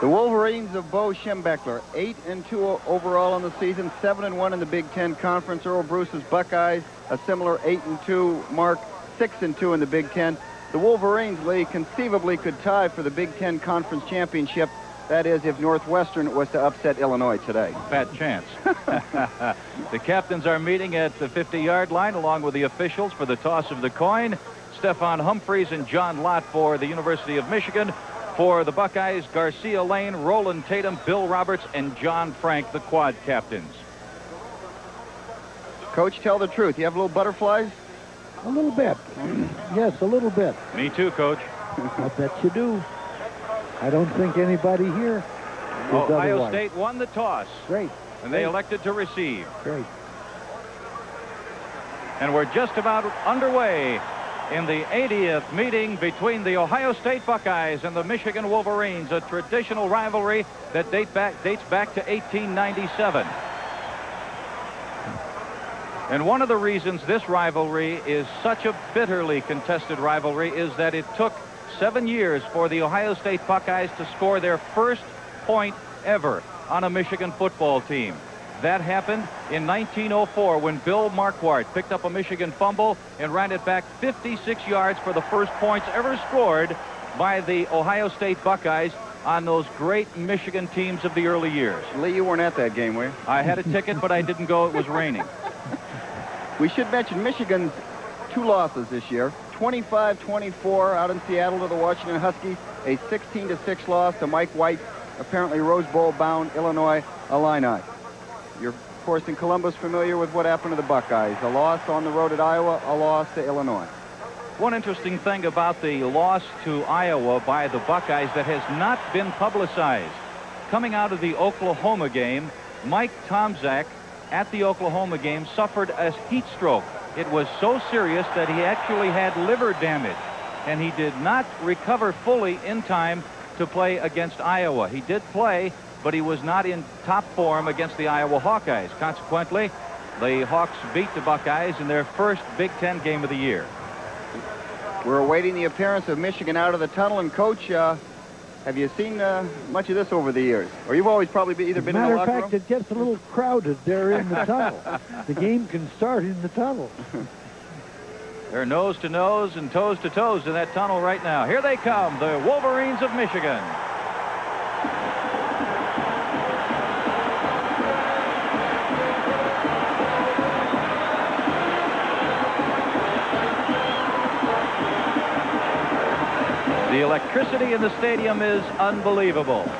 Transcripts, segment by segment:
The Wolverines of Bo Schembechler, 8 and 2 overall in the season, 7 and 1 in the Big Ten Conference. Earle Bruce's Buckeyes, a similar 8 and 2 mark, 6 and 2 in the Big Ten. The Wolverines, Lee, conceivably could tie for the Big Ten Conference Championship. That is, if Northwestern was to upset Illinois today. Fat chance. the captains are meeting at the 50-yard line along with the officials for the toss of the coin. Stefan Humphries and John Lott for the University of Michigan. For the Buckeyes, Garcia Lane, Rowland Tatum, Bill Roberts, and John Frank, the quad captains. Coach, tell the truth. You have a little butterflies? A little bit. yes, a little bit. Me too, Coach. I bet you do. I don't think anybody here. Ohio otherwise. State won the toss. Great. And they Great. elected to receive. Great. And we're just about underway in the 80th meeting between the Ohio State Buckeyes and the Michigan Wolverines, a traditional rivalry that date back, dates back to 1897. And one of the reasons this rivalry is such a bitterly contested rivalry is that it took seven years for the Ohio State Buckeyes to score their first point ever on a Michigan football team. That happened in 1904 when Bill Marquardt picked up a Michigan fumble and ran it back 56 yards for the first points ever scored by the Ohio State Buckeyes on those great Michigan teams of the early years. Lee, you weren't at that game, were you? I had a ticket, but I didn't go. It was raining. We should mention Michigan's two losses this year. 25-24 out in Seattle to the Washington Huskies. A 16-6 loss to Mike White, apparently Rose Bowl bound Illinois Illini. You're, of course, in Columbus familiar with what happened to the Buckeyes. A loss on the road at Iowa, a loss to Illinois. One interesting thing about the loss to Iowa by the Buckeyes that has not been publicized. Coming out of the Oklahoma game, Mike Tomczak at the Oklahoma game suffered a heat stroke. It was so serious that he actually had liver damage, and he did not recover fully in time to play against Iowa. He did play, but he was not in top form against the Iowa Hawkeyes. Consequently, the Hawks beat the Buckeyes in their first Big Ten game of the year. We're awaiting the appearance of Michigan out of the tunnel. And, Coach, uh, have you seen uh, much of this over the years? Or you've always probably be, either As a been in the matter of fact, it gets a little crowded there in the tunnel. the game can start in the tunnel. They're nose to nose and toes to toes in that tunnel right now. Here they come, the Wolverines of Michigan. The electricity in the stadium is unbelievable.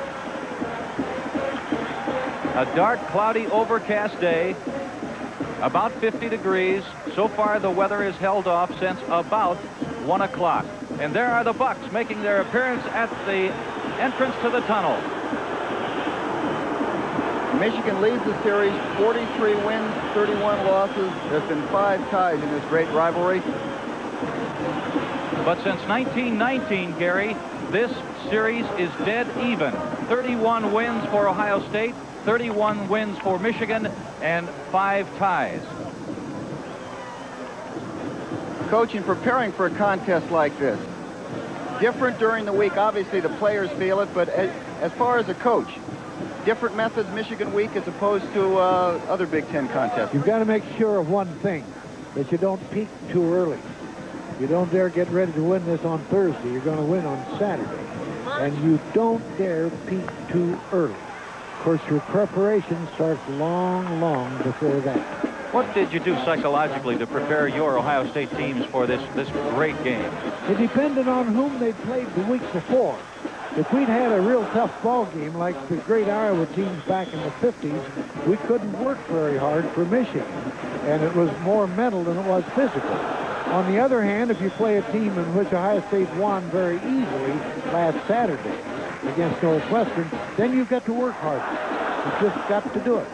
A dark, cloudy, overcast day. About 50 degrees. So far, the weather has held off since about 1 o'clock. And there are the Bucks making their appearance at the entrance to the tunnel. Michigan leads the series 43 wins, 31 losses. There's been five ties in this great rivalry. But since 1919, Gary, this series is dead even. 31 wins for Ohio State, 31 wins for Michigan, and five ties. Coach, in preparing for a contest like this, different during the week, obviously the players feel it, but as, as far as a coach, different methods Michigan week as opposed to uh, other Big Ten contests. You've got to make sure of one thing, that you don't peak too early. You don't dare get ready to win this on Thursday. You're going to win on Saturday. And you don't dare peak too early. Of course, your preparation starts long, long before that. What did you do psychologically to prepare your Ohio State teams for this, this great game? It depended on whom they played the week before. If we'd had a real tough ball game like the great Iowa teams back in the 50s, we couldn't work very hard for Michigan. And it was more mental than it was physical. On the other hand, if you play a team in which Ohio State won very easily last Saturday against Northwestern, then you've got to work harder. You've just got to do it.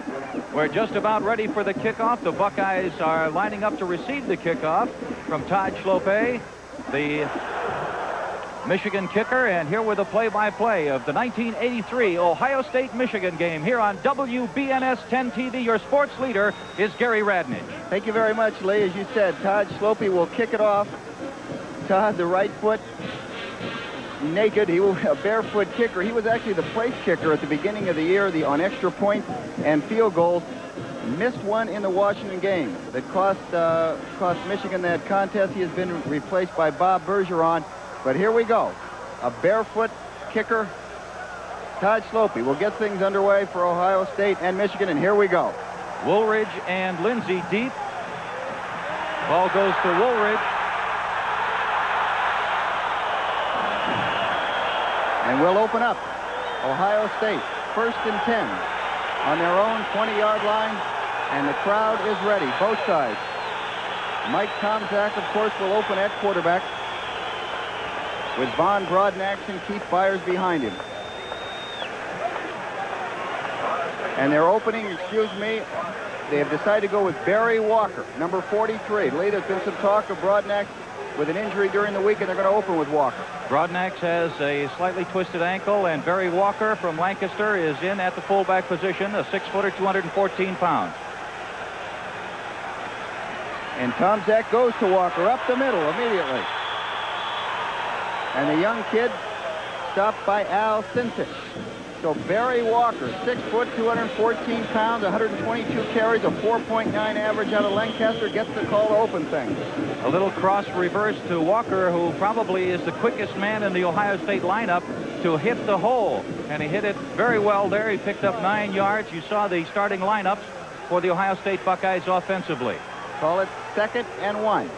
We're just about ready for the kickoff. The Buckeyes are lining up to receive the kickoff from Todd Schlopy, the Michigan kicker. And here with the play-by-play of the 1983 Ohio State-Michigan game here on WBNS 10 TV. Your sports leader is Gary Radnich. Thank you very much, Lee. As you said, Todd Schlopy will kick it off. Todd, the right foot. naked. He was a barefoot kicker. He was actually the place kicker at the beginning of the year the, on extra points and field goals. Missed one in the Washington game that cost uh, cost Michigan that contest. He has been replaced by Bob Bergeron. But here we go. A barefoot kicker. Todd Schlopy will get things underway for Ohio State and Michigan, and here we go. Woolridge and Lindsey deep. Ball goes to Woolridge. And we'll open up Ohio State first and 10 on their own 20-yard line. And the crowd is ready, both sides. Mike Tomczak, of course, will open at quarterback with Vaughn Broadnax and Keith Byars behind him. And they're opening, excuse me, they have decided to go with Barry Walker, number 43. Lee, there's been some talk of Broadnax with an injury during the week, and they're going to open with Walker. Broadnax has a slightly twisted ankle, and Barry Walker from Lancaster is in at the fullback position, a six-footer, 214 pounds. And Tom Tomczak goes to Walker up the middle immediately. And the young kid stopped by Al Sincich. So Barry Walker, six foot, 214 pounds, 122 carries, a 4.9 average out of Lancaster, gets the call to open things. A little cross reverse to Walker, who probably is the quickest man in the Ohio State lineup to hit the hole. And he hit it very well there. He picked up nine yards. You saw the starting lineups for the Ohio State Buckeyes offensively. Call it second and one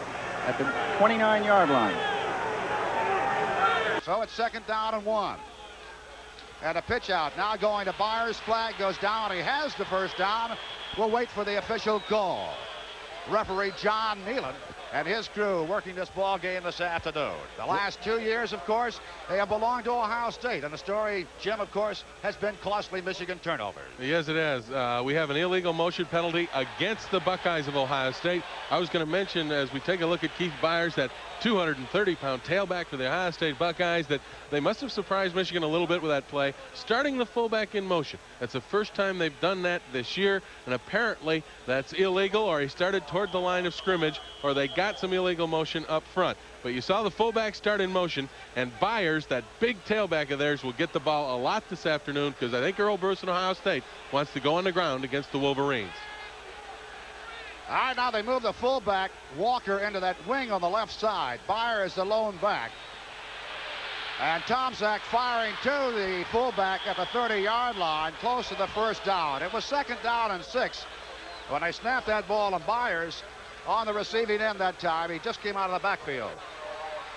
at the 29-yard line. So it's second down and one. And a pitch out. Now going to Byars. Flag goes down. He has the first down. We'll wait for the official call. Referee John Nealon and his crew working this ball game this afternoon. The last two years, of course, they have belonged to Ohio State. And the story, Jim, of course, has been costly Michigan turnovers. Yes, it has. Uh, we have an illegal motion penalty against the Buckeyes of Ohio State. I was going to mention as we take a look at Keith Byars that 230-pound tailback for the Ohio State Buckeyes that they must have surprised Michigan a little bit with that play, starting the fullback in motion. That's the first time they've done that this year, and apparently that's illegal, or he started toward the line of scrimmage, or they got some illegal motion up front. But you saw the fullback start in motion, and Byars, that big tailback of theirs, will get the ball a lot this afternoon because I think Earle Bruce in Ohio State wants to go on the ground against the Wolverines. All right, now they move the fullback, Walker, into that wing on the left side. Byars is the lone back. And Tomczak firing to the fullback at the 30-yard line, close to the first down. It was second down and six when they snapped that ball, and Byars on the receiving end that time. He just came out of the backfield.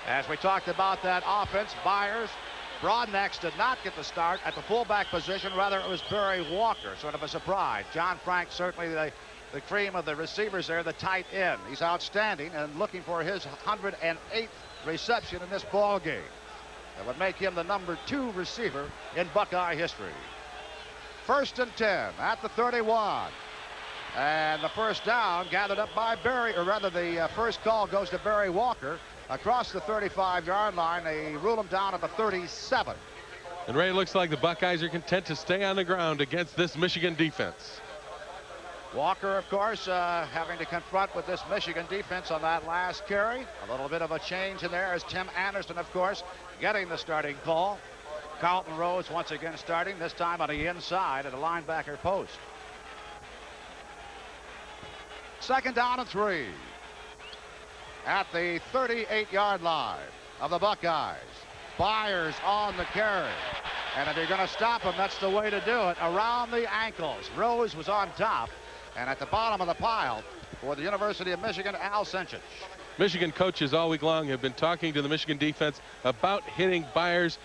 As we talked about that offense, Byars, Broadnax did not get the start at the fullback position. Rather, it was Barry Walker, sort of a surprise. John Frank certainly the the cream of the receivers there, the tight end. He's outstanding and looking for his 108th reception in this ball game. That would make him the number two receiver in Buckeye history. First and 10 at the 31. And the first down gathered up by Barry, or rather the uh, first call goes to Barry Walker across the 35-yard line. They rule him down at the 37. And Ray, looks like the Buckeyes are content to stay on the ground against this Michigan defense. Walker, of course, uh, having to confront with this Michigan defense on that last carry. A little bit of a change in there as Tim Anderson, of course, getting the starting call. Carlton Rose once again starting, this time on the inside at a linebacker post. Second down and three at the 38-yard line of the Buckeyes. Byars on the carry. And if you're going to stop him, that's the way to do it. Around the ankles. Rose was on top. And at the bottom of the pile for the University of Michigan, Al Sincich. Michigan coaches all week long have been talking to the Michigan defense about hitting Byars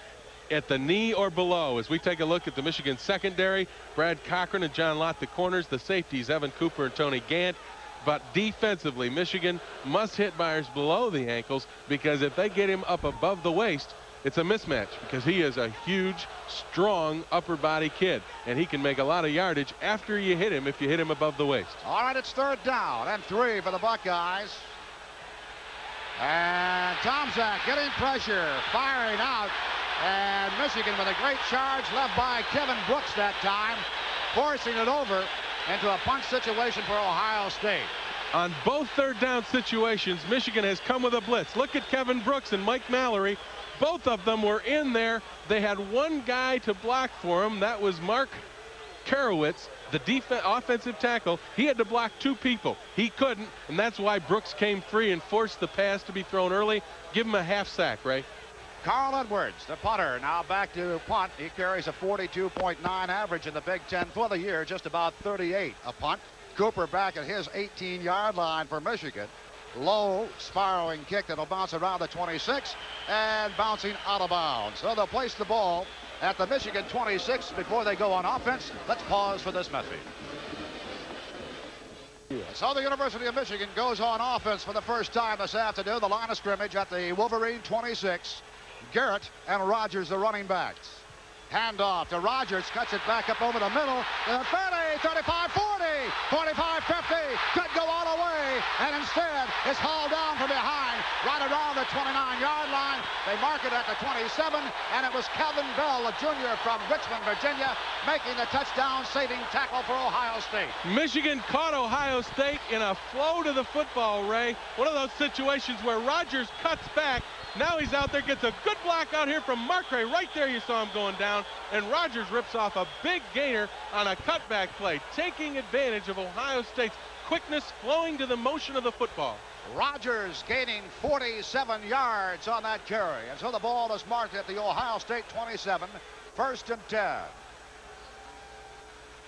at the knee or below. As we take a look at the Michigan secondary, Brad Cochran and John Lott, the corners, the safeties, Evan Cooper and Tony Gant. But defensively, Michigan must hit Byars below the ankles because if they get him up above the waist, it's a mismatch because he is a huge, strong upper body kid, and he can make a lot of yardage after you hit him if you hit him above the waist. All right, it's third down and three for the Buckeyes. And Tomczak getting pressure, firing out, and Michigan with a great charge left by Kevin Brooks that time, forcing it over into a punch situation for Ohio State. On both third down situations, Michigan has come with a blitz. Look at Kevin Brooks and Mike Mallory. Both of them were in there. They had one guy to block for them. That was Mark Krerowicz, the defense, offensive tackle. He had to block two people. He couldn't, and that's why Brooks came free and forced the pass to be thrown early. Give him a half sack, Ray. Carl Edwards, the punter, now back to punt. He carries a 42.9 average in the Big Ten for the year, just about 38 a punt. Cooper back at his 18-yard line for Michigan. Low spiraling kick that'll bounce around the 26 and bouncing out of bounds. So they'll place the ball at the Michigan 26 before they go on offense. Let's pause for this message. So the University of Michigan goes on offense for the first time this afternoon. The line of scrimmage at the Wolverine 26. Garrett and Rogers, the running backs. Handoff to Rogers, cuts it back up over the middle. Uh, 30, 35, 40, 45, 50. Could go all the way, and instead it's hauled down from behind, right around the 29-yard line. They mark it at the 27, and it was Kelvin Bell, a junior from Richmond, Virginia, making the touchdown-saving tackle for Ohio State. Michigan caught Ohio State in a flow to the football, Ray. One of those situations where Rogers cuts back now he's out there, gets a good block out here from Markray. Right there you saw him going down. And Rogers rips off a big gainer on a cutback play, taking advantage of Ohio State's quickness flowing to the motion of the football. Rogers gaining 47 yards on that carry. And so the ball is marked at the Ohio State 27, first and 10.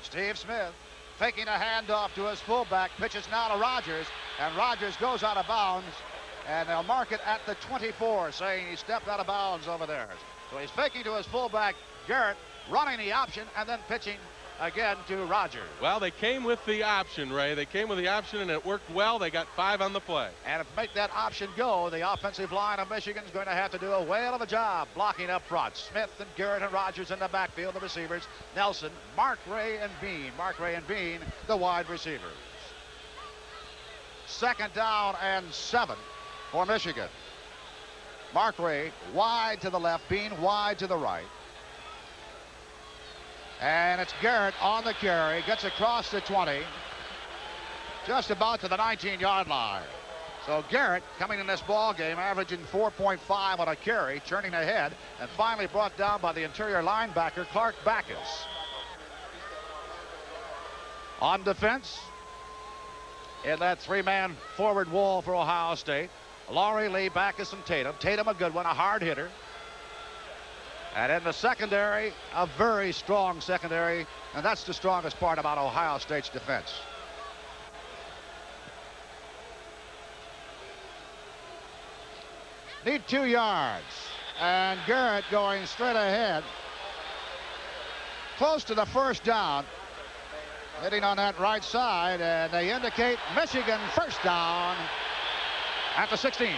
Steve Smith faking a handoff to his fullback, pitches now to Rogers, and Rogers goes out of bounds and they'll mark it at the 24, saying he stepped out of bounds over there. So he's faking to his fullback, Garrett, running the option and then pitching again to Rogers. Well, they came with the option, Ray. They came with the option, and it worked well. They got five on the play. And if make that option go, the offensive line of Michigan's going to have to do a whale of a job blocking up front. Smith and Garrett and Rogers in the backfield, the receivers. Nelson, Mark Ray, and Bean. Markray and Bean, the wide receivers. Second down and seven for Michigan. Markray wide to the left, Bean wide to the right. And it's Garrett on the carry, gets across the 20, just about to the 19-yard line. So Garrett coming in this ball game averaging 4.5 on a carry, turning ahead, and finally brought down by the interior linebacker Clark Backus. On defense, in that three-man forward wall for Ohio State, Laurie Lee, Backus, and Tatum. Tatum, a good one, a hard hitter. And in the secondary, a very strong secondary, and that's the strongest part about Ohio State's defense. Need two yards. And Garrett going straight ahead. Close to the first down. Hitting on that right side, and they indicate Michigan first down at the 16.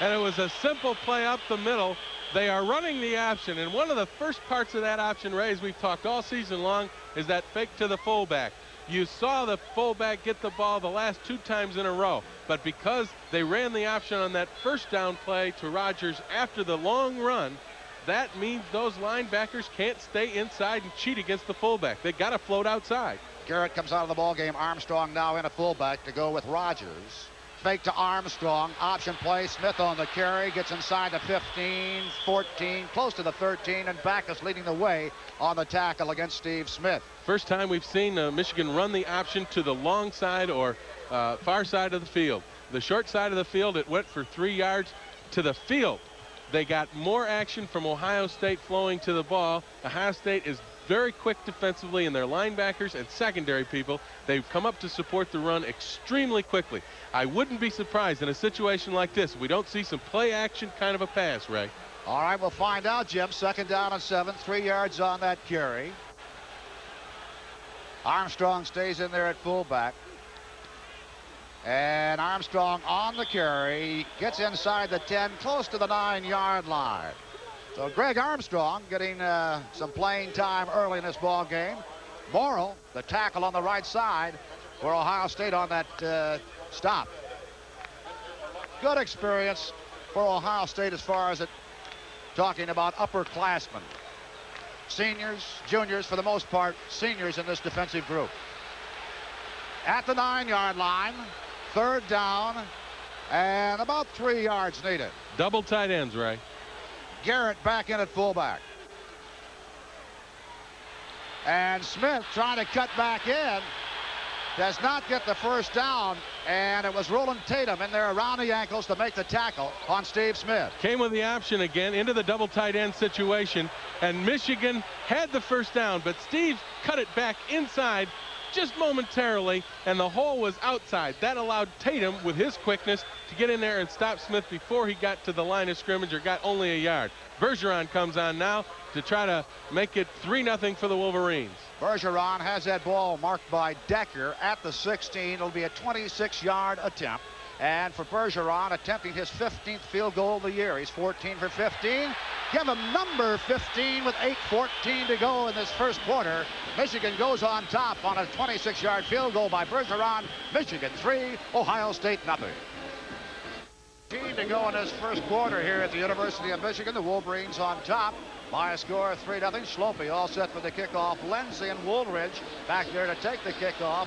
And it was a simple play up the middle. They are running the option, and one of the first parts of that option, Rays, we've talked all season long, is that fake to the fullback. You saw the fullback get the ball the last two times in a row, but because they ran the option on that first down play to Rogers after the long run, that means those linebackers can't stay inside and cheat against the fullback. They got to float outside. Garrett comes out of the ball game. Armstrong now in a fullback to go with Rogers. Fake to Armstrong. Option play. Smith on the carry. Gets inside the 15, 14, close to the 13, and Backus leading the way on the tackle against Steve Smith. First time we've seen uh, Michigan run the option to the long side or uh, far side of the field. The short side of the field, it went for three yards to the field. They got more action from Ohio State flowing to the ball. Ohio State is very quick defensively, and their linebackers and secondary people, they've come up to support the run extremely quickly. I wouldn't be surprised in a situation like this we don't see some play action kind of a pass, Ray. All right, we'll find out, Jim. Second down and seven, three yards on that carry. Armstrong stays in there at fullback. And Armstrong on the carry, gets inside the 10, close to the nine-yard line. So Greg Armstrong getting uh, some playing time early in this ball game. Morrill, the tackle on the right side for Ohio State on that uh, stop. Good experience for Ohio State as far as it talking about upperclassmen. Seniors, juniors, for the most part, seniors in this defensive group. At the nine-yard line, third down and about three yards needed. Double tight ends, Ray. Garrett back in at fullback. And Smith trying to cut back in. Does not get the first down. And it was Rowland Tatum in there around the ankles to make the tackle on Steve Smith. Came with the option again into the double tight end situation. And Michigan had the first down, but Steve cut it back inside just momentarily, and the hole was outside. That allowed Tatum, with his quickness, to get in there and stop Smith before he got to the line of scrimmage or got only a yard. Bergeron comes on now to try to make it 3-0 for the Wolverines. Bergeron has that ball marked by Decker at the 16. It'll be a 26-yard attempt. And for Bergeron, attempting his 15th field goal of the year. He's 14 for 15. Give him number 15 with 8.14 to go in this first quarter. Michigan goes on top on a 26-yard field goal by Bergeron. Michigan 3, Ohio State nothing. Team to go in this first quarter here at the University of Michigan. The Wolverines on top by a score of 3 0. Schlopy all set for the kickoff. Lenzy and Woolridge back there to take the kickoff.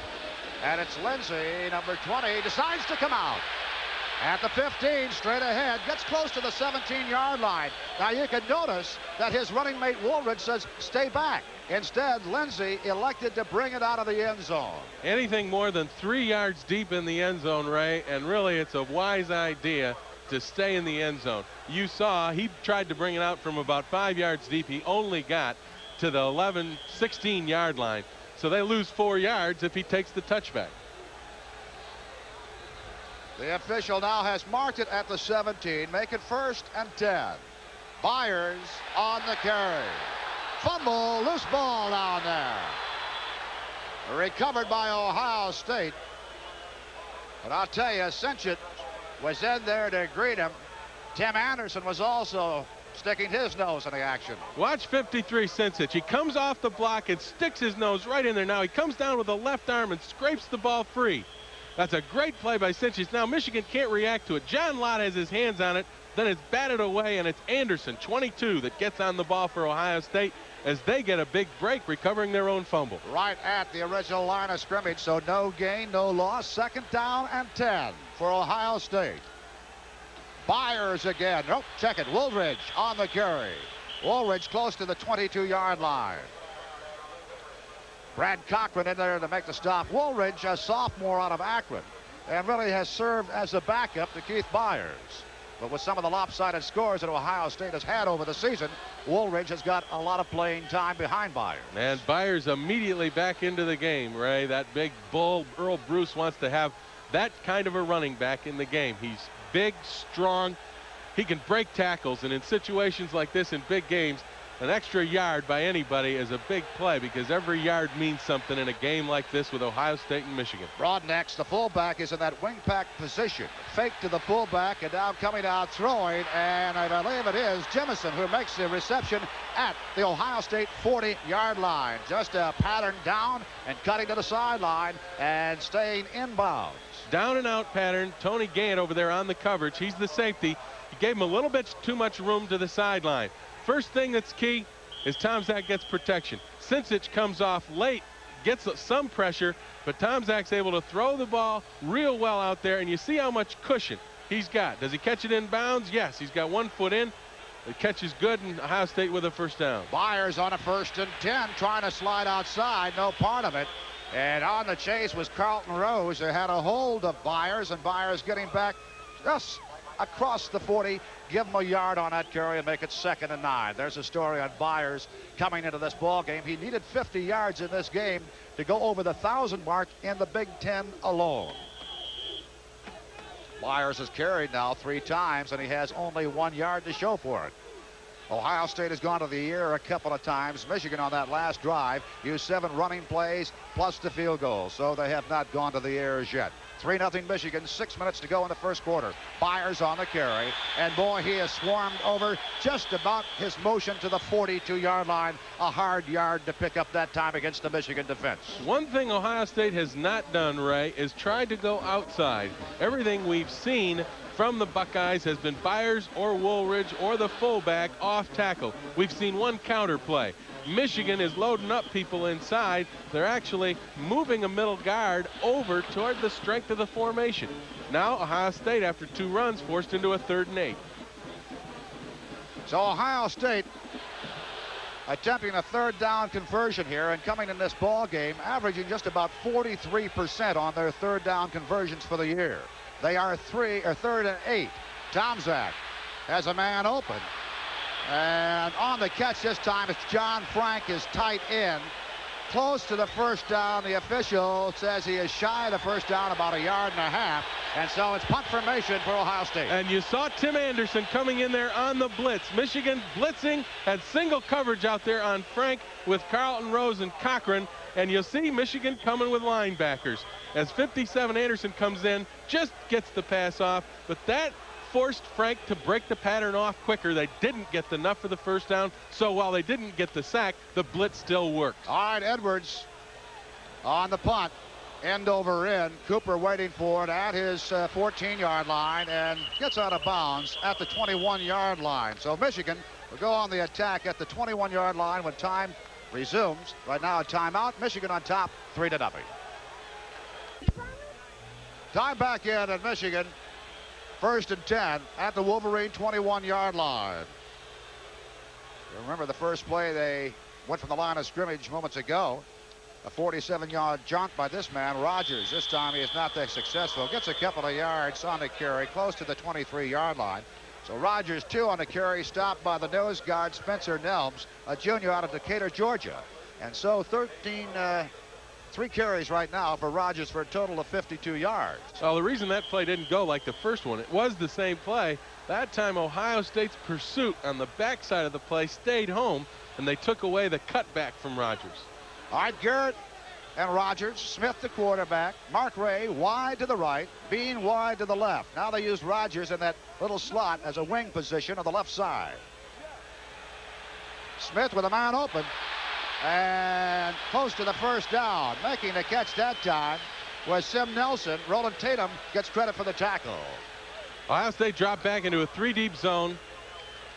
And it's Lenzy, number 20, decides to come out. At the 15, straight ahead, gets close to the 17-yard line. Now you can notice that his running mate Woolridge says, stay back. Instead, Lenzy elected to bring it out of the end zone. Anything more than three yards deep in the end zone, Ray, and really it's a wise idea to stay in the end zone. You saw he tried to bring it out from about five yards deep. He only got to the 11, 16 yard line. So they lose four yards if he takes the touchback. The official now has marked it at the 17. Make it first and 10. Byars on the carry. Fumble, loose ball down there. Recovered by Ohio State. But I'll tell you, Sincich was in there to greet him. Tim Anderson was also sticking his nose in the action. Watch 53 Sincich. He comes off the block and sticks his nose right in there. Now he comes down with the left arm and scrapes the ball free. That's a great play by Sincich. Now Michigan can't react to it. John Lott has his hands on it. Then it's batted away, and it's Anderson, 22, that gets on the ball for Ohio State as they get a big break recovering their own fumble. Right at the original line of scrimmage, so no gain, no loss. Second down and 10 for Ohio State. Byars again. Nope, check it. Woolridge on the carry. Woolridge close to the 22-yard line. Brad Cochran in there to make the stop. Woolridge, a sophomore out of Akron, and really has served as a backup to Keith Byars. But with some of the lopsided scores that Ohio State has had over the season, Woolridge has got a lot of playing time behind Byars. And Byars immediately back into the game, Ray. That big bull, Earle Bruce wants to have that kind of a running back in the game. He's big, strong. He can break tackles, and in situations like this in big games, an extra yard by anybody is a big play because every yard means something in a game like this with Ohio State and Michigan. Broadnax, the fullback, is in that wing pack position. Fake to the fullback and now coming out throwing, and I believe it is Jemison who makes the reception at the Ohio State 40-yard line. Just a pattern down and cutting to the sideline and staying inbounds. Down and out pattern. Tony Gant over there on the coverage. He's the safety. He gave him a little bit too much room to the sideline. First thing that's key is Tomczak gets protection. Sincich comes off late, gets some pressure, but Tomczak's able to throw the ball real well out there, and you see how much cushion he's got. Does he catch it in bounds? Yes, he's got one foot in. The catch is good, and Ohio State with a first down. Byars on a first and 10, trying to slide outside, no part of it. And on the chase was Carlton Rose, who had a hold of Byars, and Byars getting back just across the 40, give him a yard on that carry and make it second and nine. There's a story on Byars coming into this ball game. He needed 50 yards in this game to go over the 1,000 mark in the Big Ten alone. Byars has carried now three times, and he has only one yard to show for it. Ohio State has gone to the air a couple of times. Michigan on that last drive used seven running plays plus the field goal, so they have not gone to the air as yet. 3-0 Michigan, six minutes to go in the first quarter. Byars on the carry, and boy, he has swarmed over just about his motion to the 42-yard line. A hard yard to pick up that time against the Michigan defense. One thing Ohio State has not done, Ray, is tried to go outside. Everything we've seen from the Buckeyes has been Byars or Woolridge or the fullback off tackle. We've seen one counter play. Michigan is loading up people inside. They're actually moving a middle guard over toward the strength of the formation. Now Ohio State, after two runs, forced into a third and eight. So Ohio State attempting a third down conversion here and coming in this ball game averaging just about 43% on their third down conversions for the year. They are three or third and eight. Tomczak has a man open. And on the catch this time, it's John Frank, is tight end. Close to the first down. The official says he is shy of the first down about a yard and a half. And so it's punt formation for Ohio State. And you saw Tim Anderson coming in there on the blitz. Michigan blitzing, had single coverage out there on Frank with Carlton Rose and Cochran. And you'll see Michigan coming with linebackers. As 57 Anderson comes in, just gets the pass off. But that forced Frank to break the pattern off quicker. They didn't get enough for the first down. So while they didn't get the sack, the blitz still worked. All right, Edwards on the punt. End over end. Cooper waiting for it at his 14-yard uh, line and gets out of bounds at the 21-yard line. So Michigan will go on the attack at the 21-yard line when time resumes. Right now a timeout. Michigan on top, 3 to nothing. Time back in at Michigan. First and 10 at the Wolverine 21-yard line. Remember the first play they went from the line of scrimmage moments ago. A 47-yard jump by this man, Rogers. This time he is not that successful. Gets a couple of yards on the carry, close to the 23-yard line. So Rogers, two on the carry, stopped by the nose guard, Spencer Nelms, a junior out of Decatur, Georgia. And so 13 uh, Three carries right now for Rogers for a total of 52 yards. Well, the reason that play didn't go like the first one, it was the same play. That time Ohio State's pursuit on the backside of the play stayed home, and they took away the cutback from Rogers. All right, Garrett and Rogers. Smith the quarterback. Markray wide to the right. Bean wide to the left. Now they use Rogers in that little slot as a wing position on the left side. Smith with a man open and close to the first down. Making the catch that time was Sim Nelson. Rowland Tatum gets credit for the tackle. Ohio State dropped back into a three deep zone.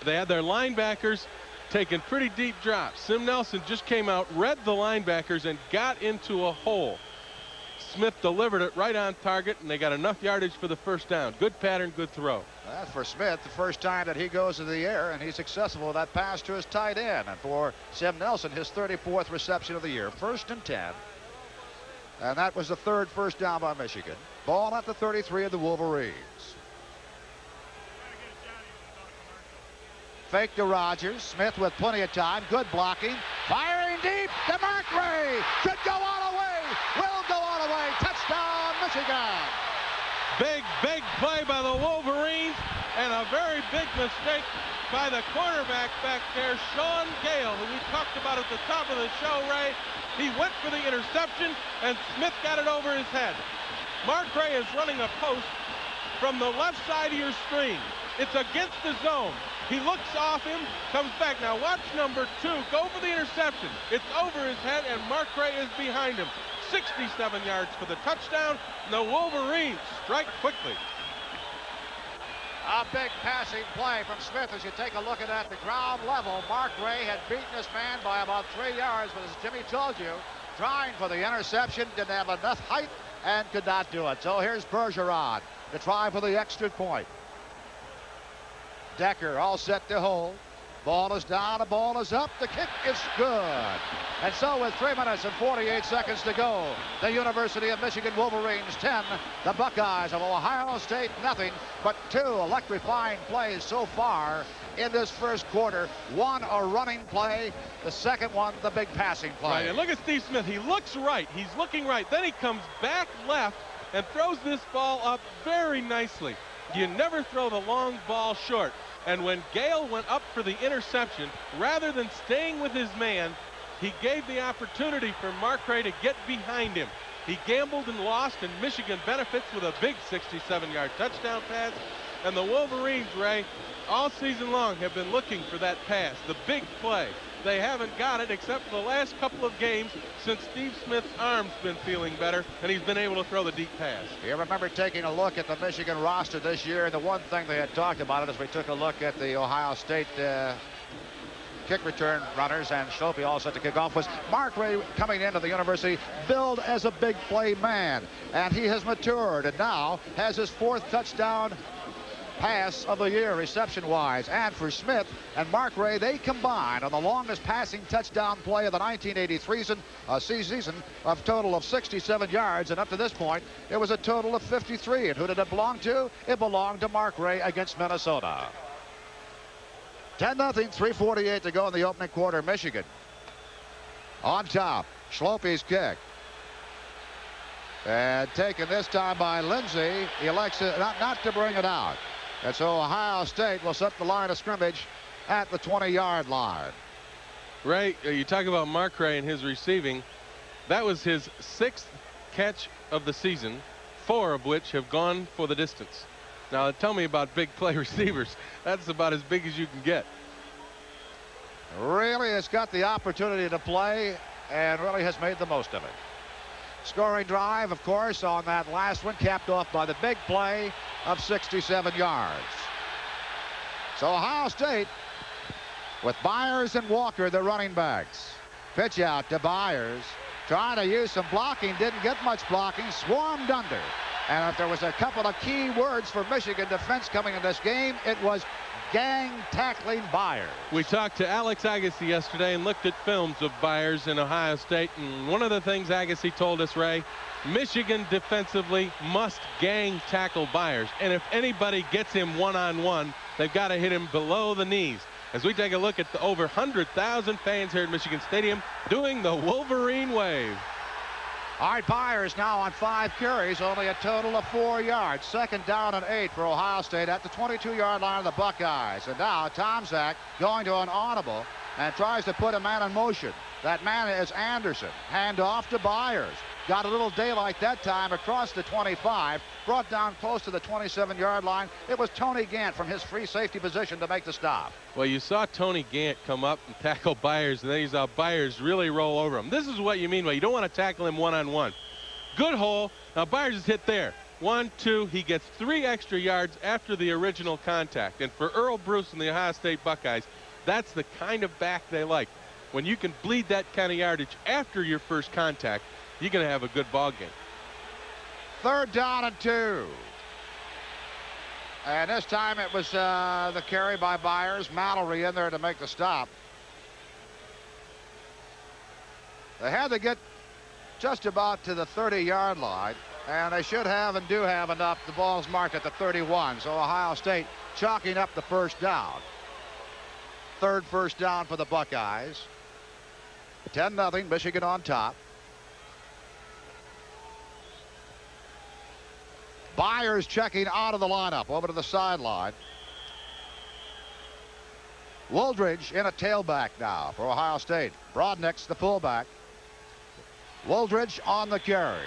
They had their linebackers taking pretty deep drops. Sim Nelson just came out, read the linebackers, and got into a hole. Smith delivered it right on target, and they got enough yardage for the first down. Good pattern, good throw. That's for Smith, the first time that he goes to the air, and he's successful with that pass to his tight end. And for Sim Nelson, his 34th reception of the year, first and 10. And that was the third first down by Michigan. Ball at the 33 of the Wolverines. Fake to Rogers. Smith with plenty of time. Good blocking. Firing deep to Ray. Should go all the way. Will go all the way. Touchdown, Michigan. Big, big play by the Wolverines and a very big mistake by the cornerback back there, Sean Gale, who we talked about at the top of the show, Ray. He went for the interception, and Smith got it over his head. Markray is running a post from the left side of your screen. It's against the zone. He looks off him, comes back. Now watch number two. Go for the interception. It's over his head, and Markray is behind him. 67 yards for the touchdown. The Wolverines strike quickly. A big passing play from Smith as you take a look at it at the ground level. Mark Ray had beaten this man by about three yards, but as Jimmy told you, trying for the interception, didn't have enough height and could not do it. So here's Bergeron to try for the extra point. Decker all set to hold. Ball is down, the ball is up, the kick is good. And so with three minutes and 48 seconds to go, the University of Michigan Wolverines 10, the Buckeyes of Ohio State nothing, but two electrifying plays so far in this first quarter. One a running play, the second one the big passing play. Right, and look at Steve Smith. He looks right. He's looking right. Then he comes back left and throws this ball up very nicely. You never throw the long ball short. And when Gale went up for the interception, rather than staying with his man, he gave the opportunity for Markray to get behind him. He gambled and lost, and Michigan benefits with a big 67-yard touchdown pass. And the Wolverines, Ray, all season long have been looking for that pass, the big play. They haven't got it except for the last couple of games since Steve Smith's arm's been feeling better and he's been able to throw the deep pass. You remember taking a look at the Michigan roster this year, and the one thing they had talked about it as we took a look at the Ohio State uh, kick return runners and Schlopy all set to kick off was Markray coming into the university billed as a big play man and he has matured and now has his fourth touchdown pass of the year reception wise and for Smith and Markray they combined on the longest passing touchdown play of the 1983 season uh, a season of total of 67 yards. And up to this point it was a total of 53 and who did it belong to? It belonged to Markray against Minnesota. 10 nothing 348 to go in the opening quarter. Michigan on top. Schlopy's kick. And taken this time by Lindsey he elects not, not to bring it out and so Ohio State will set the line of scrimmage at the 20-yard line. Ray, uh, you talk about Markray and his receiving. That was his sixth catch of the season, four of which have gone for the distance. Now, tell me about big play receivers. That's about as big as you can get. Really has got the opportunity to play and really has made the most of it. Scoring drive, of course, on that last one, capped off by the big play of 67 yards. So Ohio State with Byars and Walker, the running backs. Pitch out to Byars. Trying to use some blocking, didn't get much blocking, swarmed under. And if there was a couple of key words for Michigan defense coming in this game, it was gang tackling Byars. We talked to Alex Agase yesterday and looked at films of Byars in Ohio State. And one of the things Agase told us, Ray, Michigan defensively must gang tackle Byars. And if anybody gets him one-on-one, -on -one, they've got to hit him below the knees. As we take a look at the over 100,000 fans here at Michigan Stadium doing the Wolverine wave. Right, Byars now on five carries, only a total of four yards. Second down and eight for Ohio State at the 22-yard line of the Buckeyes. And now Tomczak going to an audible and tries to put a man in motion. That man is Anderson. Hand off to Byars. Got a little daylight that time across the 25. Brought down close to the 27-yard line. It was Tony Gant from his free safety position to make the stop. Well, you saw Tony Gant come up and tackle Byars, and then you saw Byars really roll over him. This is what you mean by you don't want to tackle him one-on-one. -on -one. Good hole. Now Byars is hit there. One, two, he gets three extra yards after the original contact. And for Earle Bruce and the Ohio State Buckeyes, that's the kind of back they like. When you can bleed that kind of yardage after your first contact, you're going to have a good ball game. Third down and two. And this time it was uh, the carry by Byars. Mallory in there to make the stop. They had to get just about to the 30-yard line, and they should have and do have enough. The ball's marked at the 31, so Ohio State chalking up the first down. Third first down for the Buckeyes. 10-0, Michigan on top. Byars checking out of the lineup over to the sideline. Wooldridge in a tailback now for Ohio State. Broadnax the fullback. Wooldridge on the carry.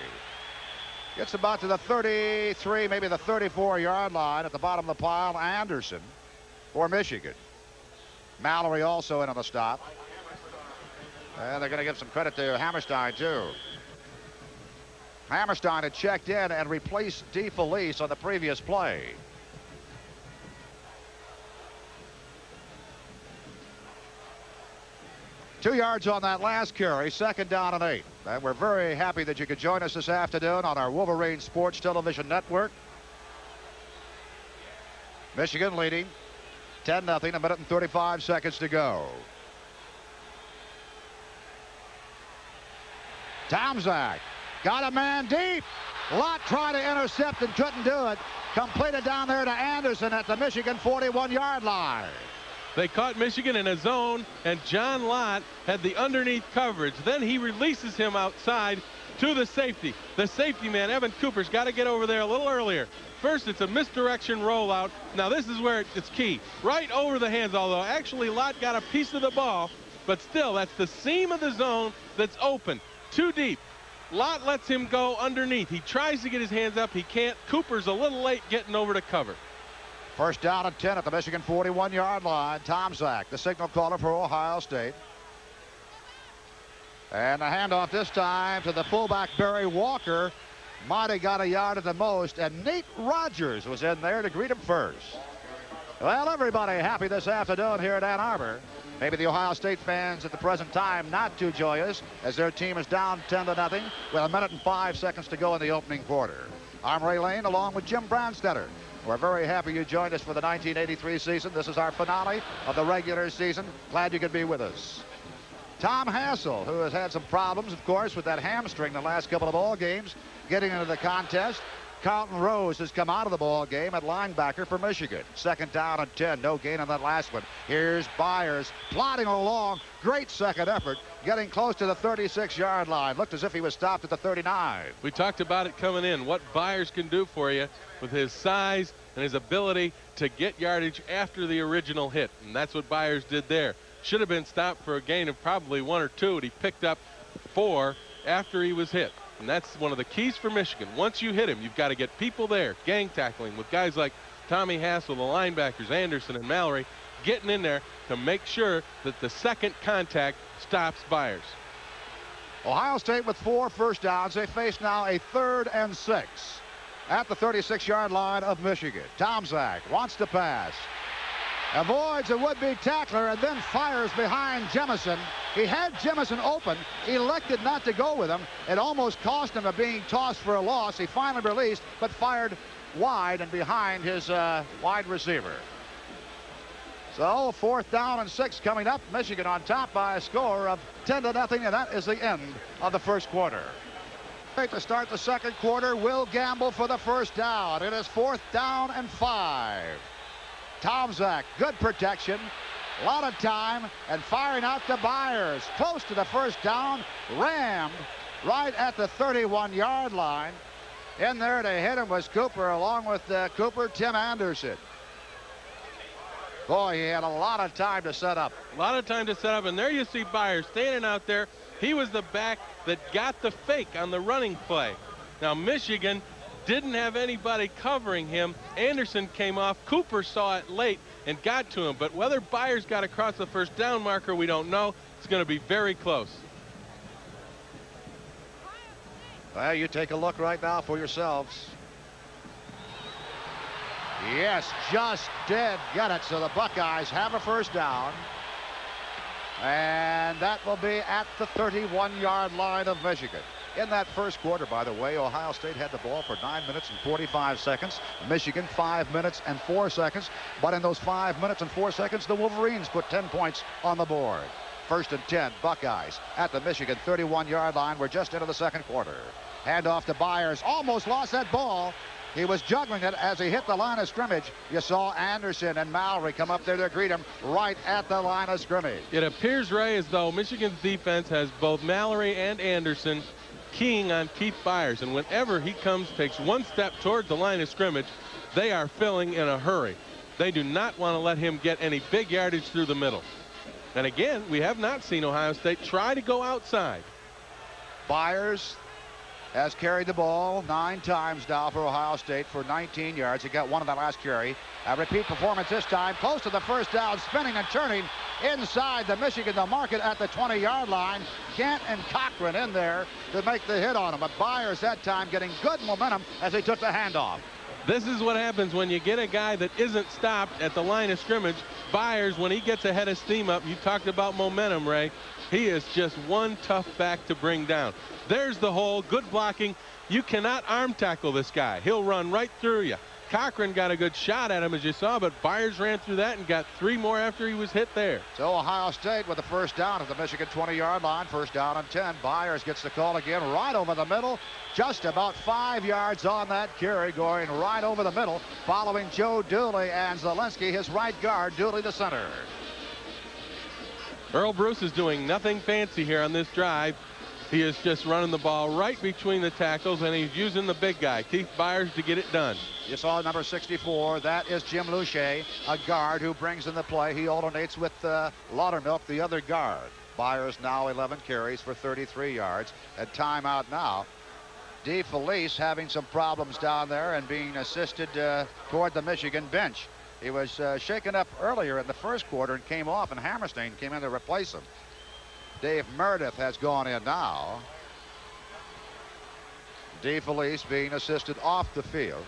Gets about to the 33, maybe the 34 yard line at the bottom of the pile. Anderson for Michigan. Mallory also in on the stop. And they're going to give some credit to Hammerstein too. Hammerstein had checked in and replaced DeFelice on the previous play. Two yards on that last carry, second down and eight. And we're very happy that you could join us this afternoon on our Wolverine Sports Television Network. Michigan leading 10 0, a minute and 35 seconds to go. Tomczak Got a man deep. Lott tried to intercept and couldn't do it. Completed down there to Anderson at the Michigan 41-yard line. They caught Michigan in a zone, and John Lott had the underneath coverage. Then he releases him outside to the safety. The safety man, Evan Cooper's got to get over there a little earlier. First, it's a misdirection rollout. Now, this is where it's key. Right over the hands, although actually Lott got a piece of the ball, but still, that's the seam of the zone that's open. Too deep. Lott lets him go underneath. He tries to get his hands up. He can't. Cooper's a little late getting over to cover. First down and 10 at the Michigan 41-yard line. Tomczak, the signal caller for Ohio State. And the handoff this time to the fullback Barry Walker. Might have got a yard at the most, and Nate Rogers was in there to greet him first. Well, everybody happy this afternoon here at Ann Arbor. Maybe the Ohio State fans at the present time not too joyous as their team is down 10 to nothing with a minute and five seconds to go in the opening quarter. I'm Ray Lane along with Jim Brandstatter. We're very happy you joined us for the 1983 season. This is our finale of the regular season. Glad you could be with us. Tom Hassel, who has had some problems, of course, with that hamstring the last couple of ball games, getting into the contest. Carlton Rose has come out of the ball game at linebacker for Michigan. Second down and 10. No gain on that last one. Here's Byars plodding along. Great second effort. Getting close to the 36-yard line. Looked as if he was stopped at the 39. We talked about it coming in. What Byars can do for you with his size and his ability to get yardage after the original hit. And that's what Byars did there. Should have been stopped for a gain of probably one or two, and he picked up four after he was hit. And that's one of the keys for Michigan. Once you hit him, you've got to get people there, gang tackling with guys like Tommy Hassel, the linebackers, Anderson and Mallory, getting in there to make sure that the second contact stops Byars. Ohio State with four first downs. They face now a third and six at the 36-yard line of Michigan. Tom Tomczak wants to pass avoids a would-be tackler and then fires behind Jemison. He had Jemison open, elected not to go with him. It almost cost him a being tossed for a loss. He finally released, but fired wide and behind his uh, wide receiver. So fourth down and six coming up. Michigan on top by a score of 10 to nothing, and that is the end of the first quarter. To start the second quarter, Will Gamble for the first down. It is fourth down and five. Tomczak, good protection. A lot of time and firing out to Byars. Close to the first down. Rammed right at the 31-yard line. In there to hit him was Cooper, along with uh, Cooper, Tim Anderson. Boy, he had a lot of time to set up. A lot of time to set up, and there you see Byars standing out there. He was the back that got the fake on the running play. Now, Michigan didn't have anybody covering him. Anderson came off. Cooper saw it late and got to him. But whether Byars got across the first down marker, we don't know. It's going to be very close. Well, you take a look right now for yourselves. Yes, just dead get it. So the Buckeyes have a first down. And that will be at the 31-yard line of Michigan. In that first quarter, by the way, Ohio State had the ball for 9 minutes and 45 seconds. Michigan, 5 minutes and 4 seconds. But in those 5 minutes and 4 seconds, the Wolverines put 10 points on the board. First and 10, Buckeyes at the Michigan 31-yard line. We're just into the second quarter. Handoff to Byars. Almost lost that ball. He was juggling it as he hit the line of scrimmage. You saw Anderson and Mallory come up there to greet him right at the line of scrimmage. It appears, Ray, as though Michigan's defense has both Mallory and Anderson keying on Keith Byars. And whenever he comes, takes one step toward the line of scrimmage, they are filling in a hurry. They do not want to let him get any big yardage through the middle. And again, we have not seen Ohio State try to go outside. Byars has carried the ball nine times now for Ohio State for 19 yards. He got one of that last carry. A repeat performance this time, close to the first down, spinning and turning inside the Michigan, the market at the 20-yard line. Gant and Cochran in there to make the hit on him. But Byars that time getting good momentum as he took the handoff. This is what happens when you get a guy that isn't stopped at the line of scrimmage. Byars, when he gets ahead of steam up, you talked about momentum, Ray. He is just one tough back to bring down. There's the hole. Good blocking. You cannot arm tackle this guy. He'll run right through you. Cochran got a good shot at him, as you saw, but Byars ran through that and got three more after he was hit there. So Ohio State with the first down at the Michigan 20-yard line. First down and 10. Byars gets the call again right over the middle. Just about five yards on that carry, going right over the middle, following Joe Dooley and Zalenski, his right guard, Dooley the center. Earle Bruce is doing nothing fancy here on this drive. He is just running the ball right between the tackles, and he's using the big guy, Keith Byars, to get it done. You saw number 64. That is Jim Lachey, a guard who brings in the play. He alternates with uh, Laudermilk, the other guard. Byars now 11 carries for 33 yards. At timeout now. DeFelice having some problems down there and being assisted uh, toward the Michigan bench. He was uh, shaken up earlier in the first quarter and came off, and Hammerstein came in to replace him. Dave Meredith has gone in now. DeFelice being assisted off the field.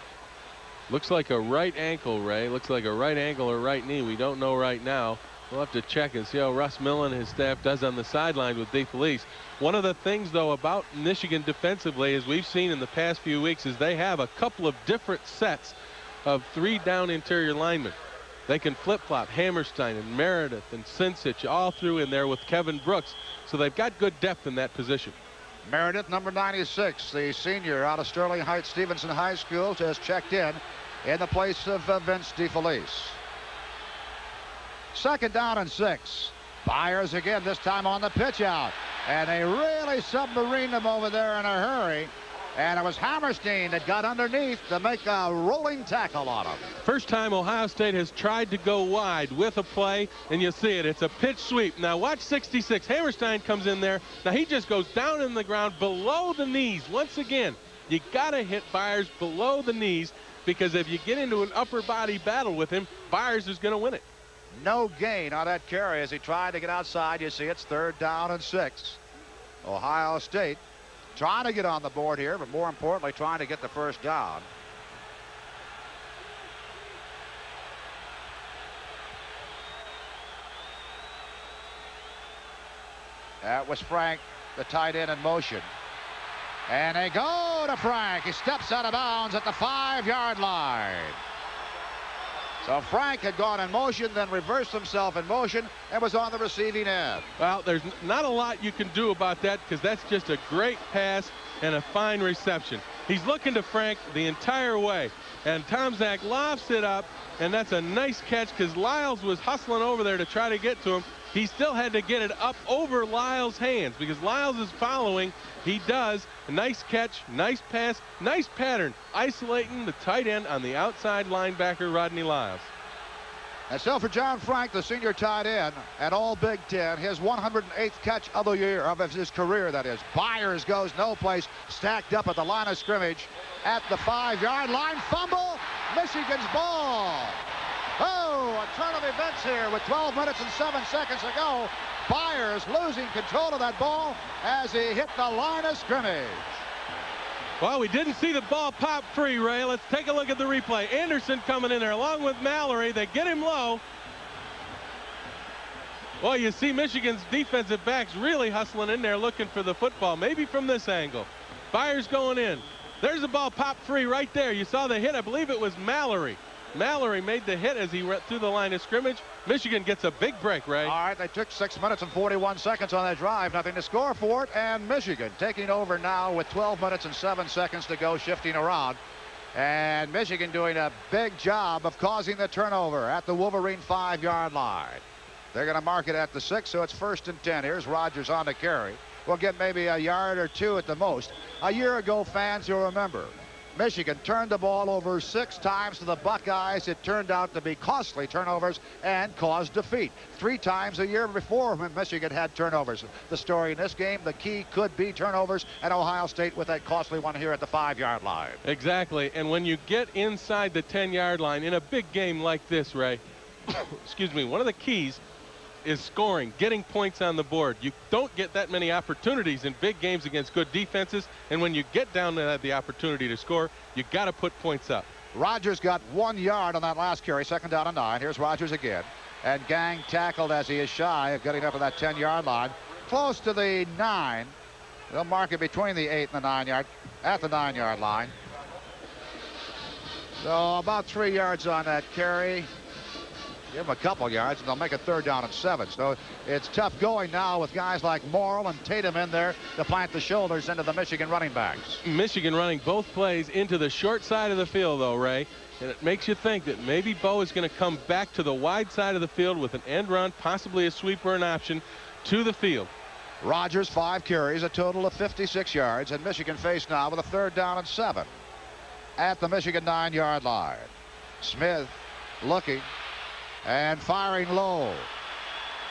Looks like a right ankle, Ray. Looks like a right ankle or right knee. We don't know right now. We'll have to check and see how Russ Miller and his staff does on the sideline with DeFelice. One of the things, though, about Michigan defensively, as we've seen in the past few weeks, is they have a couple of different sets of three down interior linemen. They can flip-flop Hammerstein and Meredith and Sincich all through in there with Kevin Brooks. So they've got good depth in that position. Meredith, number 96, the senior out of Sterling Heights Stevenson High School, has checked in in the place of uh, Vince DeFelice. Second down and six. Byars again, this time on the pitch out. And they really submarined him over there in a hurry. And it was Hammerstein that got underneath to make a rolling tackle on him. First time Ohio State has tried to go wide with a play, and you see it. It's a pitch sweep. Now watch 66. Hammerstein comes in there. Now he just goes down in the ground below the knees. Once again, you got to hit Byars below the knees because if you get into an upper body battle with him, Byars is going to win it. No gain on that carry as he tried to get outside. You see it's third down and six. Ohio State trying to get on the board here, but more importantly, trying to get the first down. That was Frank, the tight end in motion. And they go to Frank. He steps out of bounds at the five-yard line. So Frank had gone in motion, then reversed himself in motion, and was on the receiving end. Well, there's not a lot you can do about that because that's just a great pass and a fine reception. He's looking to Frank the entire way, and Tomczak lofts it up, and that's a nice catch because Lyles was hustling over there to try to get to him. He still had to get it up over Lyles' hands because Lyles is following. He does. Nice catch, nice pass, nice pattern, isolating the tight end on the outside linebacker, Rodney Lyles. And so for John Frank, the senior tight end at all Big Ten, his 108th catch of the year, of his career, that is. Byars goes no place, stacked up at the line of scrimmage at the five-yard line. Fumble, Michigan's ball. Oh, a turn of events here with 12 minutes and 7 seconds to go. Byars losing control of that ball as he hit the line of scrimmage. Well, we didn't see the ball pop free, Ray. Let's take a look at the replay. Anderson coming in there along with Mallory. They get him low. Well, you see Michigan's defensive backs really hustling in there looking for the football, maybe from this angle. Byars going in. There's the ball pop free right there. You saw the hit. I believe it was Mallory. Mallory made the hit as he went through the line of scrimmage. Michigan gets a big break, Ray. All right, they took six minutes and 41 seconds on that drive. Nothing to score for it. And Michigan taking over now with 12 minutes and seven seconds to go, shifting around. And Michigan doing a big job of causing the turnover at the Wolverine five-yard line. They're going to mark it at the six, so it's first and 10. Here's Rogers on the carry. We'll get maybe a yard or two at the most. A year ago, fans, you'll remember, Michigan turned the ball over six times to the Buckeyes. It turned out to be costly turnovers and caused defeat. Three times a year before when Michigan had turnovers. The story in this game, the key could be turnovers, and Ohio State with that costly one here at the five-yard line. Exactly, and when you get inside the 10-yard line in a big game like this, Ray, excuse me, one of the keys is scoring, getting points on the board. You don't get that many opportunities in big games against good defenses, and when you get down to the opportunity to score, you got to put points up. Rogers got one yard on that last carry, second down and nine. Here's Rogers again. And Gang tackled as he is shy of getting up to that 10-yard line. Close to the nine. They'll mark it between the eight and the nine yard, at the nine-yard line. So about three yards on that carry. Give them a couple yards, and they'll make a third down and seven. So it's tough going now with guys like Morrill and Tatum in there to plant the shoulders into the Michigan running backs. Michigan running both plays into the short side of the field, though, Ray. And it makes you think that maybe Bo is going to come back to the wide side of the field with an end run, possibly a sweep or an option to the field. Rogers, five carries, a total of 56 yards, and Michigan faced now with a third down and seven at the Michigan nine-yard line. Smith looking, and firing low.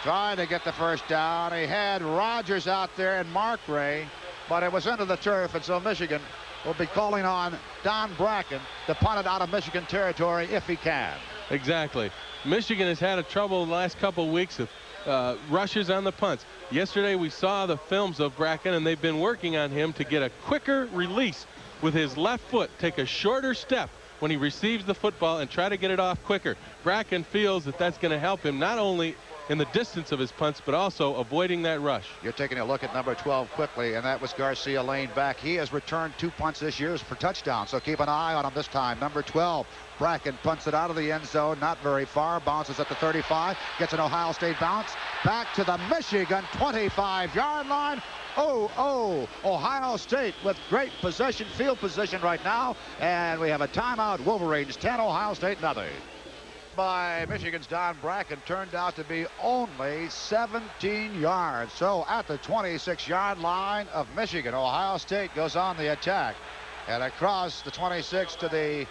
Trying to get the first down. He had Rogers out there and Markray, but it was into the turf, and so Michigan will be calling on Don Bracken to punt it out of Michigan territory if he can. Exactly. Michigan has had a trouble the last couple weeks of uh, rushes on the punts. Yesterday we saw the films of Bracken and they've been working on him to get a quicker release with his left foot, take a shorter step when he receives the football and try to get it off quicker. Bracken feels that that's going to help him not only in the distance of his punts, but also avoiding that rush. You're taking a look at number 12 quickly, and that was Garcia Lane back. He has returned two punts this year for touchdowns, so keep an eye on him this time. Number 12, Bracken punts it out of the end zone, not very far, bounces at the 35, gets an Ohio State bounce, back to the Michigan 25-yard line. Oh, oh, Ohio State with great possession, field position right now, and we have a timeout. Wolverines 10, Ohio State nothing by Michigan's Don Bracken turned out to be only 17 yards. So at the 26-yard line of Michigan, Ohio State goes on the attack. And across the 26 to the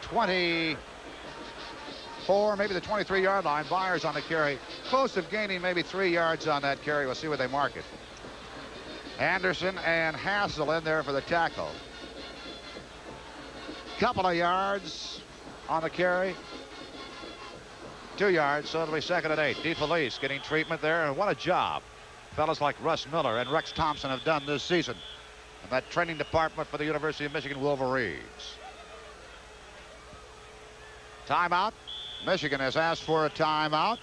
24, maybe the 23-yard line. Byars on the carry. Close of gaining maybe three yards on that carry. We'll see where they mark it. Anderson and Hassel in there for the tackle. Couple of yards on the carry. Two yards, so it'll be second and eight. DeFelice getting treatment there, and what a job. Fellas like Russ Miller and Rex Thompson have done this season. And that training department for the University of Michigan Wolverines. Timeout. Michigan has asked for a timeout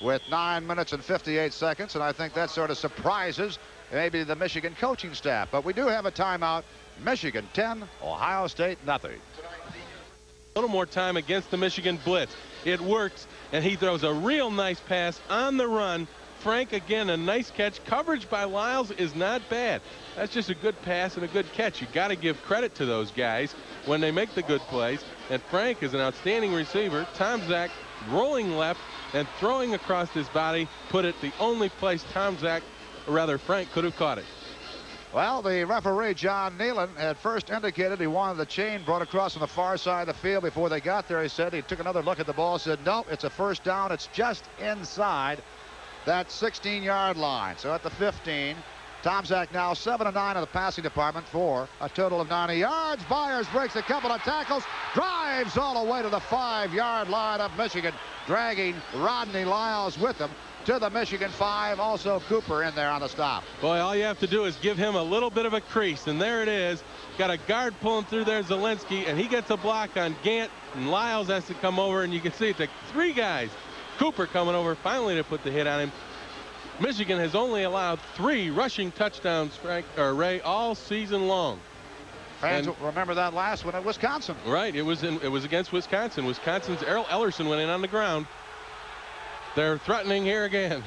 with 9 minutes and 58 seconds, and I think that sort of surprises maybe the Michigan coaching staff. But we do have a timeout. Michigan 10, Ohio State nothing. A little more time against the Michigan blitz. It works, and he throws a real nice pass on the run. Frank, again, a nice catch. Coverage by Lyles is not bad. That's just a good pass and a good catch. You got to give credit to those guys when they make the good plays. And Frank is an outstanding receiver. Tomczak rolling left and throwing across his body put it the only place Tomczak, or rather Frank, could have caught it. Well, the referee, John Nealon, had first indicated he wanted the chain brought across on the far side of the field before they got there. He said he took another look at the ball, said, no, it's a first down. It's just inside that 16-yard line. So at the 15, Tomczak now 7 and 9 in the passing department for a total of 90 yards. Byars breaks a couple of tackles, drives all the way to the five-yard line of Michigan, dragging Rodney Lyles with him to the Michigan five. Also Cooper in there on the stop. Boy, all you have to do is give him a little bit of a crease, and there it is. Got a guard pulling through there, Zalenski, and he gets a block on Gant, and Lyles has to come over, and you can see it's like three guys. Cooper coming over finally to put the hit on him. Michigan has only allowed three rushing touchdowns, Frank or Ray, all season long. Fans and, remember that last one at Wisconsin. Right, it was in, it was against Wisconsin. Wisconsin's Errol Ellerson went in on the ground. They're threatening here again.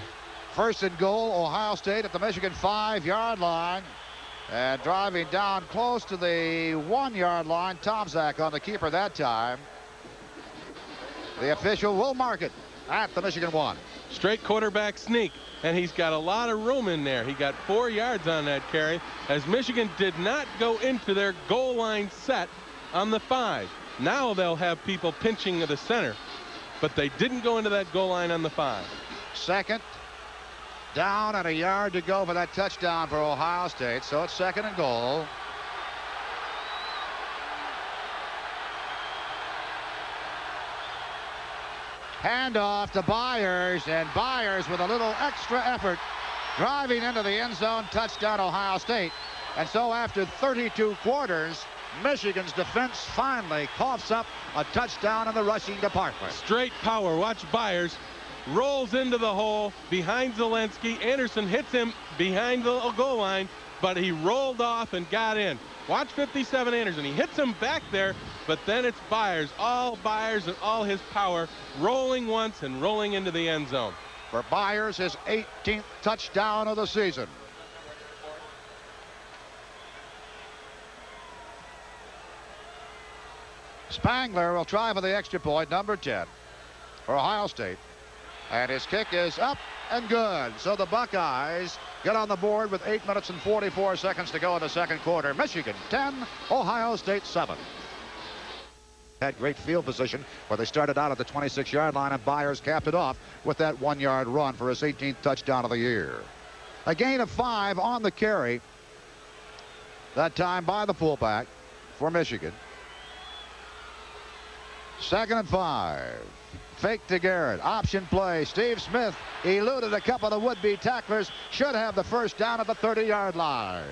First and goal, Ohio State at the Michigan five-yard line. And driving down close to the one-yard line, Tomczak on the keeper that time. The official will mark it at the Michigan one. Straight quarterback sneak, and he's got a lot of room in there. He got four yards on that carry, as Michigan did not go into their goal line set on the five. Now they'll have people pinching at the center but they didn't go into that goal line on the five. Second down and a yard to go for that touchdown for Ohio State. So it's second and goal. Handoff to Byars, and Byars with a little extra effort driving into the end zone, touchdown Ohio State. And so after 32 quarters, Michigan's defense finally coughs up a touchdown in the rushing department. Straight power. Watch Byars. Rolls into the hole behind Zalenski. Anderson hits him behind the goal line, but he rolled off and got in. Watch 57 Anderson. He hits him back there, but then it's Byars. All Byars and all his power rolling once and rolling into the end zone. For Byars, his 18th touchdown of the season. Spangler will try for the extra point, number 10 for Ohio State. And his kick is up and good. So the Buckeyes get on the board with 8 minutes and 44 seconds to go in the second quarter. Michigan 10, Ohio State 7. Had great field position where they started out at the 26-yard line and Byars capped it off with that one-yard run for his 18th touchdown of the year. A gain of five on the carry. That time by the fullback for Michigan. Second and five. Fake to Garrett. Option play. Steve Smith eluded a couple of the would-be tacklers. Should have the first down at the 30-yard line.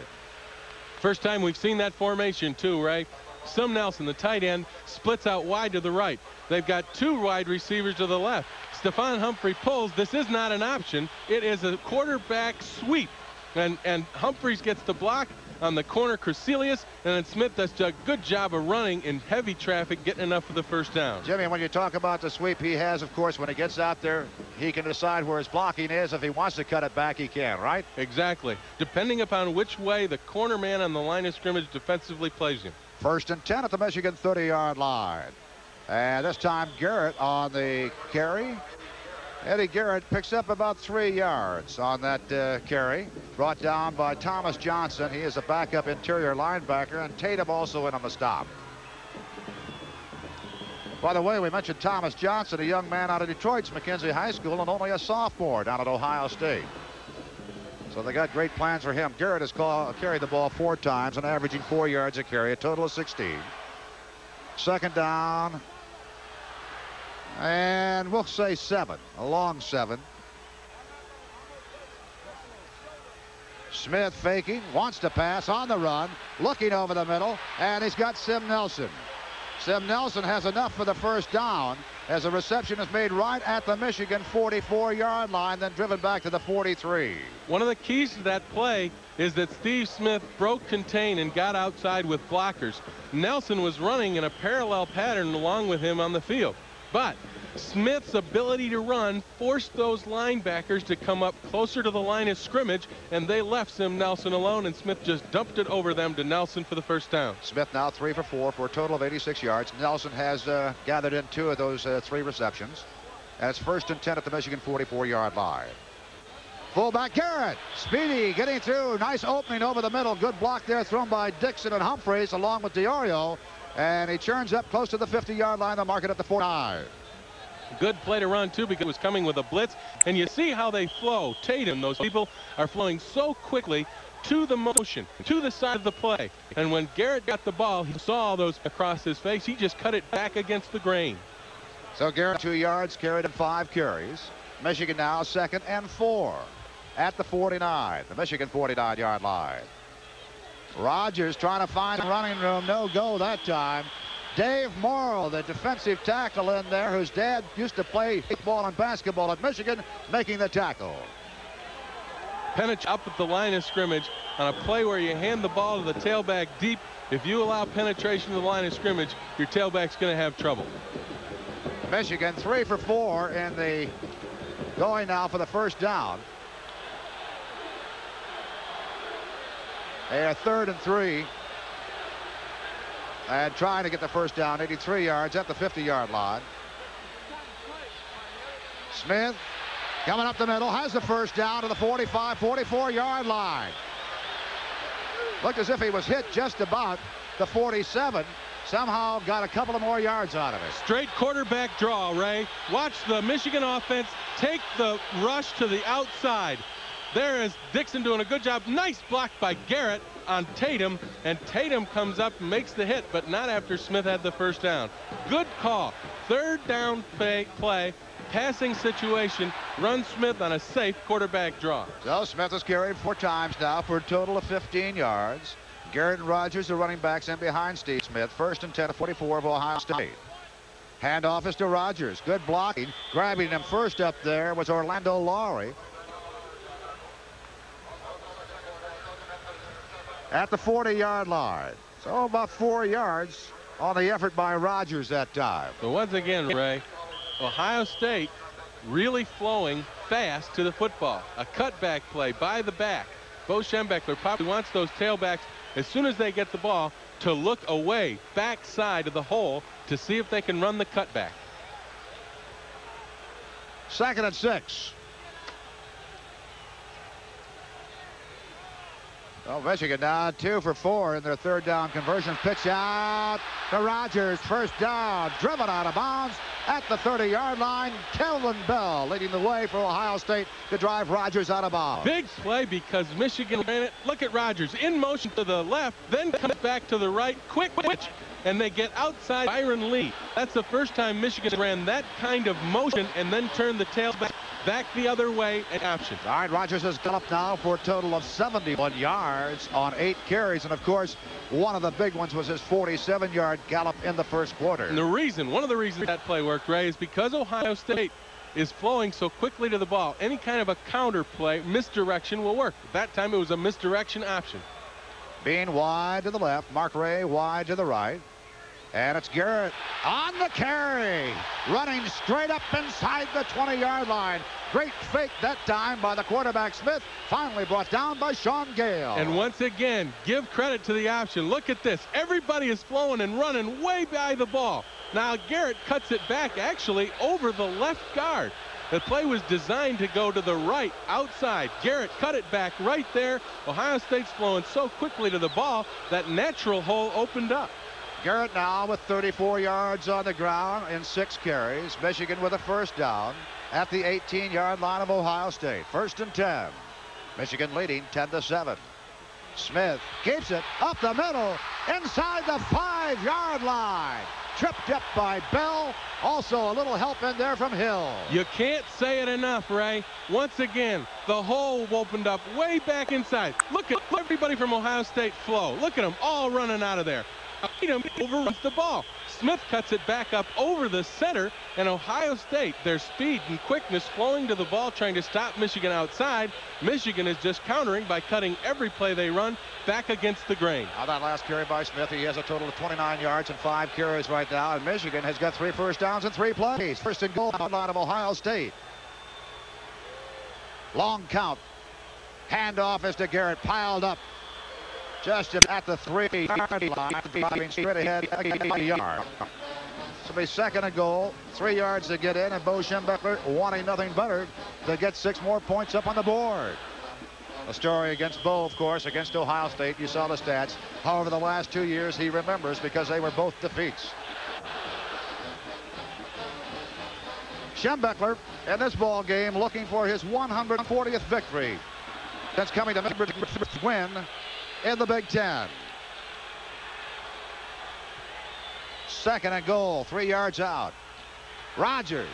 First time we've seen that formation too, Ray. Sim Nelson, the tight end, splits out wide to the right. They've got two wide receivers to the left. Stefan Humphries pulls. This is not an option. It is a quarterback sweep. And, and Humphries gets the block on the corner, Crecelius, and then Smith does a good job of running in heavy traffic, getting enough for the first down. Jimmy, when you talk about the sweep he has, of course, when he gets out there, he can decide where his blocking is. If he wants to cut it back, he can, right? Exactly. Depending upon which way the corner man on the line of scrimmage defensively plays him. First and 10 at the Michigan 30-yard line. And this time Garrett on the carry. Eddie Garrett picks up about three yards on that uh, carry. Brought down by Thomas Johnson. He is a backup interior linebacker, and Tatum also in on the stop. By the way, we mentioned Thomas Johnson, a young man out of Detroit's Mackenzie High School and only a sophomore down at Ohio State. So they got great plans for him. Garrett has call, carried the ball four times and averaging four yards a carry, a total of 16. Second down, and we'll say seven, a long seven. Smith faking, wants to pass on the run, looking over the middle, and he's got Sim Nelson. Sim Nelson has enough for the first down as the reception is made right at the Michigan 44-yard line, then driven back to the 43. One of the keys to that play is that Steve Smith broke contain and got outside with blockers. Nelson was running in a parallel pattern along with him on the field. But Smith's ability to run forced those linebackers to come up closer to the line of scrimmage, and they left Sim Nelson alone, and Smith just dumped it over them to Nelson for the first down. Smith now three for four for a total of 86 yards. Nelson has uh, gathered in two of those uh, three receptions. It's first and 10 at the Michigan 44-yard line. Fullback Garrett, speedy, getting through. Nice opening over the middle. Good block there thrown by Dixon and Humphries along with Diorio. And he churns up close to the 50-yard line. The market at the 49. Good play to run, too, because it was coming with a blitz. And you see how they flow. Tatum, those people are flowing so quickly to the motion, to the side of the play. And when Garrett got the ball, he saw those across his face. He just cut it back against the grain. So Garrett two yards, carried in five carries. Michigan now second and four at the 49, the Michigan 49-yard line. Rogers trying to find running room. No go that time. Dave Morrill, the defensive tackle in there, whose dad used to play football and basketball at Michigan, making the tackle. Penich up at the line of scrimmage on a play where you hand the ball to the tailback deep. If you allow penetration to the line of scrimmage, your tailback's going to have trouble. Michigan three for four in the going now for the first down. Are third and three. And trying to get the first down, 83 yards at the 50-yard line. Smith coming up the middle, has the first down to the 45, 44-yard line. Looked as if he was hit just about the 47. Somehow got a couple of more yards out of it. Straight quarterback draw, Ray. Watch the Michigan offense take the rush to the outside. There is Dixon doing a good job. Nice block by Garrett on Tatum, and Tatum comes up and makes the hit, but not after Smith had the first down. Good call. Third down play, passing situation. Run Smith on a safe quarterback draw. So Smith has carried four times now for a total of 15 yards. Garrett and Rogers are running backs in behind Steve Smith. First and 10 of 44 of Ohio State. Handoff is to Rogers. Good blocking. Grabbing him first up there was Orlando Lowry. At the 40-yard line. So about four yards on the effort by Rogers that time. So once again, Ray, Ohio State really flowing fast to the football. A cutback play by the back. Bo Schembechler probably wants those tailbacks as soon as they get the ball to look away, backside of the hole to see if they can run the cutback. Second and six. Well, Michigan down two for four in their third down conversion. Pitch out to Rogers. First down. Driven out of bounds at the 30-yard line. Kelvin Bell leading the way for Ohio State to drive Rogers out of bounds. Big play because Michigan ran it. Look at Rogers in motion to the left, then comes back to the right. Quick pitch and they get outside Byron Lee. That's the first time Michigan ran that kind of motion and then turned the tail back, back the other way and options. All right, Rogers has galloped now for a total of 71 yards on eight carries. And, of course, one of the big ones was his 47-yard gallop in the first quarter. And the reason, one of the reasons that play worked, Ray, is because Ohio State is flowing so quickly to the ball. Any kind of a counter play, misdirection will work. That time it was a misdirection option. Bean wide to the left, Markray wide to the right. And it's Garrett on the carry, running straight up inside the 20-yard line. Great fake that time by the quarterback Smith, finally brought down by Shaun Gayle. And once again, give credit to the option. Look at this. Everybody is flowing and running way by the ball. Now Garrett cuts it back actually over the left guard. The play was designed to go to the right, outside. Garrett cut it back right there. Ohio State's flowing so quickly to the ball, that natural hole opened up. Garrett now with 34 yards on the ground in six carries. Michigan with a first down at the 18-yard line of Ohio State. First and 10. Michigan leading 10 to 7. Smith keeps it up the middle inside the five-yard line. Tripped up by Bell. Also a little help in there from Hill. You can't say it enough, Ray. Once again, the hole opened up way back inside. Look at everybody from Ohio State flow. Look at them all running out of there. Overruns the ball. Smith cuts it back up over the center, and Ohio State, their speed and quickness flowing to the ball, trying to stop Michigan outside. Michigan is just countering by cutting every play they run back against the grain. Now that last carry by Smith, he has a total of 29 yards and five carries right now, and Michigan has got three first downs and three plays. First and goal out of Ohio State. Long count. Handoff is to Garrett, piled up just at the three-yard line, driving straight ahead a yard. So be second and goal, three yards to get in, and Bo Schembechler wanting nothing better to get six more points up on the board. A story against Bo, of course, against Ohio State. You saw the stats. However, the last two years he remembers because they were both defeats. Schembechler in this ball game looking for his 140th victory. That's coming to win in the Big Ten. Second and goal, three yards out. Rogers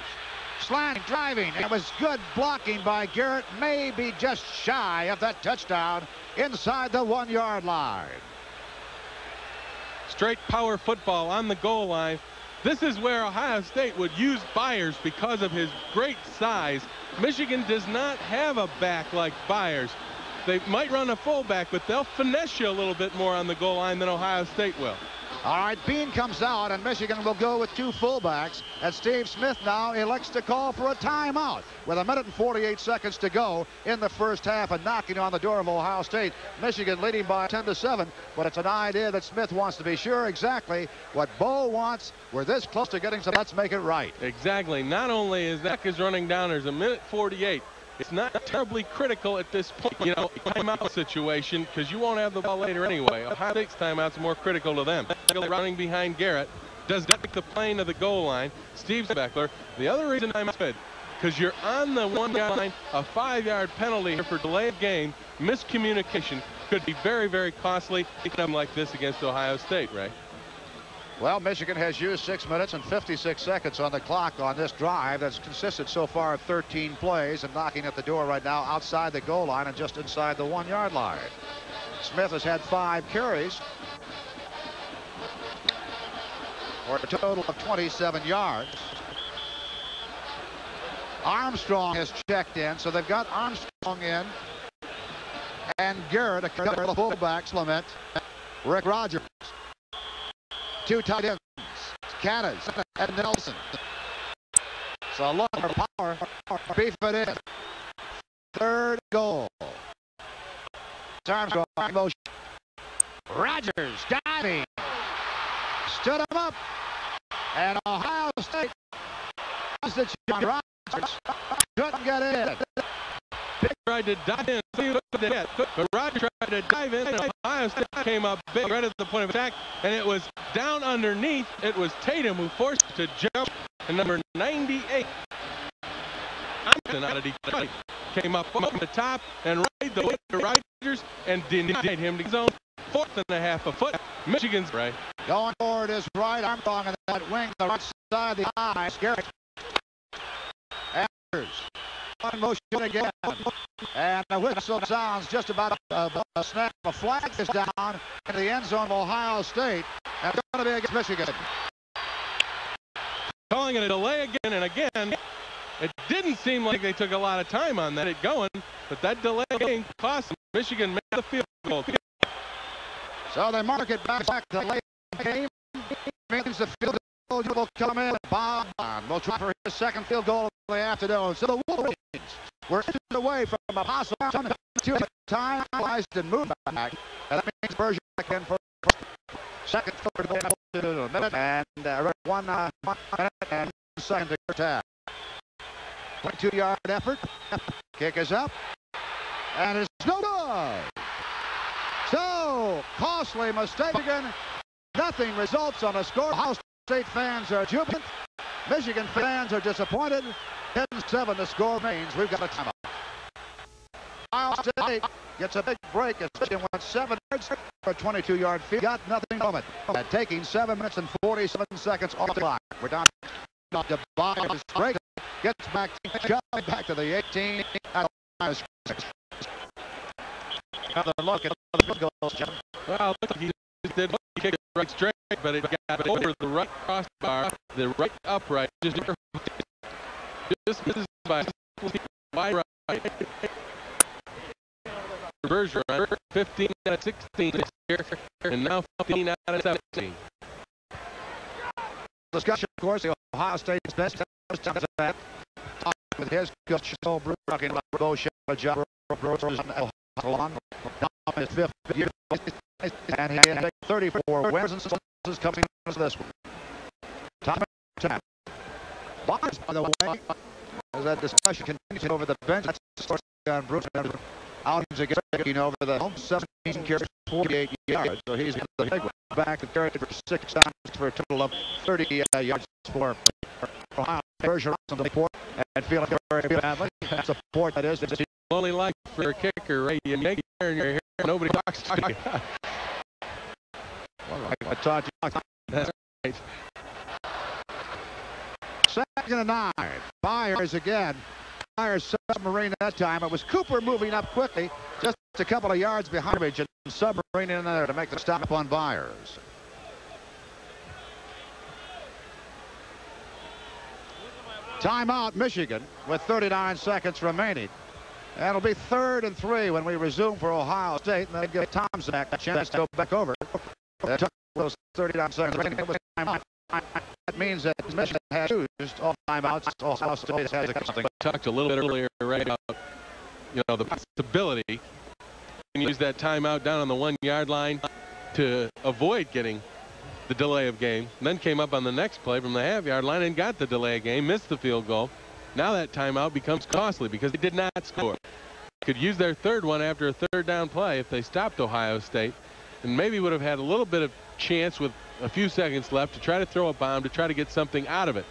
slanting, driving. It was good blocking by Garrett, maybe just shy of that touchdown inside the one-yard line. Straight power football on the goal line. This is where Ohio State would use Byars because of his great size. Michigan does not have a back like Byars. They might run a fullback, but they'll finesse you a little bit more on the goal line than Ohio State will. All right, Bean comes out, and Michigan will go with two fullbacks. And Steve Smith now elects to call for a timeout with a minute and 48 seconds to go in the first half and knocking on the door of Ohio State. Michigan leading by 10 to 7, but it's an idea that Smith wants to be sure exactly what Bo wants. We're this close to getting, so let's make it right. Exactly. Not only is that is running down, there's a minute 48. It's not terribly critical at this point, you know, timeout situation, because you won't have the ball later anyway. Ohio State's timeout's more critical to them. Running behind Garrett does make the plane of the goal line. Steve Beckler. The other reason I'm good, because you're on the one yard line, a five-yard penalty here for delay of game, miscommunication could be very, very costly. Them like this against Ohio State, Ray. Well, Michigan has used six minutes and 56 seconds on the clock on this drive that's consisted so far of 13 plays and knocking at the door right now outside the goal line and just inside the one yard line. Smith has had five carries for a total of 27 yards. Armstrong has checked in, so they've got Armstrong in and Garrett, a fullbacks, lament Rick Rogers. Two tight ends, Cannon and Nelson. So a lot of power, beef it in. Third goal. Armstrong motion. Rogers diving. Stood him up. And Ohio State John Rogers couldn't get in. Tried to dive in. But Roger tried to dive in, and Ohio State came up big right at the point of attack, and it was down underneath. It was Tatum who forced to jump, and number 98, Thompson out of Detroit, came up on the top and right the way to Rogers and denied him to zone fourth and a half a foot. Michigan's right. Going forward is right. arm Armstrong in that wing, the right side, of the eye. Andrews. One motion again. And the whistle sounds just about a, a snap. A flag is down in the end zone of Ohio State. And it's going to be against Michigan. Calling it a delay again and again. It didn't seem like they took a lot of time on that it going, but that delay game cost Michigan made the field goal. So they mark it back, back to the late game. Means the field will come in. Bob will try for his second field goal of the afternoon. So the Wolverines were away from a possible time and move back. And that means Bergeron again for second to a minute and uh, one, uh, one minute and second to attack. 22-yard effort. Kick is up. And it's no good. So, costly mistake again. Nothing results on a score. Ohio State fans are jubilant. Michigan fans are disappointed. 10-7 the score means we've got a timeout. Ohio State gets a big break as Michigan went seven yards for a 22-yard field. Got nothing from it. Taking seven minutes and 47 seconds off the clock. We're down to Byars. Break gets back, back to the 18. Another look at the Jim. Well, look, he did kick it right straight, but it got over the right crossbar, the right upright. Just, just misses by right. Bergeron, 15 out of 16 this year, and now 15 out of 17. Discussion, of course, the Ohio State's best with his coach, Joe Brew, talking about Bo Job, on his fifth year, and he had 34 wins and coming to this one. Time tap. Bonds, by the way, as that discussion continues over the bench, that's on Bruce outings against over the home 17 carries 48 yards. So he's the big one. Back to carry for six times for a total of 30 uh, yards for Ohio. Bergeron on the port and feeling very badly. Support that is. Only like for a kicker, right? You make it in your hair, nobody talks to you. I right. Second and nine. Byars again. Byars submarine that time. It was Cooper moving up quickly, just a couple of yards behind me, and submarine in there to make the stop on Byars. Timeout, Michigan, with 39 seconds remaining. That'll be third and three when we resume for Ohio State, and they give Tomczak a chance to go back over. That took those 39 seconds. That means that Michigan has used all timeouts. Ohio State has something. Talked a little bit earlier right about you know the possibility can use that timeout down on the one yard line to avoid getting the delay of game. Then came up on the next play from the half yard line and got the delay of game, missed the field goal. Now that timeout becomes costly because they did not score. Could use their third one after a third down play if they stopped Ohio State and maybe would have had a little bit of chance with a few seconds left to try to throw a bomb to try to get something out of it.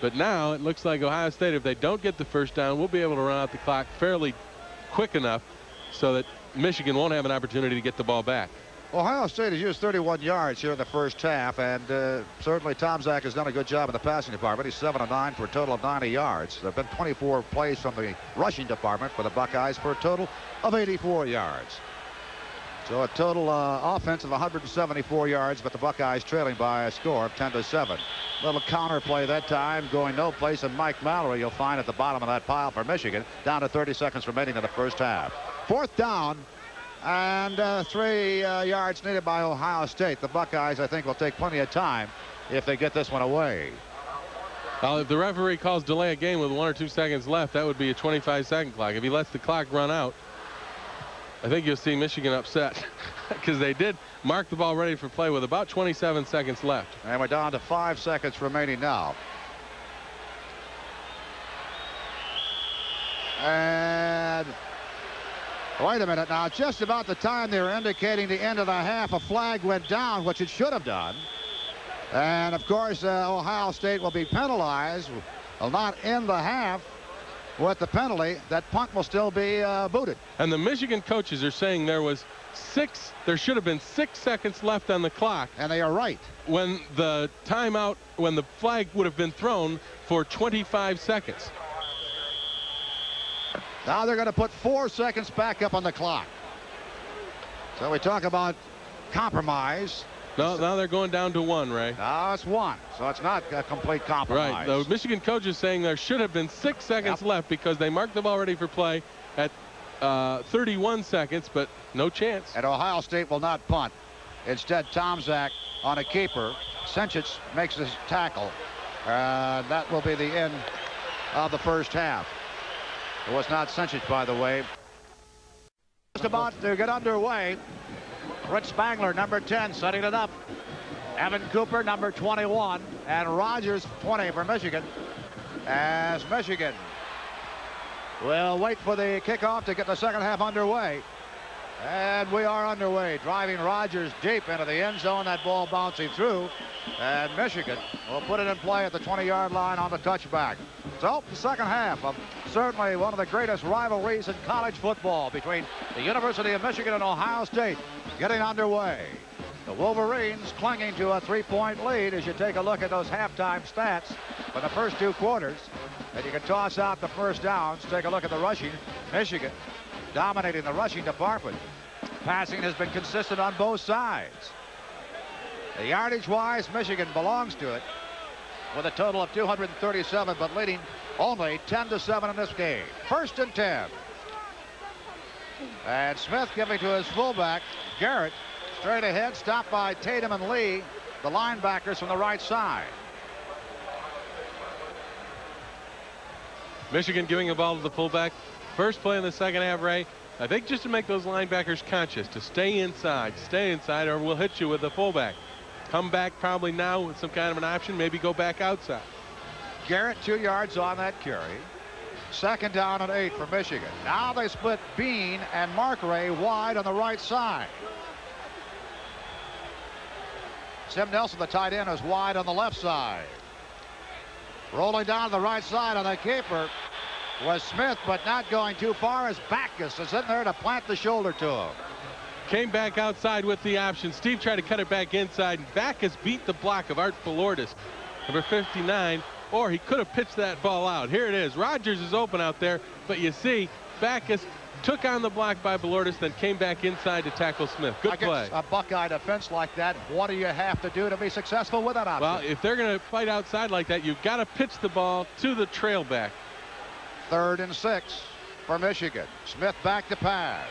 But now it looks like Ohio State, if they don't get the first down, will be able to run out the clock fairly quick enough so that Michigan won't have an opportunity to get the ball back. Ohio State has used 31 yards here in the first half, and uh, certainly Zach has done a good job in the passing department. He's 7 of 9 for a total of 90 yards. There have been 24 plays from the rushing department for the Buckeyes for a total of 84 yards. So a total uh, offense of 174 yards, but the Buckeyes trailing by a score of 10 to 7. Little counter play that time, going no place, and Mike Mallory you'll find at the bottom of that pile for Michigan, down to 30 seconds remaining in the first half. Fourth down, and uh, three uh, yards needed by Ohio State. The Buckeyes, I think, will take plenty of time if they get this one away. Well, if the referee calls delay a game with one or two seconds left, that would be a 25-second clock. If he lets the clock run out, I think you'll see Michigan upset because they did mark the ball ready for play with about 27 seconds left. And we're down to five seconds remaining now. And Wait a minute now. Just about the time they were indicating the end of the half, a flag went down, which it should have done. And of course, uh, Ohio State will be penalized. Will not end the half with the penalty. That punt will still be uh, booted. And the Michigan coaches are saying there was six, there should have been six seconds left on the clock. And they are right. When the timeout, when the flag would have been thrown for 25 seconds. Now they're going to put four seconds back up on the clock. So we talk about compromise. No, now they're going down to one, Ray. Now it's one, so it's not a complete compromise. Right. The Michigan coach is saying there should have been six seconds Yep. left because they marked the ball ready for play at uh, 31 seconds, but no chance. And Ohio State will not punt. Instead, Tomczak on a keeper. Sincich makes his tackle. Uh, that will be the end of the first half. It was not Sincich, by the way. Just about to get underway. Rich Spangler, number 10, setting it up. Evan Cooper, number 21, and Rogers, 20 for Michigan. As Michigan will wait for the kickoff to get the second half underway. And we are underway. Driving Rogers deep into the end zone. That ball bouncing through. And Michigan will put it in play at the 20-yard line on the touchback. So the second half of certainly one of the greatest rivalries in college football between the University of Michigan and Ohio State getting underway. The Wolverines clinging to a three-point lead as you take a look at those halftime stats for the first two quarters. And you can toss out the first downs. Take a look at the rushing. Michigan dominating the rushing department. Passing has been consistent on both sides. The yardage-wise, Michigan belongs to it with a total of 237, but leading only 10 to 7 in this game. First and 10. And Smith giving to his fullback, Garrett, straight ahead, stopped by Tatum and Lee, the linebackers from the right side. Michigan giving the ball to the fullback. First play in the second half, Ray. I think just to make those linebackers conscious to stay inside, stay inside, or we'll hit you with the fullback. Come back probably now with some kind of an option, maybe go back outside. Garrett two yards on that carry. Second down and eight for Michigan. Now they split Bean and Markray wide on the right side. Sim Nelson, the tight end, is wide on the left side. Rolling down the right side on the keeper was Smith, but not going too far as Backus is in there to plant the shoulder to him. Came back outside with the option. Steve tried to cut it back inside. And Backus beat the block of Art Balourdos, number 59, or he could have pitched that ball out. Here it is. Rogers is open out there, but you see Backus took on the block by Balourdos, then came back inside to tackle Smith. Good Against play. a Buckeye defense like that, what do you have to do to be successful with that option? Well, if they're going to fight outside like that, you've got to pitch the ball to the trailback. Third and six for Michigan. Smith back to pass.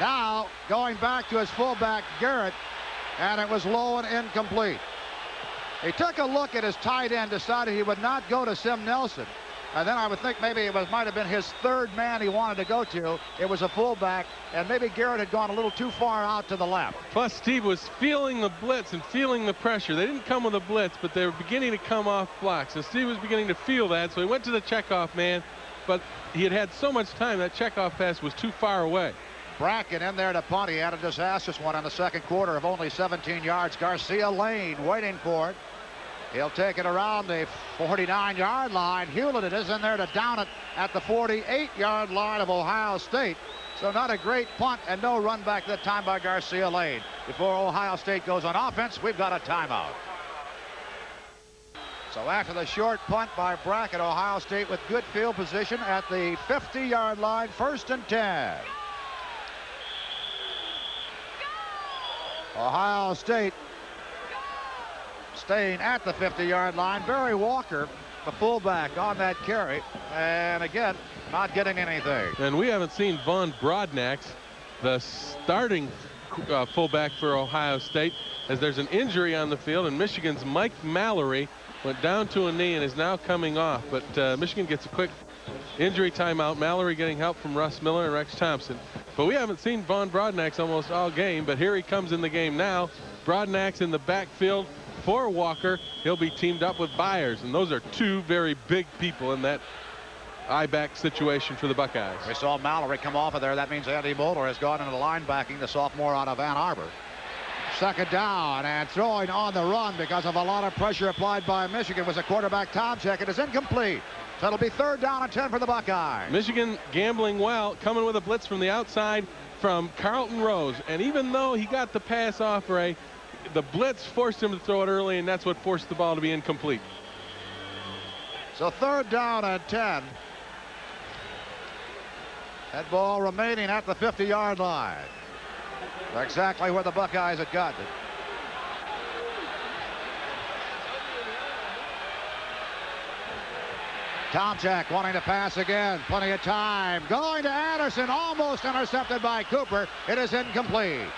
Now going back to his fullback Garrett, and it was low and incomplete. He took a look at his tight end, decided he would not go to Sim Nelson. And then I would think maybe it was, might have been his third man he wanted to go to. It was a fullback, and maybe Garrett had gone a little too far out to the left. Plus, Steve was feeling the blitz and feeling the pressure. They didn't come with a blitz, but they were beginning to come off blocks. And Steve was beginning to feel that, so he went to the checkoff man. But he had had so much time, that checkoff pass was too far away. Bracken in there to punt. He had a disastrous one in the second quarter of only 17 yards. Garcia Lane waiting for it. He'll take it around the 49-yard line. Hewlett is in there to down it at the 48-yard line of Ohio State. So not a great punt and no run back that time by Garcia Lane. Before Ohio State goes on offense, we've got a timeout. So after the short punt by Bracken, Ohio State with good field position at the 50-yard line, first and 10. Ohio State staying at the 50-yard line. Barry Walker, the fullback, on that carry. And again, not getting anything. And we haven't seen Vaughn Broadnax, the starting uh, fullback for Ohio State, as there's an injury on the field, and Michigan's Mike Mallory went down to a knee and is now coming off. But uh, Michigan gets a quick injury timeout. Mallory getting help from Russ Miller and Rex Thompson. But we haven't seen Vaughn Broadnax almost all game, but here he comes in the game now. Broadnax in the backfield for Walker. He'll be teamed up with Byars, and those are two very big people in that eye back situation for the Buckeyes. We saw Mallory come off of there. That means Andy Moeller has gone into linebacking, the sophomore out of Ann Arbor. Second down and throwing on the run because of a lot of pressure applied by Michigan was a quarterback Tomczak. It is incomplete. So it'll be third down and 10 for the Buckeyes. Michigan gambling well, coming with a blitz from the outside from Carlton Rose. And even though he got the pass off, Ray, the blitz forced him to throw it early, and that's what forced the ball to be incomplete. So third down and 10. That ball remaining at the 50-yard line. Exactly where the Buckeyes had gotten it. Tomczak wanting to pass again. Plenty of time. Going to Anderson. Almost intercepted by Cooper. It is incomplete.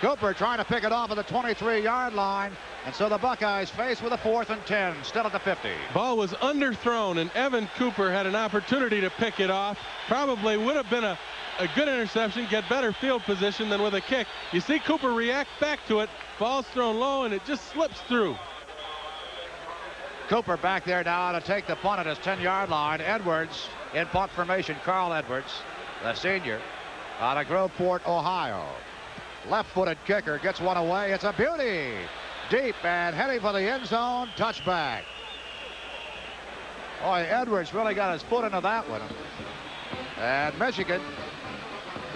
Cooper trying to pick it off at the 23-yard line. And so the Buckeyes face with a fourth and 10, still at the 50. Ball was underthrown, and Evan Cooper had an opportunity to pick it off. Probably would have been a, a good interception, get better field position than with a kick. You see Cooper react back to it. Ball's thrown low, and it just slips through. Cooper back there now to take the punt at his 10-yard line. Edwards in punt formation. Carl Edwards, the senior, out of Groveport, Ohio. Left-footed kicker gets one away. It's a beauty. Deep and heading for the end zone. Touchback. Boy, Edwards really got his foot into that one. And Michigan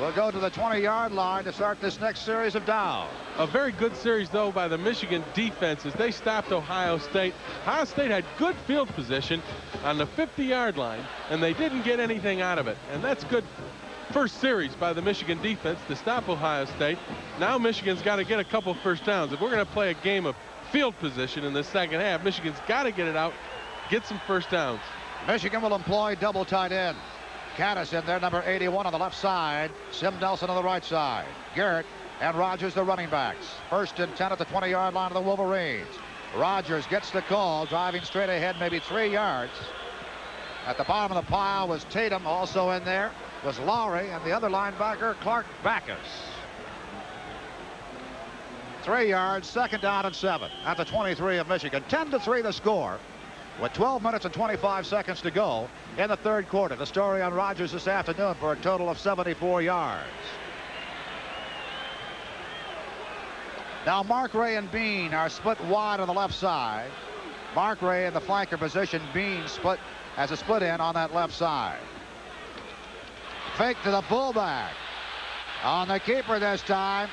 will go to the 20-yard line to start this next series of downs. A very good series, though, by the Michigan defenses. They stopped Ohio State. Ohio State had good field position on the 50-yard line, and they didn't get anything out of it. And that's good first series by the Michigan defense to stop Ohio State. Now Michigan's got to get a couple first downs. If we're going to play a game of field position in the second half, Michigan's got to get it out, get some first downs. Michigan will employ double tight ends. Kattus in there, number 81 on the left side. Sim Nelson on the right side. Garrett and Rogers, the running backs. First and 10 at the 20-yard line of the Wolverines. Rogers gets the call, driving straight ahead, maybe three yards. At the bottom of the pile was Tatum, also in there was Lowry, and the other linebacker, Clark Backus. Three yards, second down and seven at the 23 of Michigan. 10 to 3 the score with 12 minutes and 25 seconds to go in the third quarter. The story on Rogers this afternoon for a total of 74 yards. Now Markray and Bean are split wide on the left side. Markray in the flanker position. Bean split as a split in on that left side. Fake to the fullback. On the keeper this time.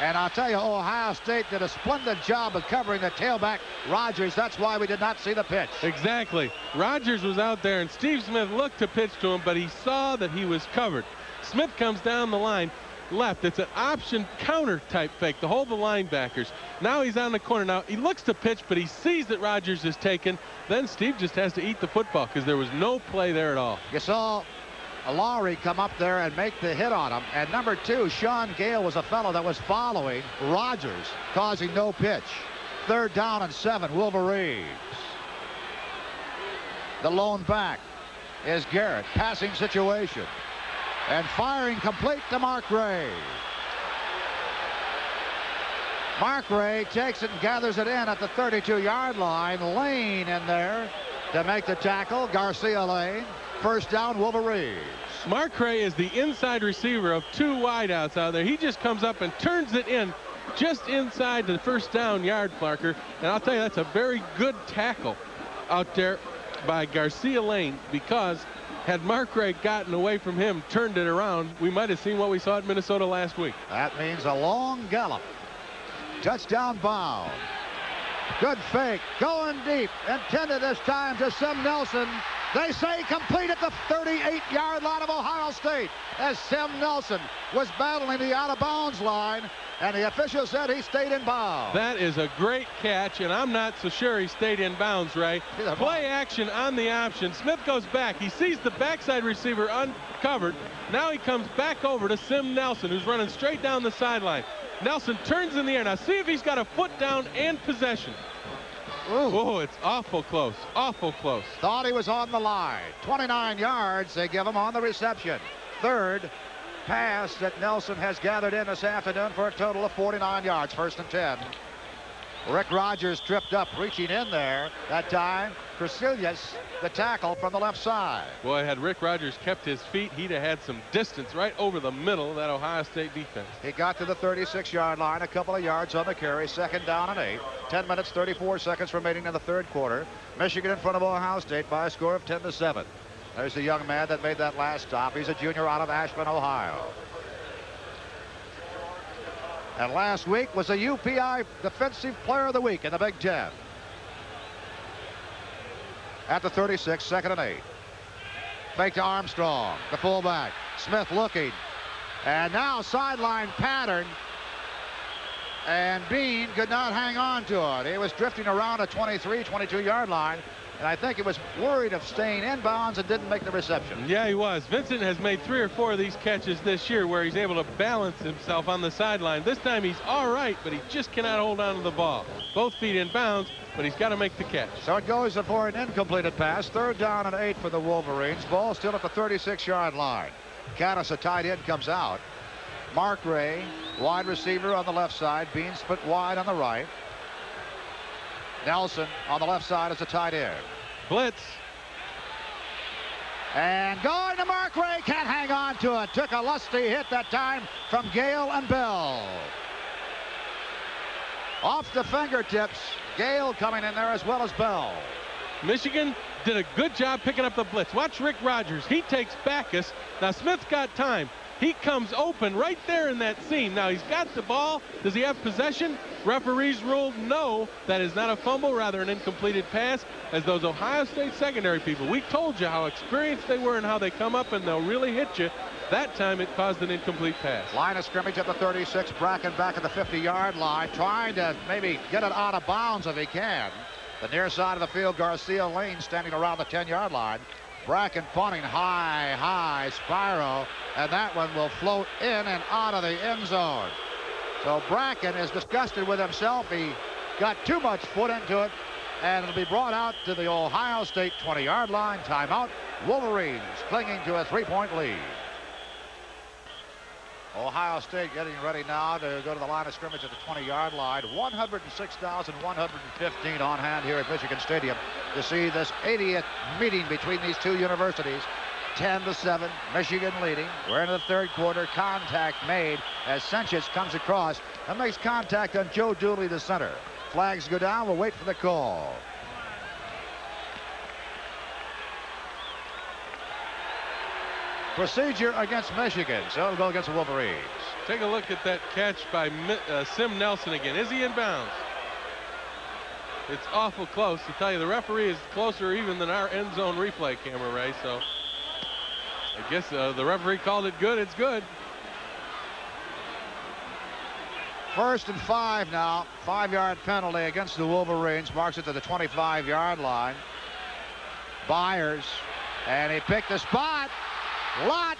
And I'll tell you, Ohio State did a splendid job of covering the tailback, Rogers. That's why we did not see the pitch. Exactly. Rogers was out there, and Steve Smith looked to pitch to him, but he saw that he was covered. Smith comes down the line left. It's an option counter type fake to hold the linebackers. Now he's on the corner. Now he looks to pitch, but he sees that Rogers is taken. Then Steve just has to eat the football because there was no play there at all. You saw Lowry come up there and make the hit on him. And number two, Shaun Gayle was a fellow that was following Rogers, causing no pitch. Third down and seven, Wolverines. The lone back is Garrett. Passing situation. And firing complete to Markray. Mark Ray takes it and gathers it in at the 32-yard line. Lane in there to make the tackle. Garcia Lane. First down, Wolverines. Markray is the inside receiver of two wideouts out there. He just comes up and turns it in just inside the first down yard marker. And I'll tell you, that's a very good tackle out there by Garcia Lane because had Markray gotten away from him, turned it around, we might have seen what we saw at Minnesota last week. That means a long gallop. Touchdown bound. Good fake. Going deep. Intended this time to Sim Nelson. They say complete at the 38-yard line of Ohio State as Sim Nelson was battling the out-of-bounds line, and the official said he stayed in bounds. That is a great catch, and I'm not so sure he stayed in bounds, Ray. Play action on the option. Smith goes back. He sees the backside receiver uncovered. Now he comes back over to Sim Nelson, who's running straight down the sideline. Nelson turns in the air. Now see if he's got a foot down and possession. Ooh. Oh, it's awful close. Awful close. Thought he was on the line. 29 yards they give him on the reception. Third pass that Nelson has gathered in this afternoon for a total of 49 yards. First and 10. Rick Rogers tripped up, reaching in there that time. Crecelius, the tackle from the left side. Boy, had Rick Rogers kept his feet, he'd have had some distance right over the middle of that Ohio State defense. He got to the 36-yard line, a couple of yards on the carry, second down and eight. 10 minutes, 34 seconds remaining in the third quarter. Michigan in front of Ohio State by a score of 10 to 7. There's the young man that made that last stop. He's a junior out of Ashland, Ohio. And last week was a UPI Defensive Player of the Week in the Big Ten. At the 36, second and eight. Fake to Armstrong, the fullback. Smith looking. And now sideline pattern. And Bean could not hang on to it. He was drifting around a 23, 22 yard line. And I think he was worried of staying inbounds and didn't make the reception. Yeah, he was. Vincent has made three or four of these catches this year where he's able to balance himself on the sideline. This time he's all right, but he just cannot hold on to the ball. Both feet in bounds, but he's got to make the catch. So it goes for an incompleted pass. Third down and eight for the Wolverines. Ball still at the 36-yard line. Kattus, a tight end, comes out. Markray, wide receiver on the left side. Bean split wide on the right. Nelson on the left side as a tight end. Blitz. And going to Markray, can't hang on to it. Took a lusty hit that time from Gayle and Bell. Off the fingertips, Gayle coming in there as well as Bell. Michigan did a good job picking up the blitz. Watch Rick Rogers. He takes Backus. Now Smith's got time. He comes open right there in that seam. Now he's got the ball. Does he have possession? Referees ruled no. That is not a fumble, rather an incompleted pass. As those Ohio State secondary people, we told you how experienced they were and how they come up and they'll really hit you. That time it caused an incomplete pass. Line of scrimmage at the 36. Bracken back at the 50-yard line, trying to maybe get it out of bounds if he can. The near side of the field, Garcia Lane standing around the 10-yard line. Bracken punting high, high, Spiro, and that one will float in and out of the end zone. So Bracken is disgusted with himself. He got too much foot into it, and it'll be brought out to the Ohio State 20-yard line. Timeout. Wolverines clinging to a three-point lead. Ohio State getting ready now to go to the line of scrimmage at the 20-yard line. 106,115 on hand here at Michigan Stadium to see this 80th meeting between these two universities. 10 to 7, Michigan leading. We're into the third quarter. Contact made as Sanchez comes across and makes contact on Joe Dooley, the center. Flags go down. We'll wait for the call. Procedure against Michigan. So it'll go against the Wolverines. Take a look at that catch by uh, Sim Nelson again. Is he in bounds? It's awful close. To tell you, the referee is closer even than our end zone replay camera, Ray. So I guess uh, the referee called it good. It's good. First and five now. Five-yard penalty against the Wolverines. Marks it to the 25-yard line. Byars. And he picked the spot. Lott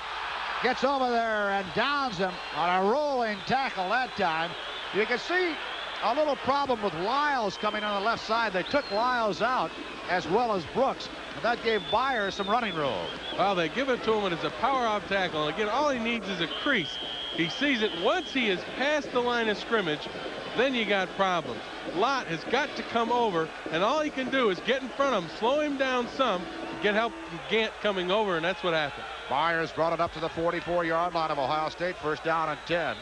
gets over there and downs him on a rolling tackle that time. You can see a little problem with Lyles coming on the left side. They took Lyles out as well as Brooks. And that gave Byars some running room. Well, they give it to him and it's a power-off tackle. Again, all he needs is a crease. He sees it once he is past the line of scrimmage, then you got problems. Lott has got to come over, and all he can do is get in front of him, slow him down some, get help from Gant coming over, and that's what happened. Byars brought it up to the 44-yard line of Ohio State, first down and 10.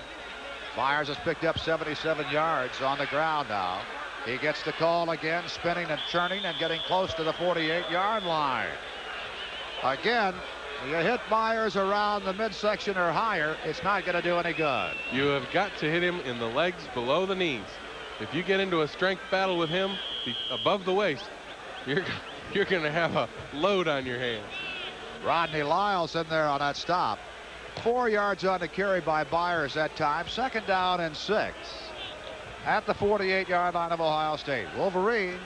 Byars has picked up 77 yards on the ground now. He gets the call again, spinning and churning and getting close to the 48-yard line. Again, you hit Byars around the midsection or higher, it's not going to do any good. You have got to hit him in the legs below the knees. If you get into a strength battle with him above the waist, you're, you're going to have a load on your hands. Rodney Lyles in there on that stop. Four yards on the carry by Byars that time. Second down and six at the 48-yard line of Ohio State. Wolverines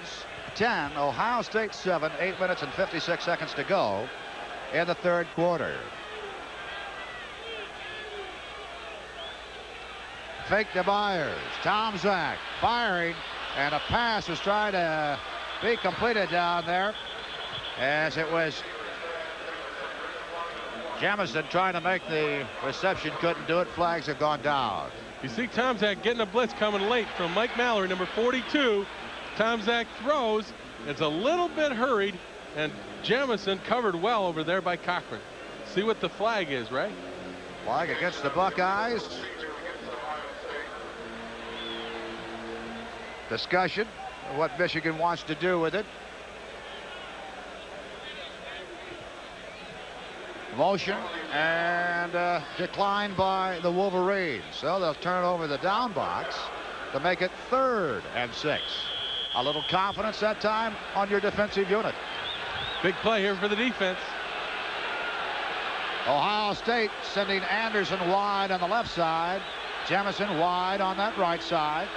10, Ohio State 7, 8 minutes and 56 seconds to go in the third quarter. Fake to Byars. Tomczak firing, and a pass was trying to be completed down there as it was Jemison trying to make the reception, couldn't do it. Flags have gone down. You see Tomczak getting a blitz coming late from Mike Mallory, number 42. Tomczak throws, It's a little bit hurried, and Jemison covered well over there by Cochran. See what the flag is, right? Flag against the Buckeyes. Discussion of what Michigan wants to do with it. Motion and uh, declined by the Wolverines. So they'll turn over the down box to make it third and six. A little confidence that time on your defensive unit. Big play here for the defense. Ohio State sending Anderson wide on the left side. Jemison wide on that right side.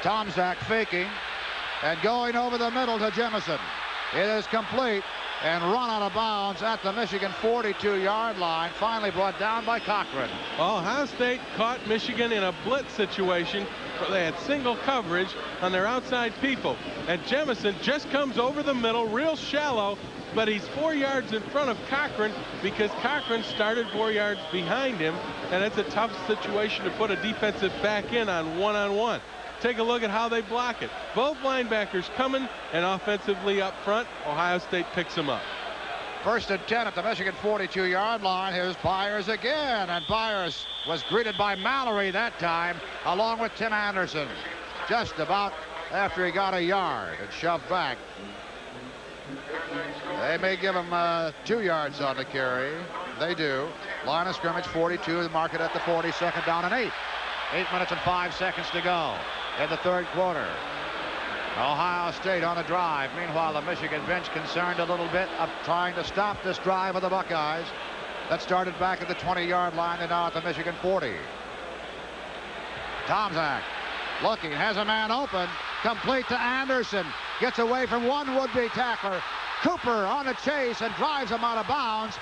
Tomczak faking and going over the middle to Jemison. It is complete and run out of bounds at the Michigan 42-yard line. Finally brought down by Cochran. Ohio State caught Michigan in a blitz situation. They had single coverage on their outside people. And Jemison just comes over the middle, real shallow, but he's four yards in front of Cochran because Cochran started four yards behind him, and it's a tough situation to put a defensive back in on one-on-one. -on -one. Take a look at how they block it. Both linebackers coming and offensively up front. Ohio State picks them up. First and 10 at the Michigan 42-yard line. Here's Byars again, and Byars was greeted by Mallory that time, along with Tim Anderson. Just about after he got a yard and shoved back. They may give him uh, two yards on the carry. They do. Line of scrimmage 42, the market at the 40, second down and eight. Eight minutes and five seconds to go in the third quarter. Ohio State on a drive. Meanwhile, the Michigan bench concerned a little bit of trying to stop this drive of the Buckeyes that started back at the 20-yard line and now at the Michigan 40. Tomczak looking, has a man open, complete to Anderson, gets away from one would-be tackler. Cooper on a chase and drives him out of bounds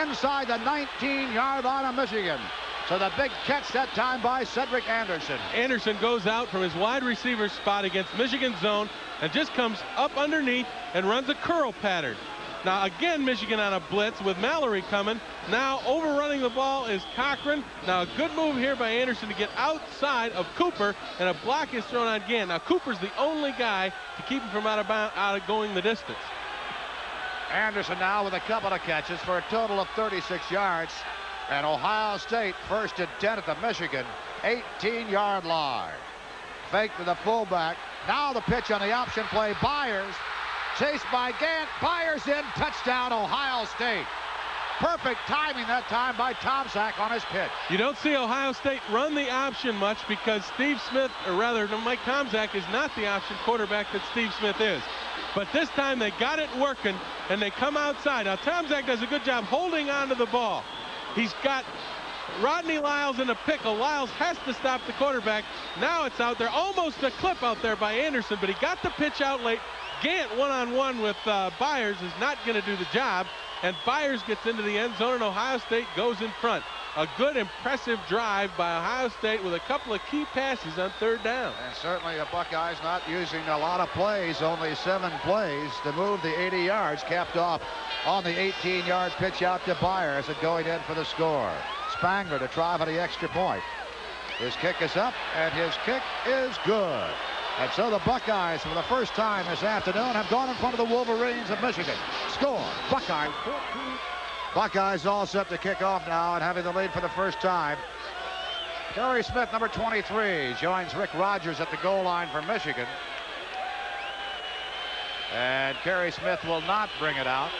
inside the 19-yard line of Michigan. So the big catch that time by Cedric Anderson. Anderson goes out from his wide receiver spot against Michigan zone and just comes up underneath and runs a curl pattern. Now again Michigan on a blitz with Mallory coming. Now overrunning the ball is Cochran. Now a good move here by Anderson to get outside of Cooper and a block is thrown on again. Now Cooper's the only guy to keep him from out of, bound, out of going the distance. Anderson now with a couple of catches for a total of 36 yards. And Ohio State first and 10 at the Michigan 18-yard line. Fake to the fullback. Now the pitch on the option play. Byars chased by Gant. Byars in. Touchdown Ohio State. Perfect timing that time by Tomczak on his pitch. You don't see Ohio State run the option much because Steve Smith, or rather Mike Tomczak, is not the option quarterback that Steve Smith is. But this time they got it working and they come outside. Now Tomczak does a good job holding on to the ball. He's got Rodney Lyles in a pickle. Lyles has to stop the quarterback. Now it's out there. Almost a clip out there by Anderson, but he got the pitch out late. Gant one-on-one -on -one with uh, Byars is not going to do the job. And Byars gets into the end zone, and Ohio State goes in front. A good, impressive drive by Ohio State with a couple of key passes on third down. And certainly the Buckeyes not using a lot of plays, only seven plays to move the 80 yards, capped off on the 18-yard pitch out to Byars and going in for the score. Spangler to try for the extra point. His kick is up, and his kick is good. And so the Buckeyes, for the first time this afternoon, have gone in front of the Wolverines of Michigan. Score, Buckeye 14. Buckeyes all set to kick off now and having the lead for the first time. Terry Smith, number 23, joins Rick Rogers at the goal line for Michigan. And Kerry Smith will not bring it out.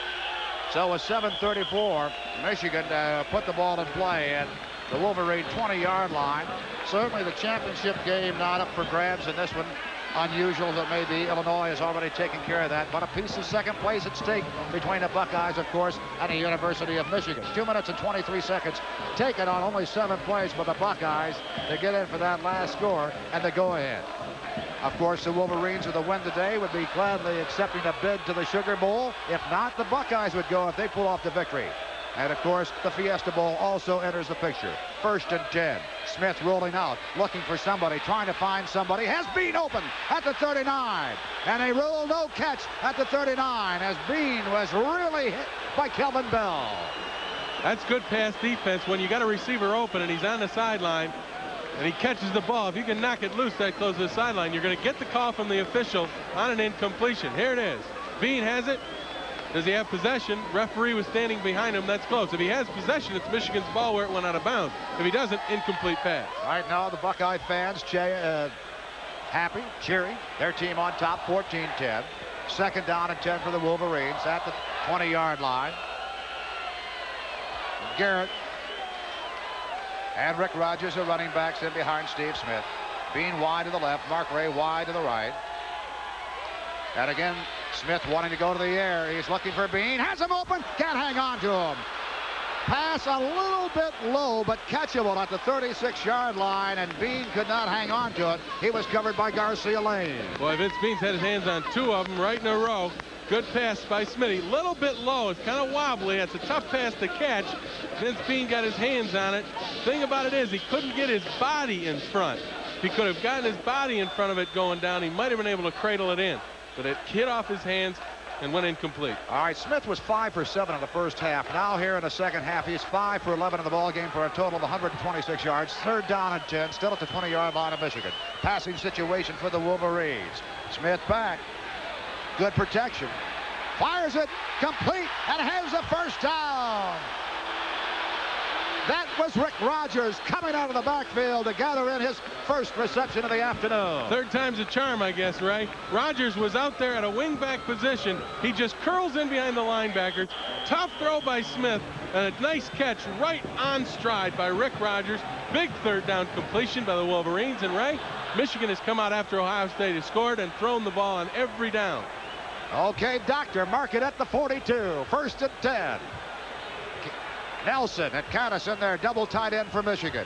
So with 7.34, Michigan uh, put the ball in play at the Wolverine 20-yard line. Certainly the championship game not up for grabs in this one. Unusual as it may be, Illinois has already taken care of that. But a piece of second place at stake between the Buckeyes, of course, and the University of Michigan. Two minutes and 23 seconds taken on only seven plays by the Buckeyes to get in for that last score and the go-ahead. Of course, the Wolverines with a win today would be gladly accepting a bid to the Sugar Bowl. If not, the Buckeyes would go if they pull off the victory. And of course, the Fiesta Bowl also enters the picture. First and 10. Smith rolling out, looking for somebody, trying to find somebody. Has Bean open at the 39. And a rule no catch at the 39 as Bean was really hit by Kelvin Bell. That's good pass defense when you got a receiver open and he's on the sideline. and he catches the ball. If you can knock it loose that close to the sideline, you're going to get the call from the official on an incompletion. Here it is. Bean has it. Does he have possession? Referee was standing behind him. That's close. If he has possession, it's Michigan's ball where it went out of bounds. If he doesn't, incomplete pass. Right now, the Buckeye fans uh, happy, cheering. Their team on top, 14-10. Second down and 10 for the Wolverines at the 20-yard line. Garrett and Rick Rogers are running backs in behind Steve Smith. Bean wide to the left, Markray wide to the right. And again, Smith wanting to go to the air. He's looking for Bean. Has him open. Can't hang on to him. Pass a little bit low, but catchable at the 36-yard line, and Bean could not hang on to it. He was covered by Garcia Lane. Boy, Vince Beans had his hands on two of them right in a row. Good pass by Smitty. Little bit low. It's kind of wobbly. It's a tough pass to catch. Vince Bean got his hands on it. Thing about it is he couldn't get his body in front. He could have gotten his body in front of it going down, he might have been able to cradle it in but it hit off his hands and went incomplete. All right, Smith was 5 for 7 in the first half. Now here in the second half, he's 5 for 11 in the ball game for a total of 126 yards. Third down and 10, still at the 20-yard line of Michigan. Passing situation for the Wolverines. Smith back. Good protection. Fires it, complete, and has the first down. That was Rick Rogers coming out of the backfield to gather in his first reception of the afternoon. Third time's a charm, I guess, right? Rogers was out there at a wingback position. He just curls in behind the linebackers. Tough throw by Smith and a nice catch right on stride by Rick Rogers. Big third down completion by the Wolverines. And Ray, Michigan has come out after Ohio State has scored and thrown the ball on every down. Okay, Doctor, mark it at the 42. First and 10. Nelson and Kattus in there, double tight end for Michigan.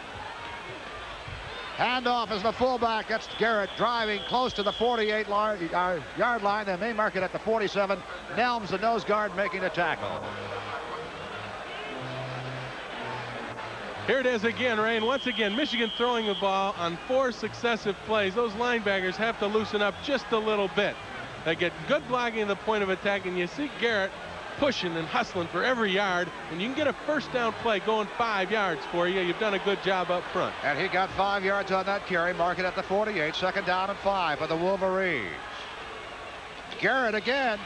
Handoff is the fullback. That's Garrett driving close to the 48 uh, yard line. They may mark it at the 47. Nelms, the nose guard, making the tackle. Here it is again, Rain. Once again, Michigan throwing the ball on four successive plays. Those linebackers have to loosen up just a little bit. They get good blocking at the point of attack, and you see Garrett pushing and hustling for every yard, and you can get a first down play going five yards for you. You've done a good job up front. And he got five yards on that carry, mark it at the 48, second down and five for the Wolverines. Garrett again,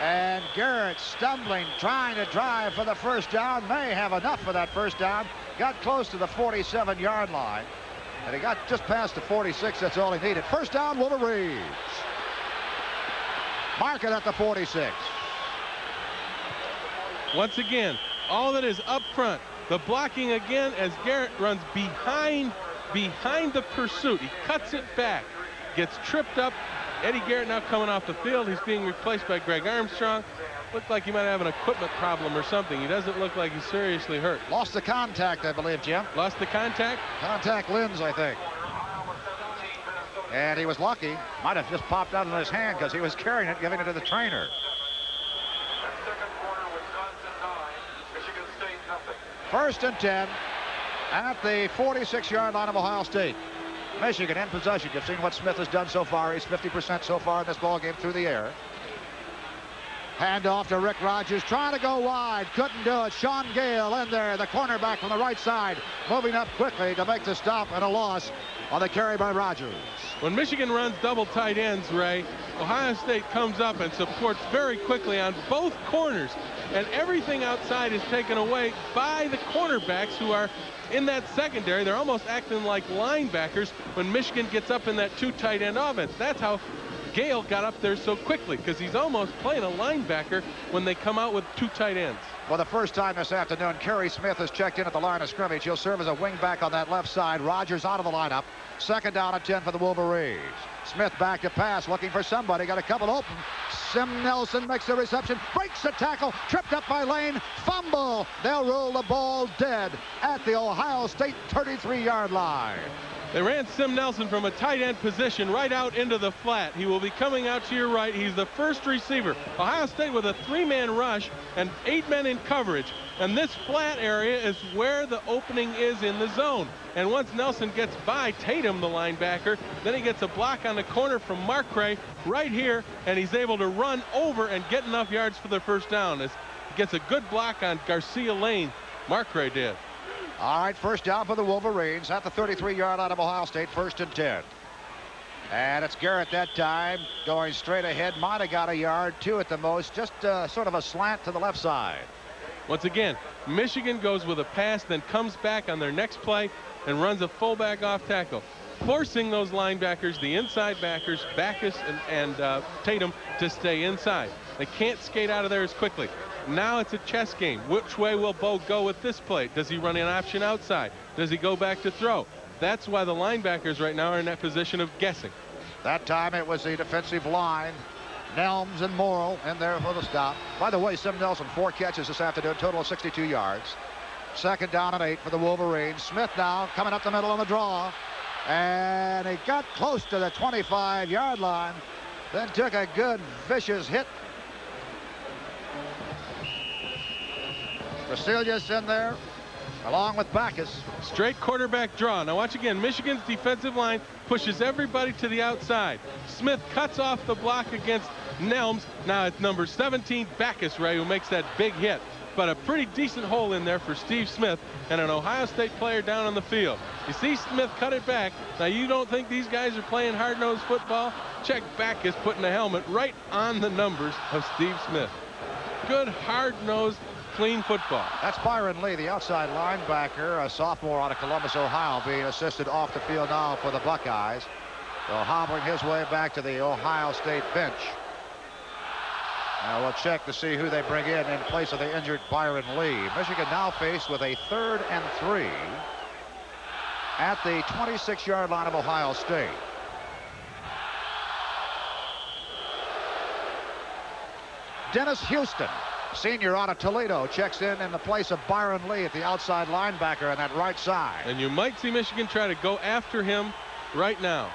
and Garrett stumbling, trying to drive for the first down, may have enough for that first down, got close to the 47-yard line, and he got just past the 46, that's all he needed. First down, Wolverines. Mark it at the 46. Once again, all that is up front. The blocking again as Garrett runs behind, behind the pursuit. He cuts it back, gets tripped up. Eddie Garrett now coming off the field. He's being replaced by Greg Armstrong. Looked like he might have an equipment problem or something. He doesn't look like he's seriously hurt. Lost the contact, I believe, Jim. Lost the contact? Contact lens, I think. And he was lucky. Might have just popped out in his hand because he was carrying it, giving it to the trainer. First and 10 at the 46-yard line of Ohio State. Michigan in possession. You've seen what Smith has done so far. He's 50% so far in this ball game through the air. Hand off to Rick Rogers, trying to go wide. Couldn't do it. Shaun Gayle in there, the cornerback from the right side, moving up quickly to make the stop and a loss on the carry by Rogers. When Michigan runs double tight ends, Ray, Ohio State comes up and supports very quickly on both corners. And everything outside is taken away by the cornerbacks who are in that secondary. They're almost acting like linebackers when Michigan gets up in that two tight end offense. That's how Gayle got up there so quickly because he's almost playing a linebacker when they come out with two tight ends. For the first time this afternoon, Kerry Smith has checked in at the line of scrimmage. He'll serve as a wingback on that left side. Rogers out of the lineup. Second down and 10 for the Wolverines. Smith back to pass, looking for somebody. Got a couple open. Sim Nelson makes the reception, breaks the tackle, tripped up by Lane, fumble. They'll roll the ball dead at the Ohio State 33-yard line. They ran Sim Nelson from a tight end position right out into the flat. He will be coming out to your right. He's the first receiver. Ohio State with a three-man rush and eight men in coverage. And this flat area is where the opening is in the zone. And once Nelson gets by Tatum, the linebacker, then he gets a block on the corner from Markray right here, and he's able to run over and get enough yards for the first down. As he gets a good block on Garcia Lane, Markray did. All right, first down for the Wolverines at the 33-yard line of Ohio State, first and 10. And it's Garrett that time going straight ahead. Might have got a yard, two at the most. Just uh, sort of a slant to the left side. Once again, Michigan goes with a pass, then comes back on their next play and runs a fullback off tackle, forcing those linebackers, the inside backers, Backus and, and uh, Tatum, to stay inside. They can't skate out of there as quickly. Now it's a chess game. Which way will Bo go with this play? Does he run an option outside? Does he go back to throw? That's why the linebackers right now are in that position of guessing. That time it was the defensive line. Nelms and Morrill in there for the stop. By the way, Sim Nelson, four catches this afternoon, total of 62 yards. Second down and eight for the Wolverines. Smith now coming up the middle on the draw. And he got close to the 25-yard line. Then took a good, vicious hit. Crecelius in there along with Backus. Straight quarterback draw. Now watch again. Michigan's defensive line pushes everybody to the outside. Smith cuts off the block against Nelms. Now it's number 17, Backus Ray, who makes that big hit. But a pretty decent hole in there for Steve Smith and an Ohio State player down on the field. You see Smith cut it back. Now you don't think these guys are playing hard-nosed football? Check Backus putting the helmet right on the numbers of Steve Smith. Good hard-nosed clean football. That's Byron Lee, the outside linebacker, a sophomore out of Columbus, Ohio, being assisted off the field now for the Buckeyes. So hobbling his way back to the Ohio State bench. Now we'll check to see who they bring in in place of the injured Byron Lee. Michigan now faced with a third and three at the 26-yard line of Ohio State. Dennis Houston senior out of Toledo, checks in in the place of Byron Lee at the outside linebacker on that right side. And you might see Michigan try to go after him right now.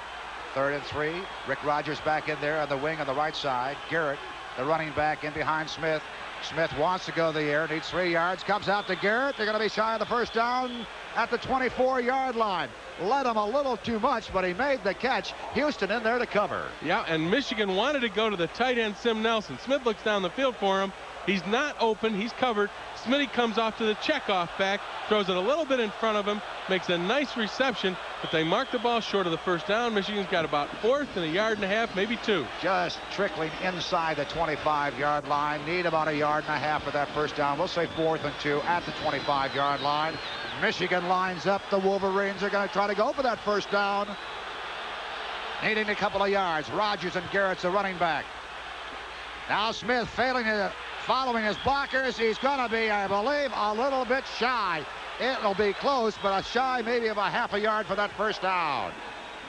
Third and three. Rick Rogers back in there on the wing on the right side. Garrett, the running back, in behind Smith. Smith wants to go the air, needs three yards, comes out to Garrett. They're going to be shy of the first down at the 24-yard line. Led him a little too much, but he made the catch. Houston in there to cover. Yeah, and Michigan wanted to go to the tight end, Sim Nelson. Smith looks down the field for him. He's not open. He's covered. Smitty comes off to the checkoff back, throws it a little bit in front of him, makes a nice reception, but they mark the ball short of the first down. Michigan's got about fourth and a yard and a half, maybe two. Just trickling inside the 25-yard line. Need about a yard and a half for that first down. We'll say fourth and two at the 25-yard line. Michigan lines up. The Wolverines are going to try to go for that first down. Needing a couple of yards. Rogers and Garrett's the running back. Now Smith failing to following his blockers. He's going to be, I believe, a little bit shy. It'll be close, but a shy maybe of a half a yard for that first down.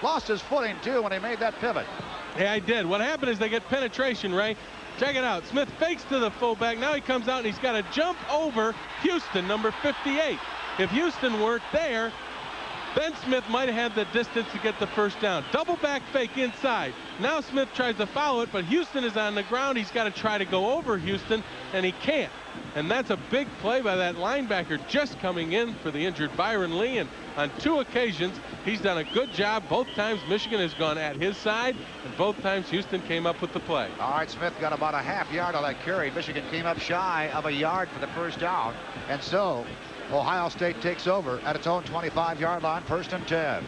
Lost his footing, too, when he made that pivot. Yeah, I did. What happened is they get penetration, Ray. Check it out. Smith fakes to the fullback. Now he comes out and he's got to jump over Houston, number 58. If Houston weren't there, Ben Smith might have had the distance to get the first down. Double back fake inside. Now Smith tries to follow it, but Houston is on the ground. He's got to try to go over Houston, and he can't. And that's a big play by that linebacker just coming in for the injured Byron Lee. And on two occasions, he's done a good job. Both times Michigan has gone at his side, and both times Houston came up with the play. All right, Smith got about a half yard on that carry. Michigan came up shy of a yard for the first down. And so Ohio State takes over at its own 25-yard line, first and 10.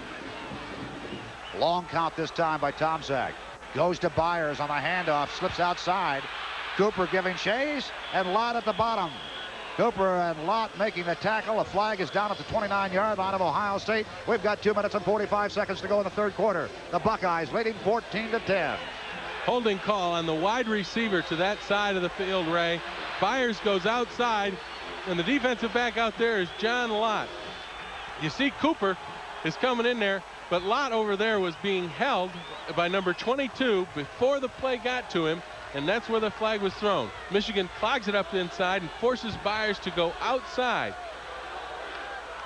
Long count this time by Tom Tomczak. Goes to Byars on a handoff, slips outside. Cooper giving chase, and Lott at the bottom. Cooper and Lott making the tackle. A flag is down at the 29-yard line of Ohio State. We've got two minutes and 45 seconds to go in the third quarter. The Buckeyes leading 14 to 10. Holding call on the wide receiver to that side of the field, Ray. Byars goes outside, and the defensive back out there is John Lott. You see Cooper is coming in there, but Lott over there was being held by number 22 before the play got to him, and that's where the flag was thrown. Michigan clogs it up the inside and forces Byars to go outside.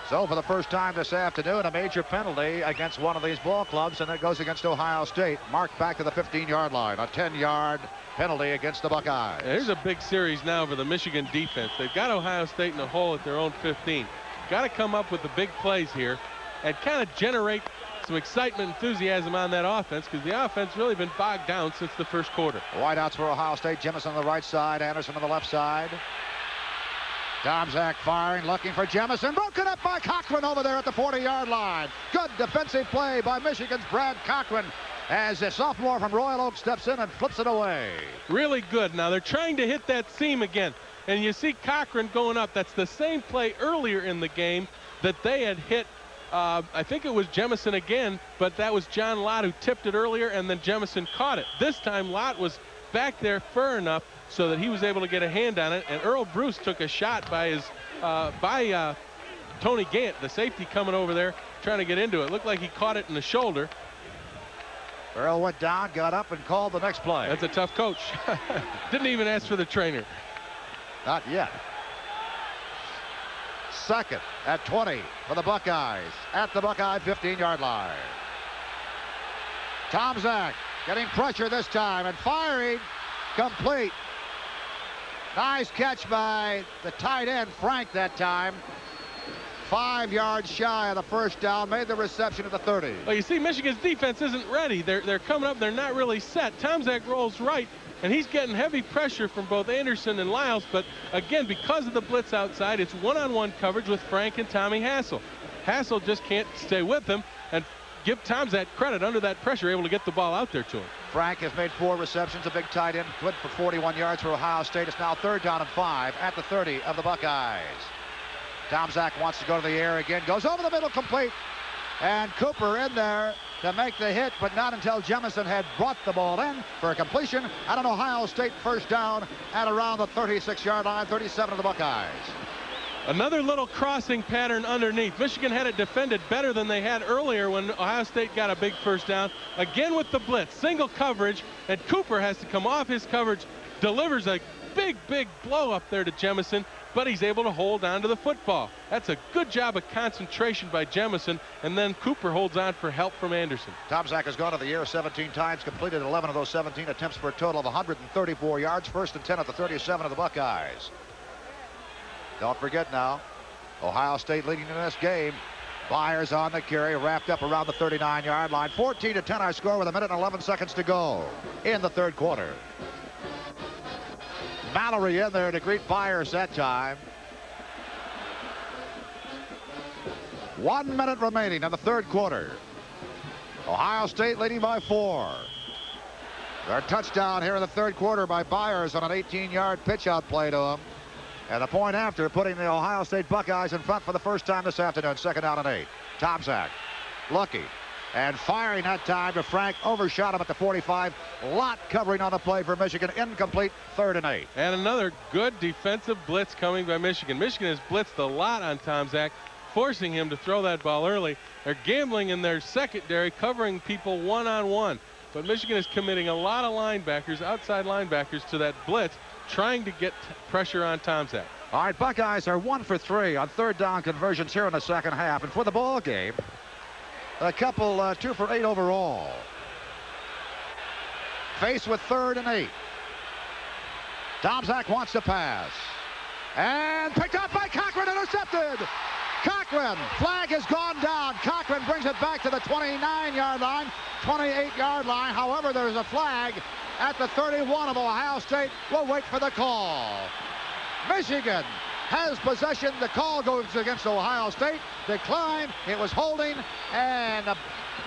So for the first time this afternoon, a major penalty against one of these ball clubs, and it goes against Ohio State. Marked back to the 15-yard line. A 10-yard penalty against the Buckeyes. Here's a big series now for the Michigan defense. They've got Ohio State in a hole at their own 15. Got to come up with the big plays here and kind of generate some excitement enthusiasm on that offense because the offense really been bogged down since the first quarter. Wideouts for Ohio State. Jemison on the right side, Anderson on the left side. Tomczak firing, looking for Jemison. Broken up by Cochran over there at the 40-yard line. Good defensive play by Michigan's Brad Cochran as a sophomore from Royal Oak steps in and flips it away. Really good. Now they're trying to hit that seam again. And you see Cochran going up. That's the same play earlier in the game that they had hit. Uh, I think it was Jemison again, but that was John Lott who tipped it earlier, and then Jemison caught it. This time Lott was back there far enough so that he was able to get a hand on it. And Earle Bruce took a shot by his uh, by uh, Tony Gant, the safety coming over there trying to get into it. Looked like he caught it in the shoulder. Earle went down, got up, and called the next play. That's a tough coach. Didn't even ask for the trainer. Not yet. Second at 20 for the Buckeyes at the Buckeye 15-yard line. Tomczak getting pressure this time and firing complete. Nice catch by the tight end, Frank, that time. Five yards shy of the first down, made the reception at the 30. Well, you see, Michigan's defense isn't ready. They're, they're coming up, they're not really set. Tomczak rolls right, and he's getting heavy pressure from both Anderson and Lyles, but again, because of the blitz outside, it's one-on-one -on -one coverage with Frank and Tommy Hassel. Hassel just can't stay with him, give that credit under that pressure, able to get the ball out there to him. Frank has made four receptions, a big tight end, good for 41 yards for Ohio State. It's now third down and five at the 30 of the Buckeyes. Tomczak wants to go to the air again, goes over the middle complete. And Cooper in there to make the hit, but not until Jemison had brought the ball in for a completion at an Ohio State first down at around the 36-yard line, 37 of the Buckeyes. Another little crossing pattern underneath. Michigan had it defended better than they had earlier when Ohio State got a big first down. Again with the blitz, single coverage, and Cooper has to come off his coverage, delivers a big, big blow up there to Jemison, but he's able to hold on to the football. That's a good job of concentration by Jemison, and then Cooper holds on for help from Anderson. Tomczak has gone to the air 17 times, completed 11 of those 17 attempts for a total of 134 yards, first and 10 at the 37 of the Buckeyes. Don't forget now, Ohio State leading in this game. Byars on the carry, wrapped up around the 39-yard line. 14 to 10 our score with a minute and 11 seconds to go in the third quarter. Mallory in there to greet Byars that time. One minute remaining in the third quarter. Ohio State leading by four. Their touchdown here in the third quarter by Byars on an 18-yard pitch out play to him. And the point after putting the Ohio State Buckeyes in front for the first time this afternoon. Second down and eight. Tomczak. Lucky. And firing that time to Frank. Overshot him at the 45. Lott covering on the play for Michigan. Incomplete. Third and eight. And another good defensive blitz coming by Michigan. Michigan has blitzed a lot on Tomczak, forcing him to throw that ball early. They're gambling in their secondary, covering people one-on-one. -on -one. But Michigan is committing a lot of linebackers, outside linebackers, to that blitz trying to get pressure on Tomczak. All right, Buckeyes are one for three on third down conversions here in the second half. And for the ball game, a couple uh, two for eight overall. Faced with third and eight. Tomczak wants to pass. And picked up by Cochran, intercepted. Cochran, flag has gone down. Cochran brings it back to the 29-yard line, 28-yard line. However, there's a flag at the 31 of Ohio State. We'll wait for the call. Michigan has possession. The call goes against Ohio State. Decline. It was holding. And the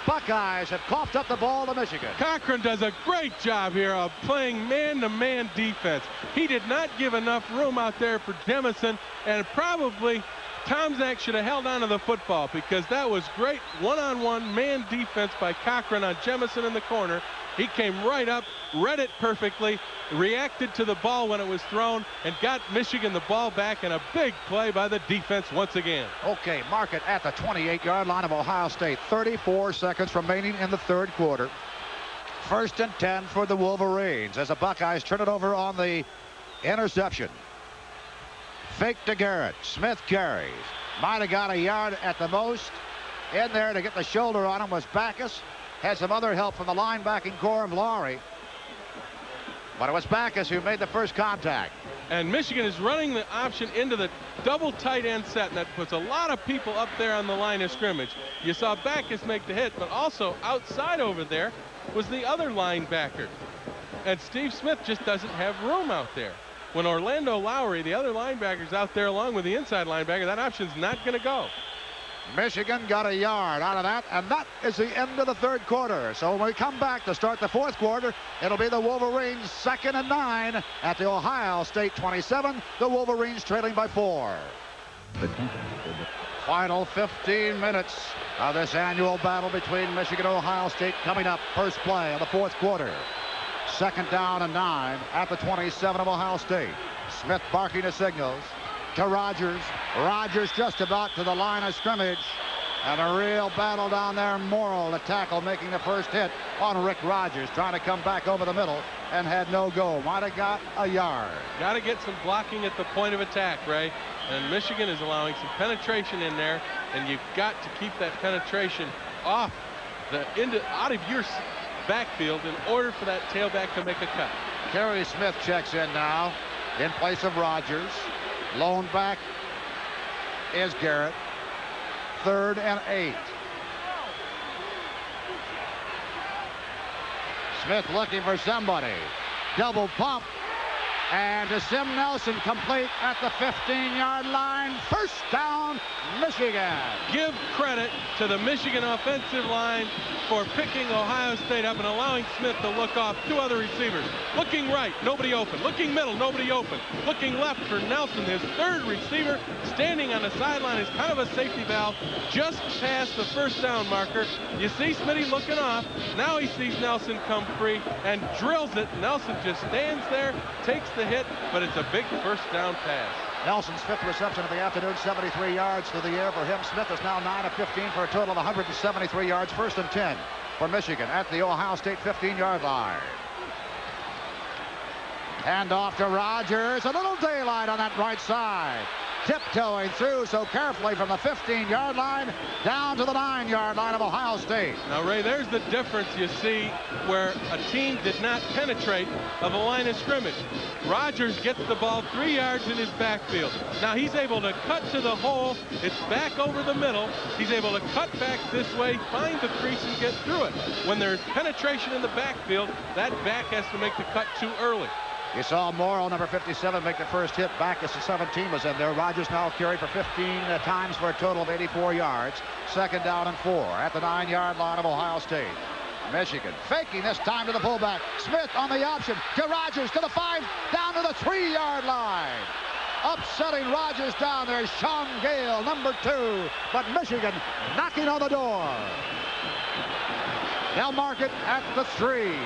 Buckeyes have coughed up the ball to Michigan. Cochran does a great job here of playing man-to-man -man defense. He did not give enough room out there for Jemison, and probably Tomczak should have held on to the football because that was great one-on-one -on -one man defense by Cochran on Jemison in the corner. He came right up, read it perfectly, reacted to the ball when it was thrown, and got Michigan the ball back in a big play by the defense once again. Okay, mark it at the 28-yard line of Ohio State. 34 seconds remaining in the third quarter. First and 10 for the Wolverines as the Buckeyes turn it over on the interception. Fake to Garrett. Smith carries. Might have got a yard at the most. In there to get the shoulder on him was Backus. Had some other help from the linebacking core of Lowry. But it was Backus who made the first contact. And Michigan is running the option into the double tight end set, and that puts a lot of people up there on the line of scrimmage. You saw Backus make the hit, but also outside over there was the other linebacker. And Steve Smith just doesn't have room out there. when Orlando Lowry, the other linebacker's out there along with the inside linebacker, that option's not going to go. Michigan got a yard out of that, and that is the end of the third quarter. So when we come back to start the fourth quarter, it'll be the Wolverines second and nine at the Ohio State 27. The Wolverines trailing by four. Final 15 minutes of this annual battle between Michigan and Ohio State coming up. First play of the fourth quarter. Second down and nine at the 27 of Ohio State. Smith barking the signals to Rogers. Rogers just about to the line of scrimmage. And a real battle down there. Morrill, the tackle, making the first hit on Rick Rogers, trying to come back over the middle and had no go. Might have got a yard. Got to get some blocking at the point of attack, Ray. And Michigan is allowing some penetration in there, and you've got to keep that penetration off the into out of your backfield in order for that tailback to make a cut. Kerry Smith checks in now in place of Rogers. Lone back is Garrett. Third and eight. Smith looking for somebody. Double pump. And to Sim Nelson complete at the 15-yard line. First down, Michigan. Give credit to the Michigan offensive line for picking Ohio State up and allowing Smith to look off two other receivers. Looking right, nobody open. Looking middle, nobody open. Looking left for Nelson, his third receiver, standing on the sideline is kind of a safety valve just past the first down marker. You see Smitty looking off. Now he sees Nelson come free and drills it. Nelson just stands there, takes the hit, but it's a big first down pass. Nelson's fifth reception of the afternoon, 73 yards through the air for him. Smith is now 9 of 15 for a total of 173 yards. First and 10 for Michigan at the Ohio State 15-yard line. Hand off to Rogers. A little daylight on that right side tiptoeing through so carefully from the 15-yard line down to the 9-yard line of Ohio State. Now, Ray, there's the difference you see where a team did not penetrate of a line of scrimmage. Rogers gets the ball three yards in his backfield. Now, he's able to cut to the hole. It's back over the middle. He's able to cut back this way, find the crease, and get through it. When there's penetration in the backfield, that back has to make the cut too early. You saw Morrow, number 57, make the first hit. Backus the 17 was in there. Rogers now carried for 15 uh, times for a total of 84 yards. Second down and four at the nine-yard line of Ohio State. Michigan faking this time to the fullback. Smith on the option to Rogers to the five, down to the three-yard line. Upsetting Rogers down there, Shaun Gayle, number two. But Michigan knocking on the door. They'll mark it at the three.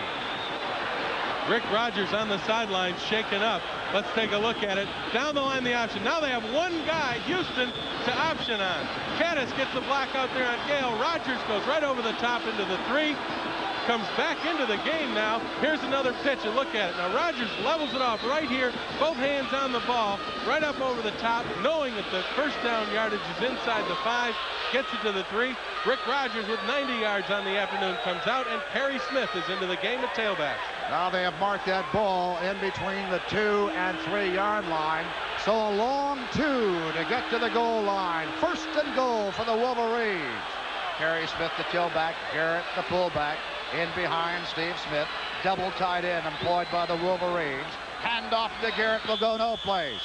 Rick Rogers on the sideline shaken up. Let's take a look at it. Down the line, the option. Now they have one guy, Houston, to option on. Kattus gets the block out there on Gayle. Rogers goes right over the top into the three. Comes back into the game now. Here's another pitch and look at it. Now Rogers levels it off right here. Both hands on the ball. Right up over the top, knowing that the first down yardage is inside the five. Gets it to the three. Rick Rogers with 90 yards on the afternoon comes out, and Kerry Smith is into the game at tailback. Now they have marked that ball in between the two and three yard line. So a long two to get to the goal line. First and goal for the Wolverines. Kerry Smith the tailback, Garrett the fullback. In behind Steve Smith. Double tight end employed by the Wolverines. Hand off to Garrett will go no place.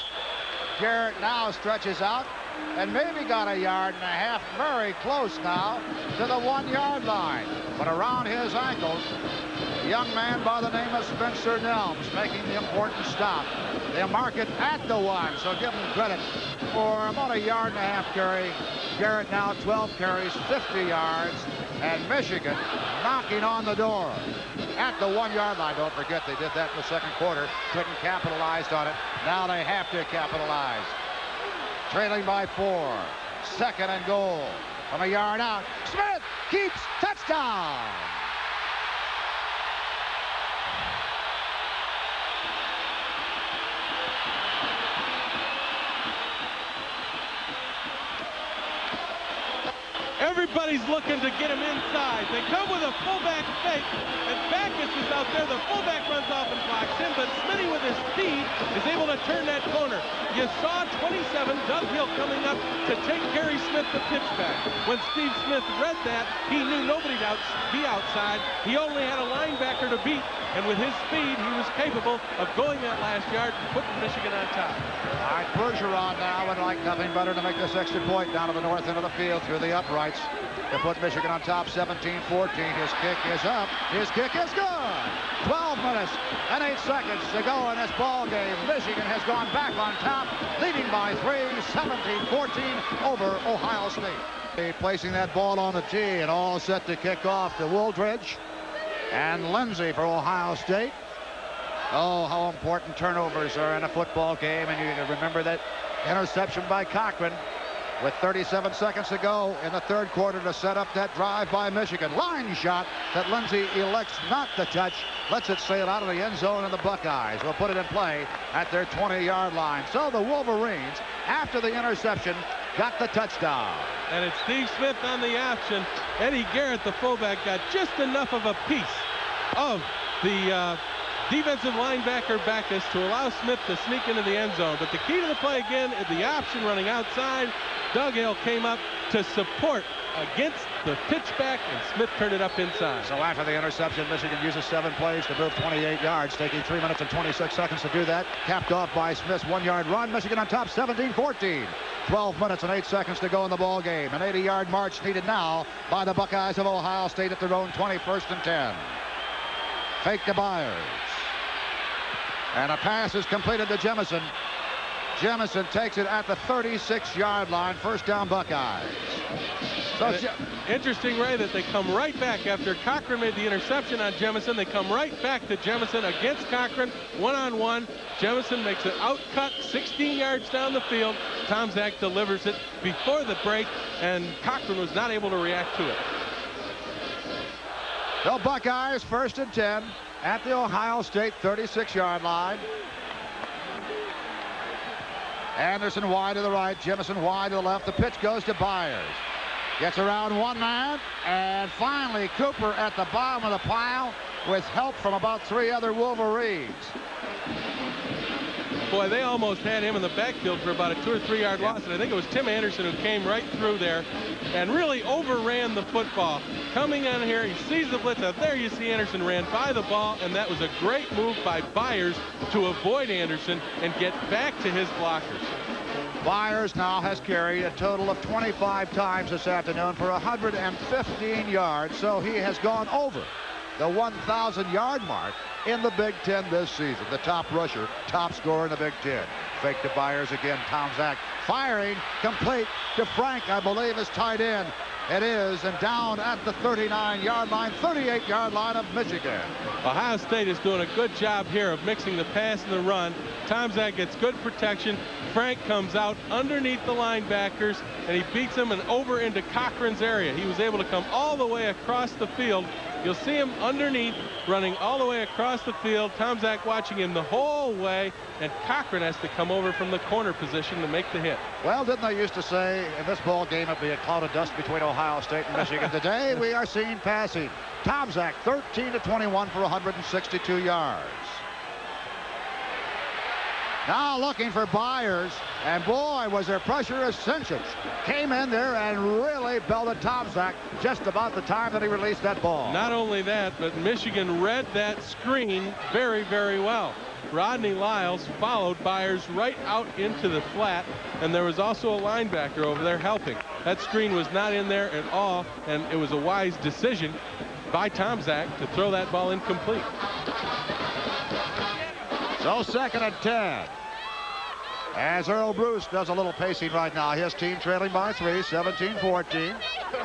Garrett now stretches out and maybe got a yard and a half very close now to the one yard line. But around his ankles, young man by the name of Spencer Nelms making the important stop. They'll mark it at the one, so give him credit for about a yard and a half carry. Garrett now 12 carries, 50 yards, and Michigan knocking on the door at the one-yard line. Don't forget they did that in the second quarter. Couldn't capitalize on it. Now they have to capitalize. Trailing by four. Second and goal. From a yard out. Smith keeps touchdown. Everybody's looking to get him inside. They come with a fullback fake, and Backus is out there. The fullback runs off and blocks him, but Smitty with his speed is able to turn that corner. You saw 27, Doug Hill coming up to take Kerry Smith the pitch back. When Steve Smith read that, he knew nobody would be outside. He only had a linebacker to beat, and with his speed, he was capable of going that last yard and putting Michigan on top. All right, Bergeron now would like nothing better to make this extra point down to the north end of the field through the uprights to put Michigan on top 17-14. His kick is up. His kick is good. 12 minutes and 8 seconds to go in this ball game. Michigan has gone back on top, leading by three, 17-14 over Ohio State. Placing that ball on the tee and all set to kick off to Wooldridge and Lindsey for Ohio State. Oh, how important turnovers are in a football game, and you remember that interception by Cochran with 37 seconds to go in the third quarter to set up that drive by Michigan. Line shot that Lindsey elects not to touch. Lets it sail out of the end zone, and the Buckeyes will put it in play at their 20-yard line. So the Wolverines, after the interception, got the touchdown. And it's Steve Smith on the action. Eddie Garrett, the fullback, got just enough of a piece of the uh, defensive linebacker Backus to allow Smith to sneak into the end zone. But the key to the play again is the option running outside. Doug Hill came up to support against the pitchback, and Smith turned it up inside. So after the interception, Michigan uses seven plays to move 28 yards, taking three minutes and 26 seconds to do that. Capped off by Smith's one-yard run. Michigan on top, 17-14. 12 minutes and 8 seconds to go in the ball game. An 80-yard march needed now by the Buckeyes of Ohio State at their own 21st and 10. Fake to Byars. And a pass is completed to Jemison. Jemison takes it at the 36-yard line. First down, Buckeyes. So it, interesting, Ray, that they come right back after Cochran made the interception on Jemison. They come right back to Jemison against Cochran, one-on-one. -on -one. Jemison makes an outcut 16 yards down the field. Tomczak delivers it before the break, and Cochran was not able to react to it. The Buckeyes first and 10 at the Ohio State 36-yard line. Anderson wide to the right, Jemison wide to the left. The pitch goes to Byars. Gets around one man, and finally Cooper at the bottom of the pile with help from about three other Wolverines. Boy, they almost had him in the backfield for about a two or three yard loss, and I think it was Tim Anderson who came right through there and really overran the football. Coming in here, he sees the blitz out there. You see Anderson ran by the ball, and that was a great move by Byars to avoid Anderson and get back to his blockers. Byars now has carried a total of 25 times this afternoon for 115 yards, so he has gone over the 1,000 yard mark in the Big Ten this season. The top rusher, top scorer in the Big Ten. Fake to Byars again. Tomczak firing complete to Frank, I believe, is tied in. It is, and down at the 39-yard line, 38-yard line of Michigan. Ohio State is doing a good job here of mixing the pass and the run. Tomczak gets good protection. Frank comes out underneath the linebackers, and he beats him and over into Cochran's area. He was able to come all the way across the field You'll see him underneath, running all the way across the field. Tomczak watching him the whole way, and Cochran has to come over from the corner position to make the hit. Well, didn't they used to say in this ball game it'd be a cloud of dust between Ohio State and Michigan? Today we are seeing passing. Tomczak 13 to 21 for 162 yards. Now looking for Byars. And boy, was there pressure as came in there and really belted Tomczak just about the time that he released that ball. Not only that, but Michigan read that screen very, very well. Rodney Lyles followed Byars right out into the flat, and there was also a linebacker over there helping. That screen was not in there at all, and it was a wise decision by Tomczak to throw that ball incomplete. So second and 10. As Earle Bruce does a little pacing right now. His team trailing by three, 17-14.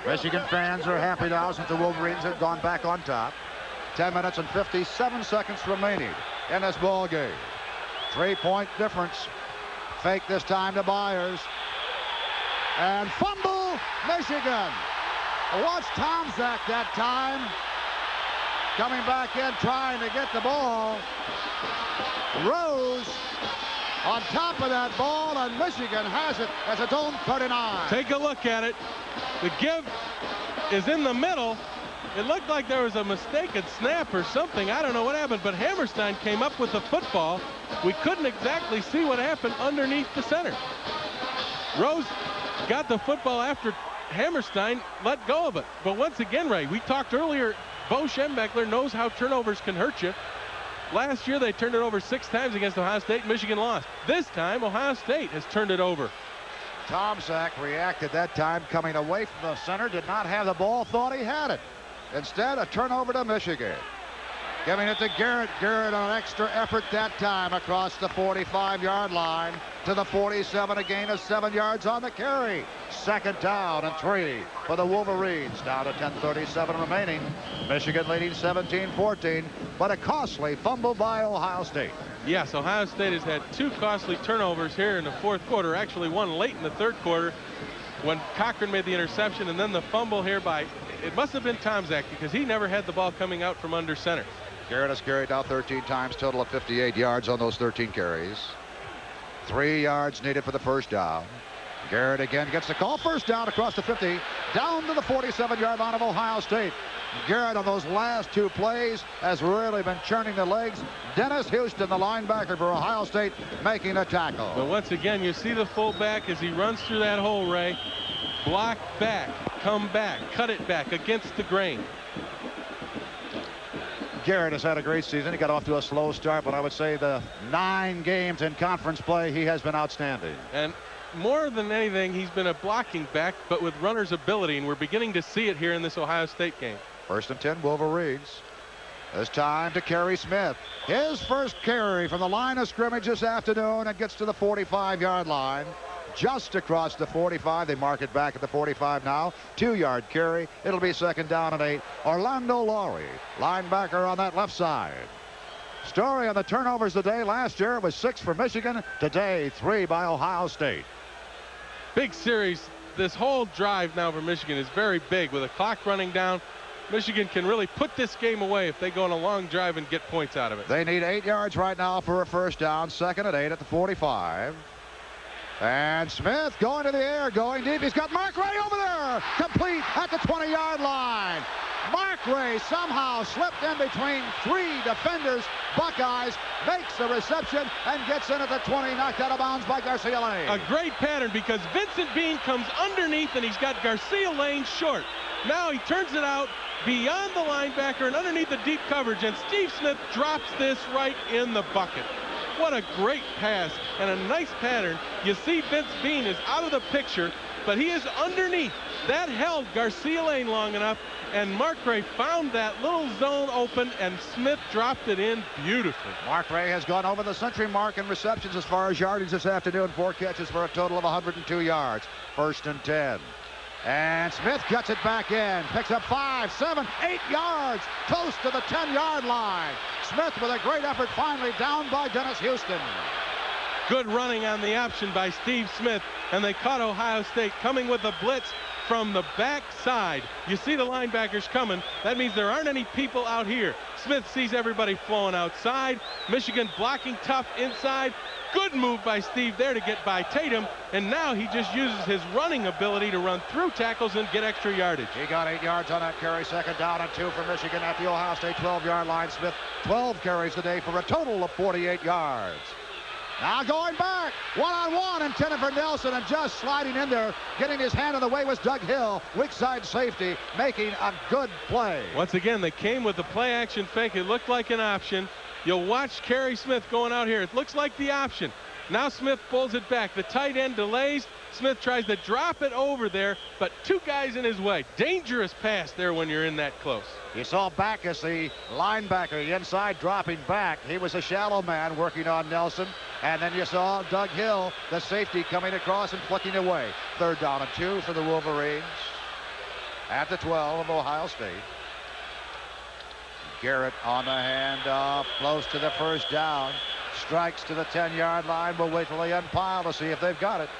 Michigan fans are happy now since the Wolverines have gone back on top. 10 minutes and 57 seconds remaining in this ball game. Three-point difference. Fake this time to Byars. And fumble, Michigan. Watch Tomczak that time. Coming back in, trying to get the ball. Rose on top of that ball, and Michigan has it as its own 39. Take a look at it. The give is in the middle. It looked like there was a mistaken snap or something. I don't know what happened, but Hammerstein came up with the football. We couldn't exactly see what happened underneath the center. Rose got the football after Hammerstein let go of it. But once again, Ray, we talked earlier, Bo Schembechler knows how turnovers can hurt you. Last year, they turned it over six times against Ohio State. Michigan lost. This time, Ohio State has turned it over. Tomczak reacted that time coming away from the center, did not have the ball, thought he had it. Instead, a turnover to Michigan. Giving it to Garrett. Garrett on an extra effort that time across the 45-yard line to the 47, a gain of seven yards on the carry. Second down and three for the Wolverines. Down to 10.37 remaining. Michigan leading 17-14, but a costly fumble by Ohio State. Yes, Ohio State has had two costly turnovers here in the fourth quarter. Actually, one late in the third quarter when Cochran made the interception, and then the fumble here by, it must have been Tomczak because he never had the ball coming out from under center. Garrett has carried out 13 times, total of 58 yards on those 13 carries. Three yards needed for the first down. Garrett again gets the call. First down across the 50, down to the 47-yard line of Ohio State. Garrett on those last two plays has really been churning the legs. Dennis Houston, the linebacker for Ohio State, making a tackle. But once again, you see the fullback as he runs through that hole, Ray. Block back, come back, cut it back against the grain. Garrett has had a great season. He got off to a slow start, but I would say the nine games in conference play, he has been outstanding. And more than anything, he's been a blocking back, but with runner's ability, and we're beginning to see it here in this Ohio State game. First and 10, Wolverines. It's time to carry Smith. His first carry from the line of scrimmage this afternoon and gets to the 45-yard line just across the 45. They mark it back at the 45 now. Two-yard carry. It'll be second down and eight. Orlando Lowry, linebacker on that left side. Story on the turnovers today. Last year it was six for Michigan. Today, three by Ohio State. Big series. This whole drive now for Michigan is very big with a clock running down. Michigan can really put this game away if they go on a long drive and get points out of it. They need eight yards right now for a first down. Second and eight at the 45. And Smith going to the air, going deep. He's got Markray over there. Complete at the 20-yard line. Markray somehow slipped in between three defenders. Buckeyes makes the reception and gets in at the 20, knocked out of bounds by Garcia Lane. A great pattern because Vincent Bean comes underneath and he's got Garcia Lane short. Now he turns it out beyond the linebacker and underneath the deep coverage, and Steve Smith drops this right in the bucket. What a great pass and a nice pattern. You see Vince Bean is out of the picture, but he is underneath. That held Garcia Lane long enough, and Markray found that little zone open, and Smith dropped it in beautifully. Markray has gone over the century mark in receptions as far as yardage this afternoon. Four catches for a total of 102 yards. First and 10. And Smith gets it back in. Picks up five, seven, eight yards. Close to the 10-yard line. Smith with a great effort finally down by Dennis Houston. Good running on the option by Steve Smith. And they caught Ohio State coming with a blitz from the backside. You see the linebackers coming. That means there aren't any people out here. Smith sees everybody flowing outside. Michigan blocking tough inside. Good move by Steve there to get by Tatum. And now he just uses his running ability to run through tackles and get extra yardage. He got eight yards on that carry. Second down and two for Michigan at the Ohio State 12-yard line. Smith 12 carries today for a total of 48 yards. Now going back, one-on-one, intended for Nelson, and just sliding in there, getting his hand in the way was Doug Hill, weak side safety, making a good play. Once again, they came with the play-action fake. It looked like an option. You'll watch Kerry Smith going out here. It looks like the option. Now Smith pulls it back. The tight end delays. Smith tries to drop it over there, but two guys in his way. Dangerous pass there when you're in that close. You saw Backus, the linebacker, the inside dropping back. He was a shallow man working on Nelson. And then you saw Doug Hill, the safety, coming across and flicking away. Third down and two for the Wolverines at the 12 of Ohio State. Garrett on the handoff, close to the first down. Strikes to the 10-yard line. We'll wait till they unpile to see if they've got it.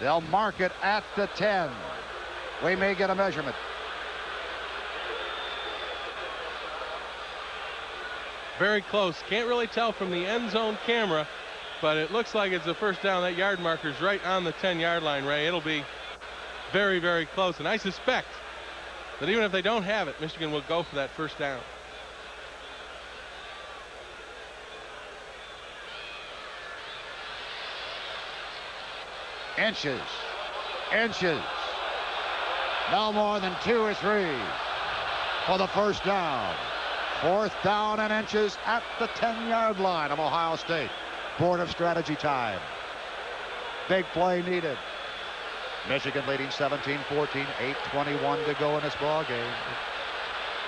They'll mark it at the 10. We may get a measurement. Very close. Can't really tell from the end zone camera. but it looks like it's a first down. That yard marker's right on the 10-yard line, Ray. It'll be very, very close, and I suspect that even if they don't have it, Michigan will go for that first down. Inches. Inches. No more than two or three for the first down. Fourth down and inches at the 10-yard line of Ohio State. Board of strategy time. Big play needed. Michigan leading 17-14, 8.21 to go in this ball game.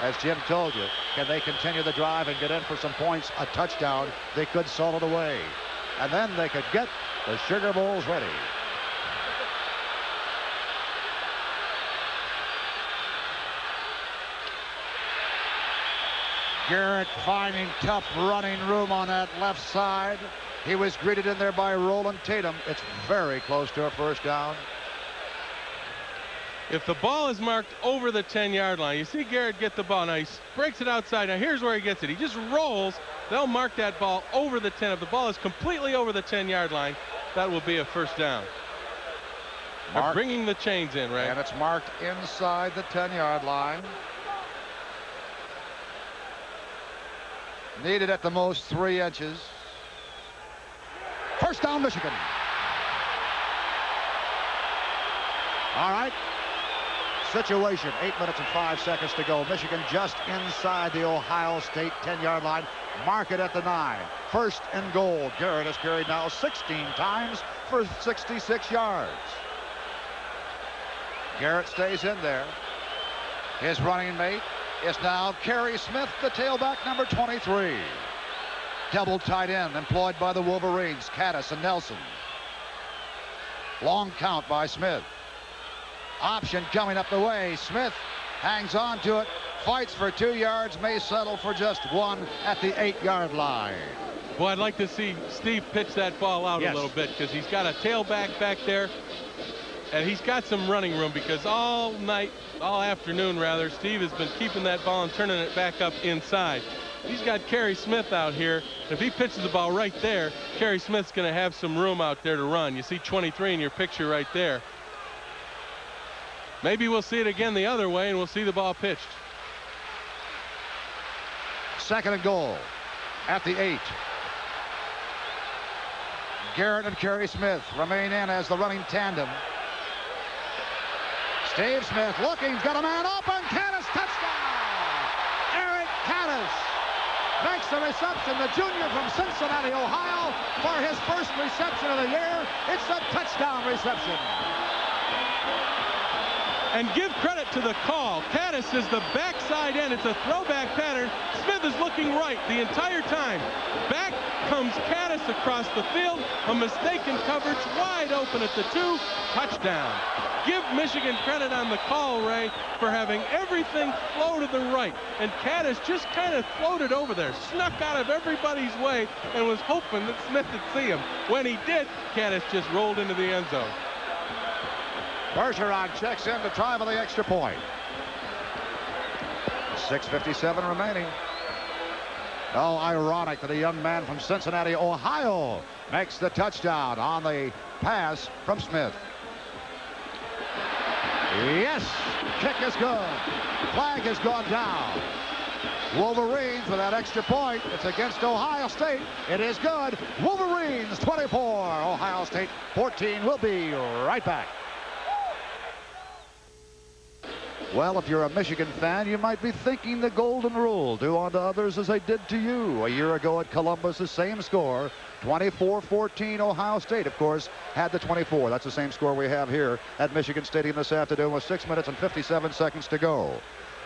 As Jim told you, can they continue the drive and get in for some points, a touchdown, they could salt it away. And then they could get the Sugar Bowls ready. Garrett finding tough running room on that left side. He was greeted in there by Rowland Tatum. It's very close to a first down. If the ball is marked over the 10-yard line, you see Garrett get the ball. Now he breaks it outside. Now here's where he gets it. He just rolls. They'll mark that ball over the 10. If the ball is completely over the 10-yard line, that will be a first down. They're bringing the chains in, right? And it's marked inside the 10-yard line. Needed at the most three inches. First down, Michigan. All right. Situation, eight minutes and five seconds to go. Michigan just inside the Ohio State 10-yard line. Mark it at the nine. First and goal. Garrett has carried now 16 times for 66 yards. Garrett stays in there. His running mate is now Kerry Smith, the tailback number 23. Double tight end employed by the Wolverines, Kattus and Nelson. Long count by Smith. Option coming up the way. Smith hangs on to it, fights for two yards, may settle for just one at the eight-yard line. Well, I'd like to see Steve pitch that ball out yes. a little bit because he's got a tailback back there and he's got some running room because all night, all afternoon rather, Steve has been keeping that ball and turning it back up inside. He's got Kerry Smith out here. If he pitches the ball right there, Kerry Smith's going to have some room out there to run. You see 23 in your picture right there. Maybe we'll see it again the other way and we'll see the ball pitched. Second and goal at the eight. Garrett and Kerry Smith remain in as the running tandem. Steve Smith looking, got a man open. Kattus touchdown. Eric Kattus makes the reception. The junior from Cincinnati, Ohio, for his first reception of the year. It's a touchdown reception. And give credit to the call. Kattus is the backside end. It's a throwback pattern. Smith is looking right the entire time. Back comes Kattus across the field. A mistaken coverage wide open at the two. Touchdown give Michigan credit on the call, Ray, for having everything flow to the right. And Kattus just kind of floated over there, snuck out of everybody's way, and was hoping that Smith would see him. When he did, Kattus just rolled into the end zone. Bergeron checks in to try for the extra point. 6.57 remaining. Oh, ironic that a young man from Cincinnati, Ohio makes the touchdown on the pass from Smith. Yes, kick is good. Flag has gone down. Wolverines with that extra point. It's against Ohio State. It is good. Wolverines 24, Ohio State 14. We'll be right back. Well, if you're a Michigan fan, you might be thinking the golden rule. Do unto others as they did to you. A year ago at Columbus, the same score. 24-14 Ohio State, of course, had the 24. That's the same score we have here at Michigan Stadium this afternoon with 6 minutes and 57 seconds to go.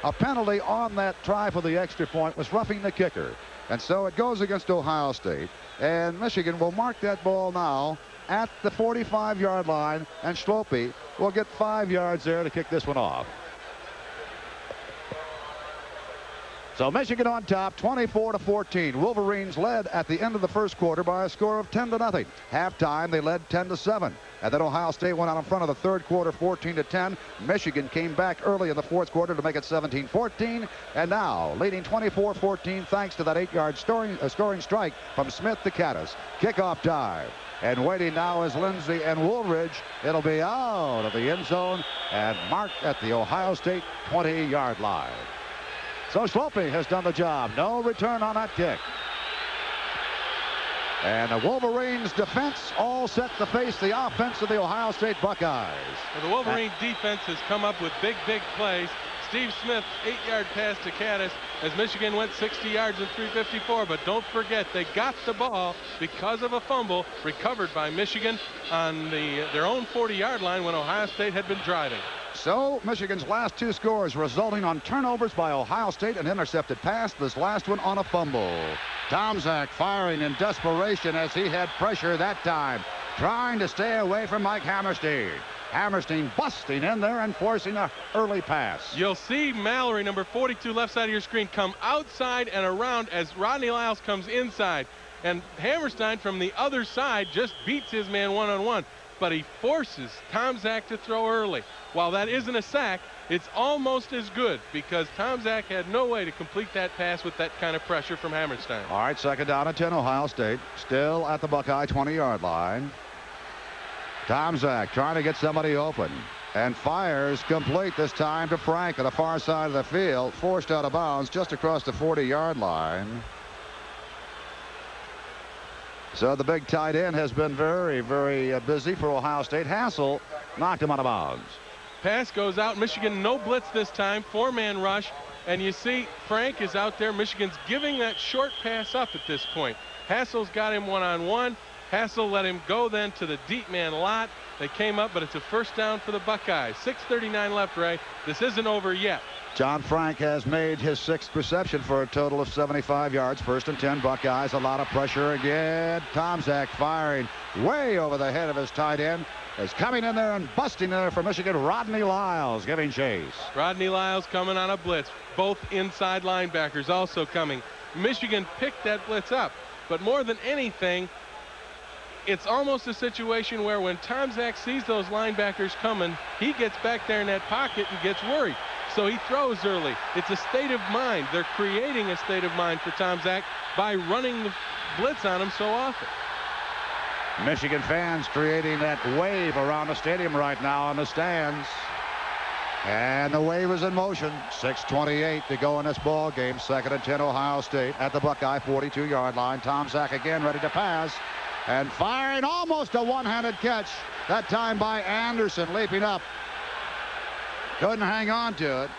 A penalty on that try for the extra point was roughing the kicker. And so it goes against Ohio State. And Michigan will mark that ball now at the 45-yard line. And Schlopy will get five yards there to kick this one off. So Michigan on top, 24 to 14. Wolverines led at the end of the first quarter by a score of 10 to nothing. Halftime, they led 10 to 7. And then Ohio State went out in front of the third quarter, 14 to 10. Michigan came back early in the fourth quarter to make it 17-14, and now leading 24-14 thanks to that eight-yard scoring, uh, scoring strike from Smith to Kattus. Kickoff dive. And waiting now is Lindsey and Woolridge. It'll be out of the end zone and marked at the Ohio State 20-yard line. So Schlopy has done the job. No return on that kick. And the Wolverines defense all set to face the offense of the Ohio State Buckeyes. Well, the Wolverine defense has come up with big, big plays. Steve Smith, eight-yard pass to Kattus as Michigan went 60 yards in 354. But don't forget, they got the ball because of a fumble recovered by Michigan on the their own 40-yard line when Ohio State had been driving. So Michigan's last two scores resulting on turnovers by Ohio State, an intercepted pass, this last one on a fumble. Tomczak firing in desperation as he had pressure that time, trying to stay away from Mike Hammerstein. Hammerstein busting in there and forcing a early pass. You'll see Mallory, number 42, left side of your screen, come outside and around as Rodney Lyles comes inside. And Hammerstein from the other side just beats his man one-on-one. -on -one, but he forces Tomczak to throw early. While that isn't a sack, it's almost as good because Tomczak had no way to complete that pass with that kind of pressure from Hammerstein. All right, second down at 10, Ohio State. Still at the Buckeye 20-yard line. Tomczak trying to get somebody open. And fires complete this time to Frank at the far side of the field. Forced out of bounds just across the 40-yard line. So the big tight end has been very, very uh, busy for Ohio State. Hassel knocked him out of bounds. Pass goes out. Michigan no blitz this time. Four-man rush. And you see Frank is out there. Michigan's giving that short pass up at this point. Hassel's got him one-on-one. -on -one. Hassel let him go then to the deep man Lott. They came up, but it's a first down for the Buckeyes. 6.39 left, Ray. This isn't over yet. John Frank has made his sixth reception for a total of 75 yards. First and 10 Buckeyes. A lot of pressure again. Tomczak firing way over the head of his tight end is coming in there and busting there for Michigan. Rodney Lyles giving chase. Rodney Lyles coming on a blitz. Both inside linebackers also coming. Michigan picked that blitz up. But more than anything, it's almost a situation where when Tomczak sees those linebackers coming, he gets back there in that pocket and gets worried. So he throws early. It's a state of mind. They're creating a state of mind for Tomczak by running the blitz on him so often. Michigan fans creating that wave around the stadium right now on the stands. And the wave is in motion. 6.28 to go in this ball game. Second and 10 Ohio State at the Buckeye 42-yard line. Tomczak again ready to pass. And firing almost a one-handed catch. That time by Anderson leaping up. Couldn't hang on to it.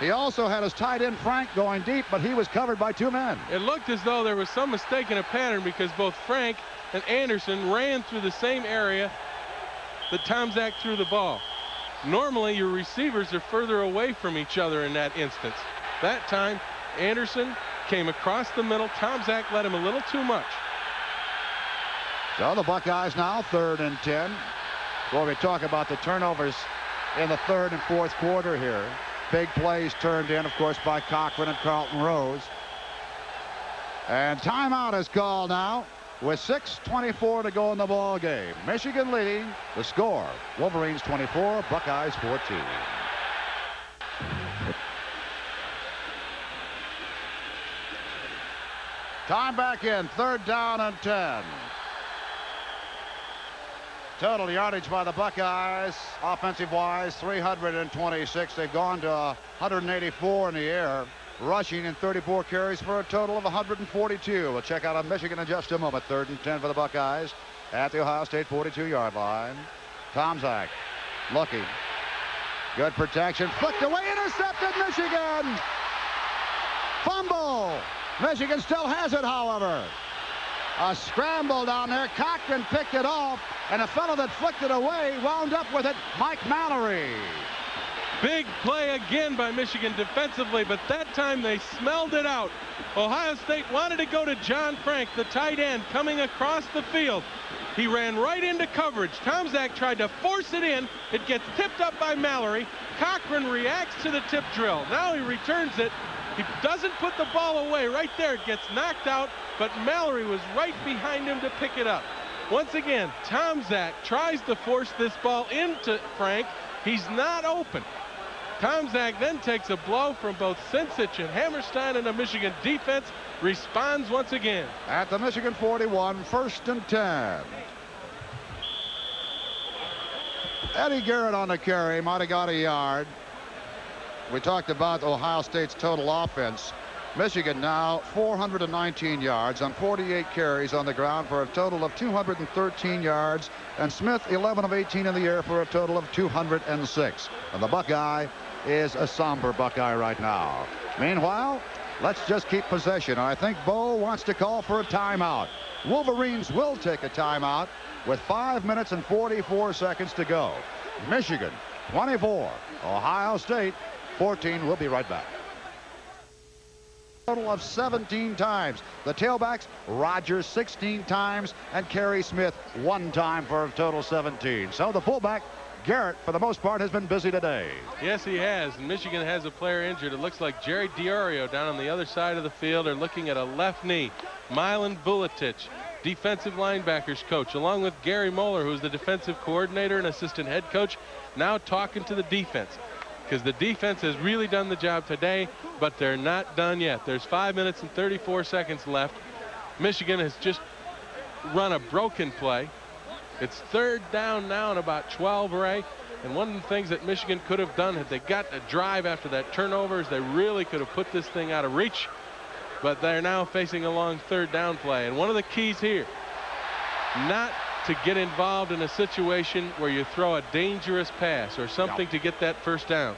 He also had his tight end Frank going deep, but he was covered by two men. It looked as though there was some mistake in a pattern because both Frank and Anderson ran through the same area that Tomczak threw the ball. Normally, your receivers are further away from each other in that instance. That time, Anderson came across the middle. Tomczak led him a little too much. So the Buckeyes now third and 10. Before we talk about the turnovers in the third and fourth quarter here. Big plays turned in, of course, by Cochran and Carlton Rose. And timeout is called now with 6.24 to go in the ball game. Michigan leading the score. Wolverines 24, Buckeyes 14. Time back in, third down and 10. Total yardage by the Buckeyes, offensive-wise, 326. They've gone to 184 in the air rushing in 34 carries for a total of 142. We'll check out on Michigan in just a moment. Third and 10 for the Buckeyes at the Ohio State 42-yard line. Tomczak looking. Good protection. Flicked away. Intercepted Michigan. Fumble. Michigan still has it, however. A scramble down there. Cochran picked it off, and a fellow that flicked it away wound up with it, Mike Mallory. Big play again by Michigan defensively, but that time they smelled it out. Ohio State wanted to go to John Frank, the tight end, coming across the field. He ran right into coverage. Tomczak tried to force it in. It gets tipped up by Mallory. Cochran reacts to the tip drill. Now he returns it, He doesn't put the ball away. Right there, it gets knocked out, but Mallory was right behind him to pick it up. Once again, Tomczak tries to force this ball into Frank. He's not open. Tomczak then takes a blow from both Sincich and Hammerstein and the Michigan defense responds once again. At the Michigan 41, first and 10. Eddie Garrett on the carry, might have got a yard. We talked about Ohio State's total offense. Michigan now 419 yards on 48 carries on the ground for a total of 213 yards and Smith 11 of 18 in the air for a total of 206 and the Buckeye is a somber Buckeye right now. Meanwhile let's just keep possession I think Bo wants to call for a timeout. Wolverines will take a timeout with 5 minutes and 44 seconds to go. Michigan 24 Ohio State 14 we'll be right back total of 17 times. The tailbacks, Rogers 16 times and Kerry Smith one time for a total 17. So the fullback, Garrett, for the most part, has been busy today. Yes, he has. And Michigan has a player injured. It looks like Jerry Diorio down on the other side of the field are looking at a left knee. Milan Vooletich, defensive linebackers coach, along with Gary Moeller, who's the defensive coordinator and assistant head coach, now talking to the defense because the defense has really done the job today, but they're not done yet. There's five minutes and 34 seconds left. Michigan has just run a broken play. It's third down now and about 12, Ray. And one of the things that Michigan could have done had they got a drive after that turnover is they really could have put this thing out of reach. But they're now facing a long third down play. And one of the keys here, not to get involved in a situation where you throw a dangerous pass or something to get that first down.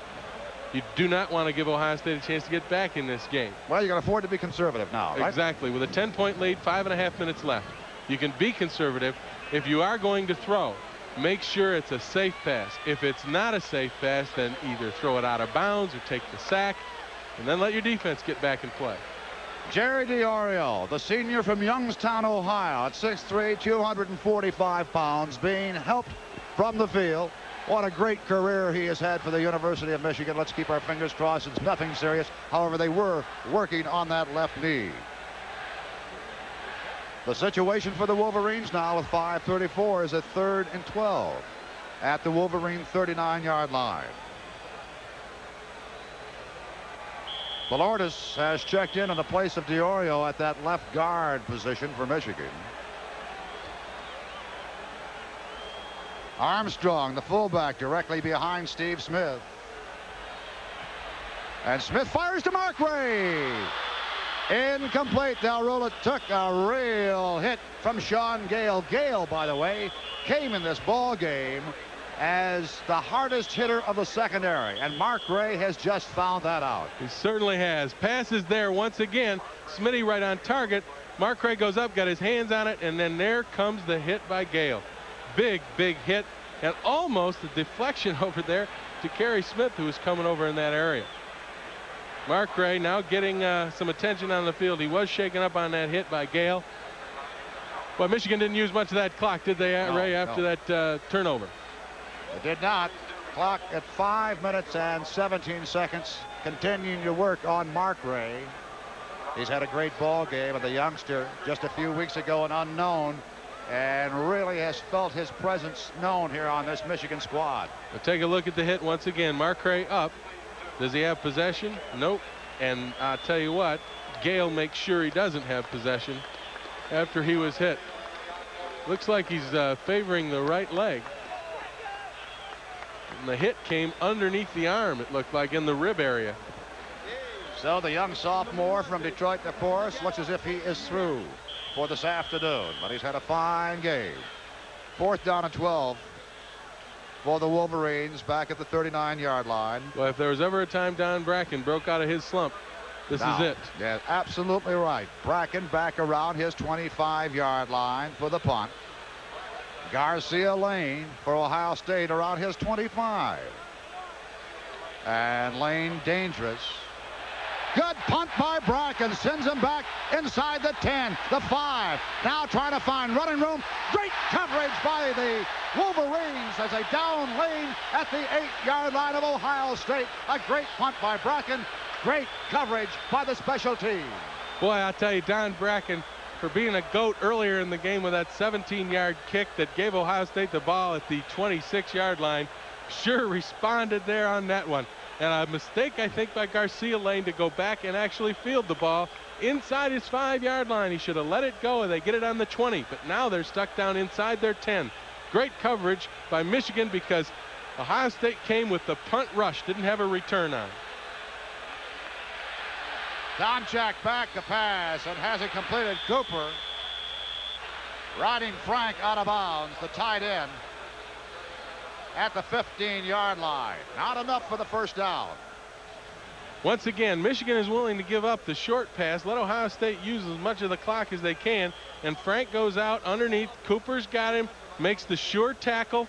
You do not want to give Ohio State a chance to get back in this game. Well, you can afford to be conservative now, right? Exactly. With a 10-point lead, five and a half minutes left. You can be conservative. If you are going to throw, make sure it's a safe pass. If it's not a safe pass, then either throw it out of bounds or take the sack, and then let your defense get back and play. Jerry Diorio, the senior from Youngstown, Ohio, at 6'3", 245 pounds, being helped from the field. What a great career he has had for the University of Michigan. Let's keep our fingers crossed. It's nothing serious. However, they were working on that left knee. The situation for the Wolverines now with 5.34 is a third and 12 at the Wolverine 39-yard line. Balourdos has checked in in the place of Diorio at that left guard position for Michigan. Armstrong, the fullback, directly behind Steve Smith. And Smith fires to Markray. Incomplete. Del Rolla took a real hit from Shaun Gayle. Gayle, by the way, came in this ball game as the hardest hitter of the secondary. And Markray has just found that out. He certainly has. Passes there once again. Smitty right on target. Markray goes up, got his hands on it, and then there comes the hit by Gayle. Big, big hit, and almost a deflection over there to Kerry Smith, who was coming over in that area. Markray now getting uh, some attention on the field. He was shaken up on that hit by Gayle. Well, Michigan didn't use much of that clock, did they, no, Ray, after no. that uh, turnover? It did not. Clock at 5 minutes and 17 seconds. Continuing to work on Markray. He's had a great ball game and the youngster just a few weeks ago an unknown and really has felt his presence known here on this Michigan squad. We'll take a look at the hit once again. Markray up. Does he have possession? Nope. And I'll tell you what, Gayle makes sure he doesn't have possession after he was hit. Looks like he's uh, favoring the right leg. And the hit came underneath the arm, it looked like, in the rib area. So the young sophomore from Detroit, of course, looks as if he is through for this afternoon. But he's had a fine game. Fourth down and 12 for the Wolverines back at the 39-yard line. Well, if there was ever a time Don Bracken broke out of his slump, this now, is it. Yeah, absolutely right. Bracken back around his 25-yard line for the punt. Garcia Lane for Ohio State around his 25. And Lane dangerous. Good punt by Bracken. Sends him back inside the 10, the 5. Now trying to find running room. Great coverage by the Wolverines as they down lane at the 8-yard line of Ohio State. A great punt by Bracken. Great coverage by the special team. Boy, I'll tell you, Don Bracken, for being a goat earlier in the game with that 17-yard kick that gave Ohio State the ball at the 26-yard line, sure responded there on that one. And a mistake, I think, by Garcia Lane to go back and actually field the ball inside his five-yard line. He should have let it go and they get it on the 20. But now they're stuck down inside their 10. Great coverage by Michigan because Ohio State came with the punt rush, didn't have a return on. Tomczak back to pass and has it completed. Cooper riding Frank out of bounds, the tight end at the 15-yard line. Not enough for the first down. Once again, Michigan is willing to give up the short pass, let Ohio State use as much of the clock as they can, and Frank goes out underneath. Cooper's got him, makes the sure tackle.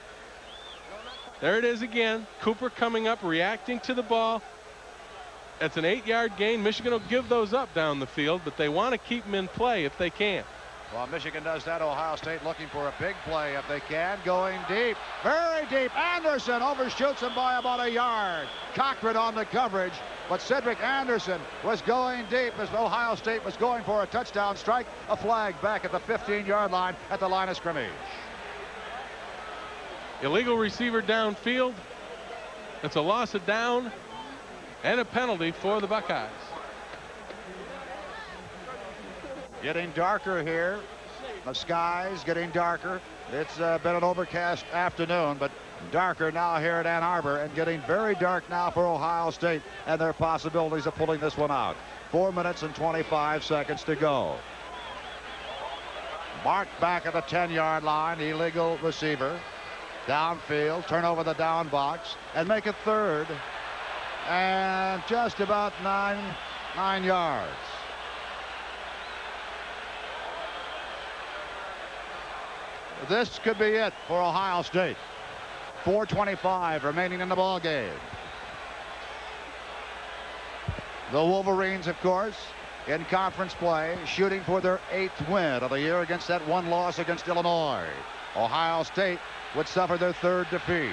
There it is again. Cooper coming up, reacting to the ball. It's an eight-yard gain. Michigan will give those up down the field, but they want to keep them in play if they can. Well, Michigan does that. Ohio State looking for a big play if they can. Going deep, very deep. Anderson overshoots him by about a yard. Cochran on the coverage, but Cedric Anderson was going deep as Ohio State was going for a touchdown strike. A flag back at the 15-yard line at the line of scrimmage. Illegal receiver downfield. That's a loss of down and a penalty for the Buckeyes. Getting darker here. The skies getting darker. It's uh, been an overcast afternoon, but darker now here at Ann Arbor and getting very dark now for Ohio State and their possibilities of pulling this one out. Four minutes and 25 seconds to go. Mark back at the 10-yard line, illegal receiver. Downfield, turn over the down box, and make it third. And just about nine, nine yards. This could be it for Ohio State. 4.25 remaining in the ball game. The Wolverines, of course, in conference play, shooting for their eighth win of the year against that one loss against Illinois. Ohio State would suffer their third defeat.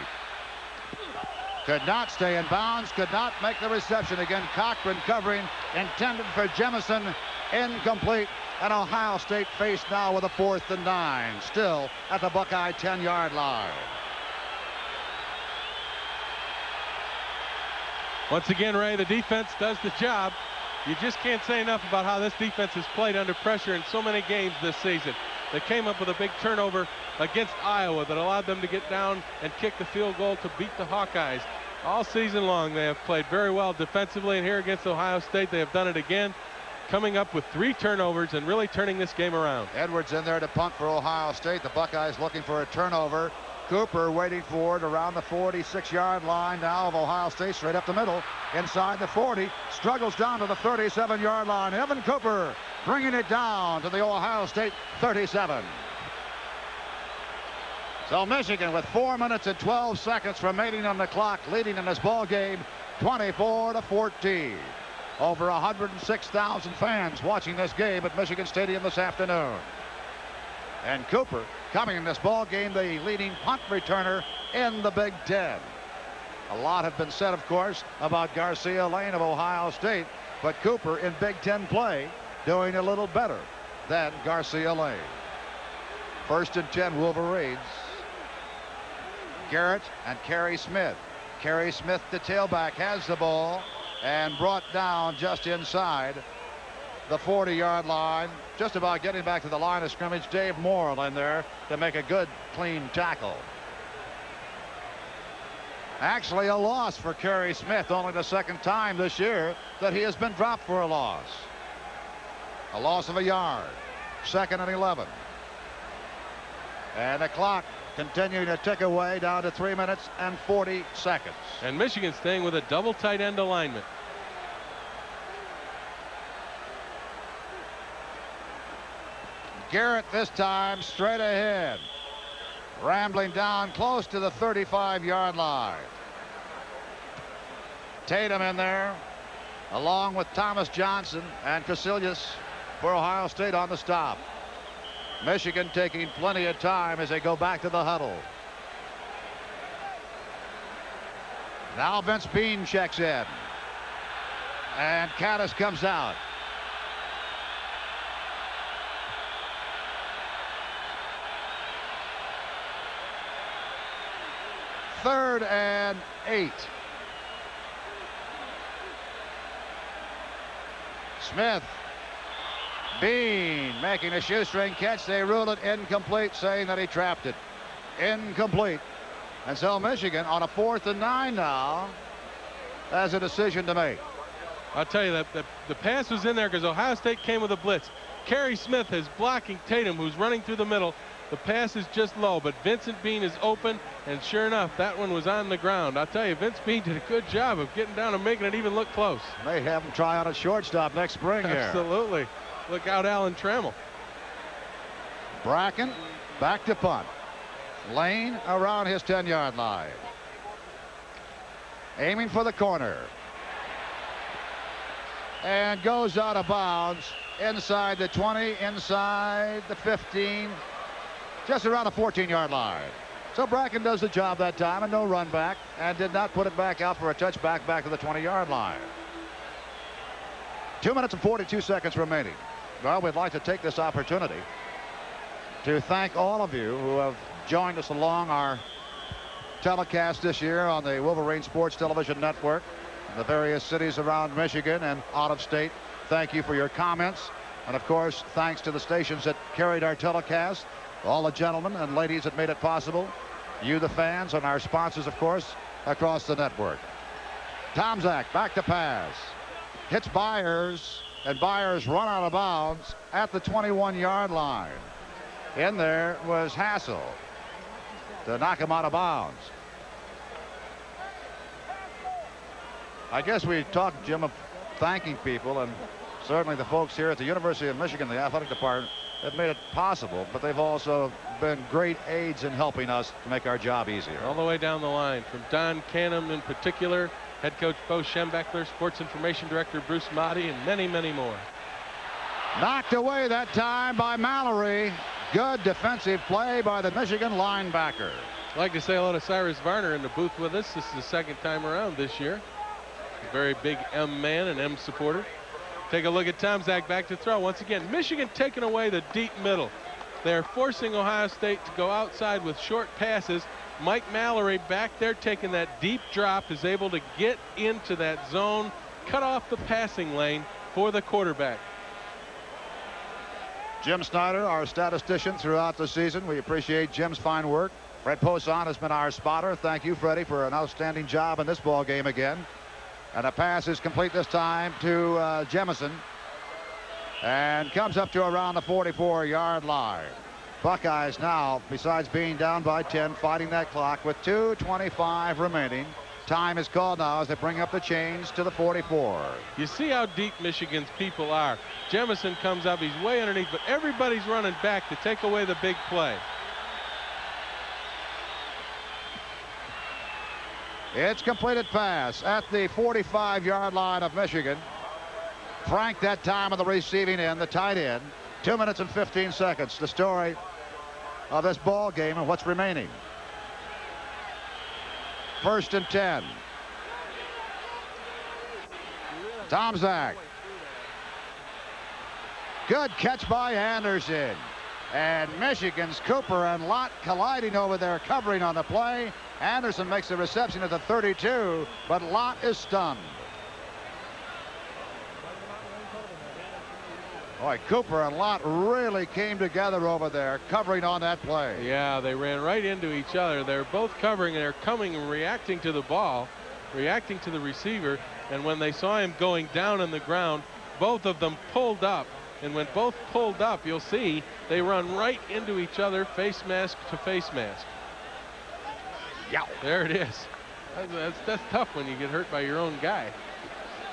Could not stay in bounds, could not make the reception. Again, Cochran covering, intended for Jemison, incomplete. And Ohio State faced now with a fourth and nine, still at the Buckeye 10-yard line. Once again, Ray, the defense does the job. You just can't say enough about how this defense has played under pressure in so many games this season. They came up with a big turnover against Iowa that allowed them to get down and kick the field goal to beat the Hawkeyes. All season long, they have played very well defensively, and here against Ohio State, they have done it again, coming up with three turnovers and really turning this game around. Edwards in there to punt for Ohio State. The Buckeyes looking for a turnover. Cooper waiting for it around the 46-yard line now of Ohio State, straight up the middle, inside the 40, struggles down to the 37-yard line. Evan Cooper bringing it down to the Ohio State 37. So Michigan with four minutes and 12 seconds remaining on the clock, leading in this ball game 24 to 14. Over 106,000 fans watching this game at Michigan Stadium this afternoon. And Cooper coming in this ball game, the leading punt returner in the Big Ten. A lot have been said, of course, about Garcia Lane of Ohio State, but Cooper in Big Ten play doing a little better than Garcia Lane. First and 10 Wolverines. Garrett and Kerry Smith. Kerry Smith, the tailback, has the ball and brought down just inside the 40-yard line, just about getting back to the line of scrimmage. Dave Morrill in there to make a good, clean tackle. Actually a loss for Kerry Smith, only the second time this year that he has been dropped for a loss. A loss of a yard. Second and 11. And the clock continuing to tick away down to three minutes and 40 seconds. And Michigan staying with a double tight end alignment. Garrett this time straight ahead. Rambling down close to the 35-yard line. Tatum in there, along with Thomas Johnson and Casillas for Ohio State on the stop. Michigan taking plenty of time as they go back to the huddle. Now Vince Bean checks in. And Kattus comes out. Third and eight. Smith. Bean making a shoestring catch. They rule it incomplete, saying that he trapped it. Incomplete. And so Michigan on a fourth and nine now has a decision to make. I'll tell you that the, the pass was in there because Ohio State came with a blitz. Kerry Smith is blocking Tatum, who's running through the middle. The pass is just low, but Vincent Bean is open, and sure enough, that one was on the ground. I'll tell you, Vince Bean did a good job of getting down and making it even look close. May have him try on a shortstop next spring here. Absolutely. Look out, Alan Trammell. Bracken back to punt. Lane around his 10-yard line. Aiming for the corner. And goes out of bounds inside the 20, inside the 15, just around the 14-yard line. So Bracken does the job that time and no run back and did not put it back out for a touchback back to the 20-yard line. Two minutes and 42 seconds remaining. Well, we'd like to take this opportunity to thank all of you who have joined us along our telecast this year on the Wolverine Sports Television Network in the various cities around Michigan and out of state. Thank you for your comments. And of course, thanks to the stations that carried our telecast, all the gentlemen and ladies that made it possible, you the fans and our sponsors, of course, across the network. Tomczak back to pass. Hits Byars, and Byars run out of bounds at the 21-yard line. In there was Hassel to knock him out of bounds. I guess we talked, Jim, of thanking people, and certainly the folks here at the University of Michigan, the athletic department, have made it possible, but they've also been great aids in helping us to make our job easier. All the way down the line, from Don Canham in particular, head coach Bo Schembechler, sports information director Bruce Madej, and many, many more. Knocked away that time by Mallory. Good defensive play by the Michigan linebacker. I'd like to say hello to Cyrus Varner in the booth with us. This is the second time around this year. A very big M man and M supporter. Take a look at Tomczak back to throw. Once again, Michigan taking away the deep middle. They're forcing Ohio State to go outside with short passes. Mike Mallory back there taking that deep drop is able to get into that zone, cut off the passing lane for the quarterback. Jim Snyder, our statistician throughout the season. We appreciate Jim's fine work. Fred Poisson has been our spotter. Thank you, Freddie, for an outstanding job in this ball game again. And a pass is complete this time to uh, Jemison. And comes up to around the 44-yard line. Buckeyes now, besides being down by 10, fighting that clock with 2.25 remaining. Time is called now as they bring up the chains to the 44. You see how deep Michigan's people are. Jemison comes up, he's way underneath, but everybody's running back to take away the big play. It's completed pass at the 45-yard line of Michigan. Frank that time on the receiving end, the tight end. Two minutes and 15 seconds. The story of this ball game and what's remaining. First and 10. Tom Tomczak. Good catch by Anderson. And Michigan's Cooper and Lott colliding over there, covering on the play. Anderson makes the reception at the 32, but Lott is stunned. Boy, Cooper and Lott really came together over there, covering on that play. Yeah, they ran right into each other. They're both covering, and they're coming and reacting to the ball, reacting to the receiver. And when they saw him going down on the ground, both of them pulled up. And when both pulled up, you'll see they run right into each other, face mask to face mask. Yeah. There it is. That's, that's, that's, tough when you get hurt by your own guy.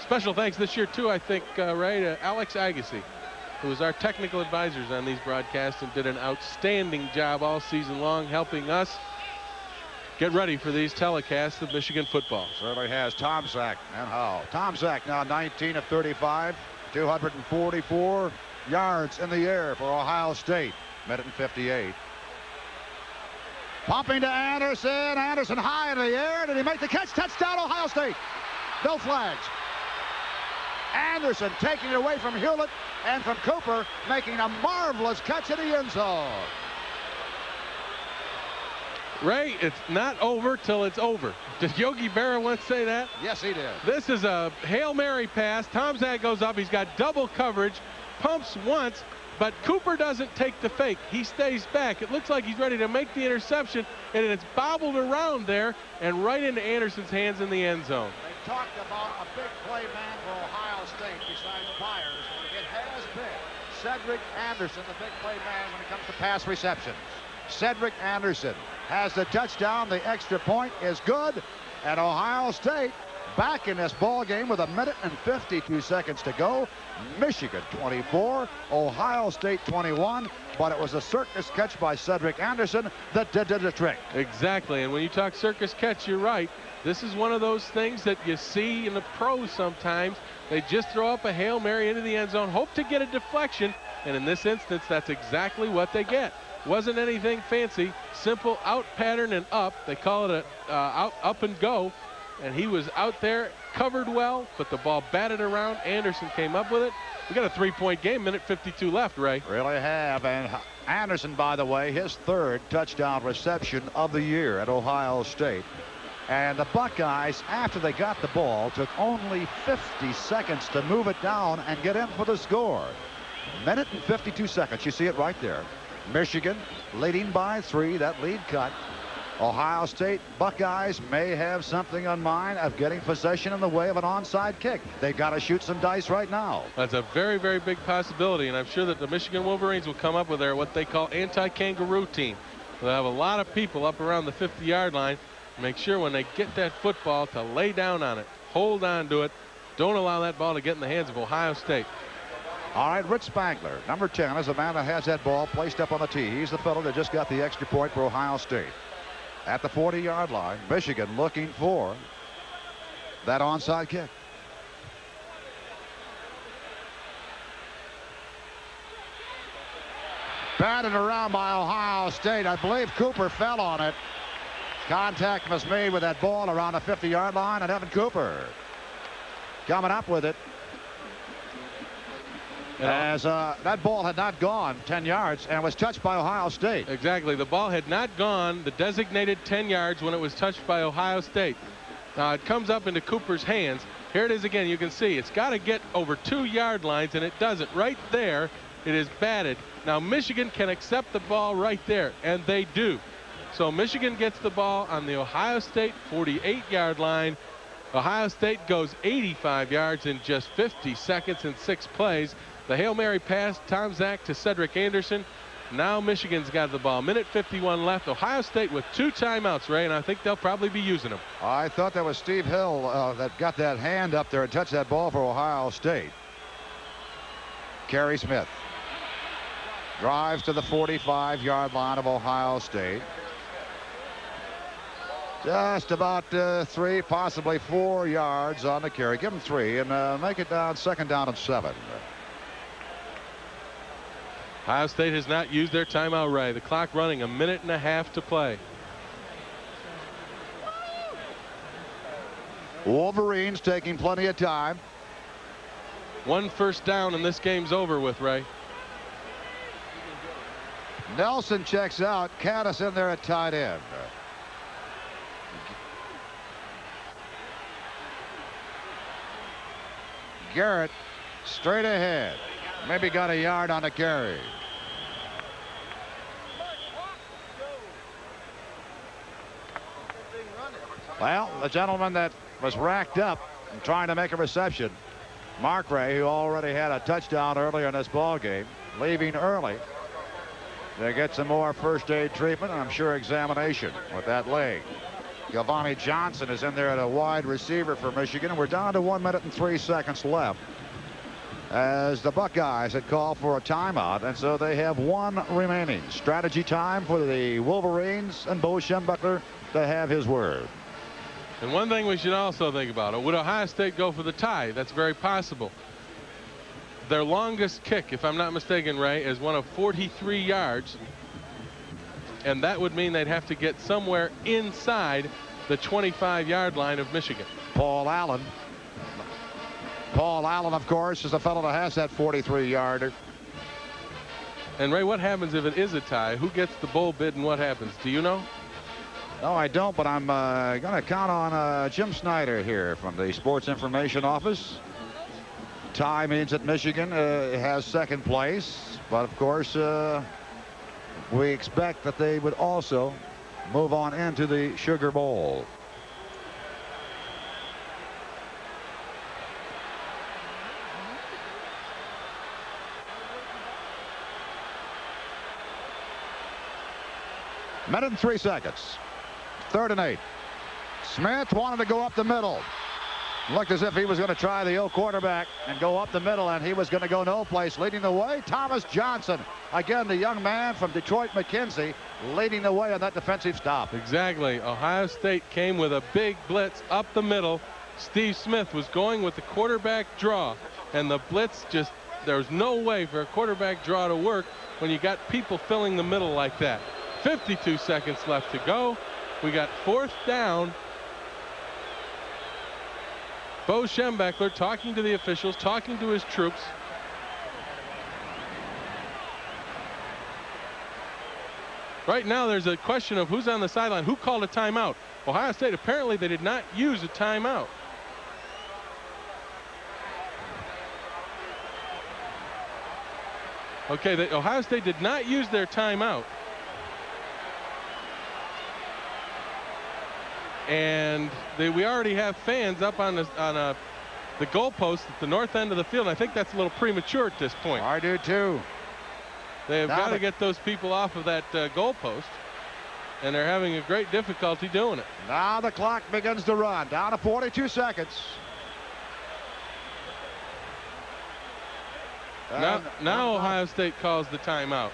Special thanks this year, too, I think, uh, right, uh, Alex Agase, who was our technical advisors on these broadcasts and did an outstanding job all season long helping us get ready for these telecasts of Michigan football. Certainly has Tomczak and how. Tomczak now 19 of 35, 244 yards in the air for Ohio State. Minute and 58. Pumping to Anderson. Anderson high in the air. Did he make the catch? Touchdown, Ohio State. No flags. Anderson taking it away from Hewlett and from Cooper, making a marvelous catch in the end zone. Ray, it's not over till it's over. Did Yogi Berra once say that? Yes, he did. This is a Hail Mary pass. Tom Tomczak goes up. He's got double coverage, pumps once, but Cooper doesn't take the fake. He stays back. It looks like he's ready to make the interception, and it's bobbled around there and right into Anderson's hands in the end zone. They talked about a big play man for Ohio State besides Byars. It has been Cedric Anderson, the big play man when it comes to pass receptions. Cedric Anderson has the touchdown. The extra point is good. And Ohio State back in this ball game with a minute and 52 seconds to go. Michigan 24, Ohio State 21. But it was a circus catch by Cedric Anderson that did the trick. Exactly. And when you talk circus catch, you're right. This is one of those things that you see in the pros sometimes. They just throw up a Hail Mary into the end zone, hope to get a deflection. And in this instance, that's exactly what they get. Wasn't anything fancy. Simple out pattern and up. They call it a uh, out up and go. And he was out there, covered well, but the ball batted around. Anderson came up with it. We got a three-point game, minute 52 left, Ray. Really have. And Anderson, by the way, his third touchdown reception of the year at Ohio State. And the Buckeyes, after they got the ball, took only 50 seconds to move it down and get in for the score. Minute and 52 seconds. You see it right there. Michigan leading by three. That lead cut. Ohio State Buckeyes may have something on mind of getting possession in the way of an onside kick. They've got to shoot some dice right now. That's a very, very big possibility, and I'm sure that the Michigan Wolverines will come up with their what they call anti-kangaroo team. They'll have a lot of people up around the 50-yard line. Make sure when they get that football to lay down on it, hold on to it. Don't allow that ball to get in the hands of Ohio State. All right, Rich Spangler, number 10, is the man that has that ball placed up on the tee. He's the fellow that just got the extra point for Ohio State. At the 40-yard line, Michigan looking for that onside kick. Batted around by Ohio State. I believe Cooper fell on it. Contact was made with that ball around the 50-yard line, and Evan Cooper coming up with it as uh, that ball had not gone 10 yards and was touched by Ohio State. Exactly. The ball had not gone the designated 10 yards when it was touched by Ohio State. Now it comes up into Cooper's hands. Here it is again. You can see it's got to get over two yard lines, and it doesn't. Right there, it is batted. Now Michigan can accept the ball right there, and they do. So Michigan gets the ball on the Ohio State 48 yard line. Ohio State goes 85 yards in just 50 seconds and six plays. The Hail Mary pass, Tomczak to Cedric Anderson. Now Michigan's got the ball. Minute 51 left. Ohio State with two timeouts, Ray, and I think they'll probably be using them. I thought that was Steve Hill uh, that got that hand up there and touched that ball for Ohio State. Kerry Smith drives to the 45-yard line of Ohio State. Just about uh, three, possibly four yards on the carry. Give him three and uh, make it down second down and seven. Ohio State has not used their timeout right. The clock running a minute and a half to play. Wolverines taking plenty of time. One first down and this game's over with, Ray. Nelson checks out. Kattus in there at tight end. Garrett straight ahead. Maybe got a yard on the carry. Well, the gentleman that was racked up and trying to make a reception, Markray, who already had a touchdown earlier in this ball game, leaving early to get some more first aid treatment and I'm sure examination with that leg. Gilvanni Johnson is in there at a wide receiver for Michigan. And we're down to one minute and three seconds left as the Buckeyes had called for a timeout, and so they have one remaining. Strategy time for the Wolverines and Bo Schembechler to have his word. And one thing we should also think about, would Ohio State go for the tie? That's very possible. Their longest kick, if I'm not mistaken, Ray, is one of 43 yards. And that would mean they'd have to get somewhere inside the 25-yard line of Michigan. Paul Allen Paul Allen, of course, is the fellow that has that 43-yarder. And Ray, what happens if it is a tie? Who gets the bull bid and what happens? Do you know? No, I don't, but I'm uh, going to count on uh, Jim Snyder here from the Sports Information Office. Tie means that Michigan uh, has second place, but of course, uh, we expect that they would also move on into the Sugar Bowl. Minute and three seconds. Third and eight. Smith wanted to go up the middle. Looked as if he was going to try the old quarterback and go up the middle, and he was going to go no place. Leading the way, Thomas Johnson. Again, the young man from Detroit Mackenzie leading the way on that defensive stop. Exactly. Ohio State came with a big blitz up the middle. Steve Smith was going with the quarterback draw, and the blitz just, there's no way for a quarterback draw to work when you got people filling the middle like that. 52 seconds left to go. We got fourth down. Bo Schembechler talking to the officials, talking to his troops. Right now, there's a question of who's on the sideline. Who called a timeout? Ohio State, apparently they did not use a timeout. Okay, the, Ohio State did not use their timeout. And they, we already have fans up on the on a the goalpost at the north end of the field. I think that's a little premature at this point. I do too. They've got to get those people off of that uh, goalpost, and they're having a great difficulty doing it. Now the clock begins to run. Down to 42 seconds. Now, now Ohio State calls the timeout.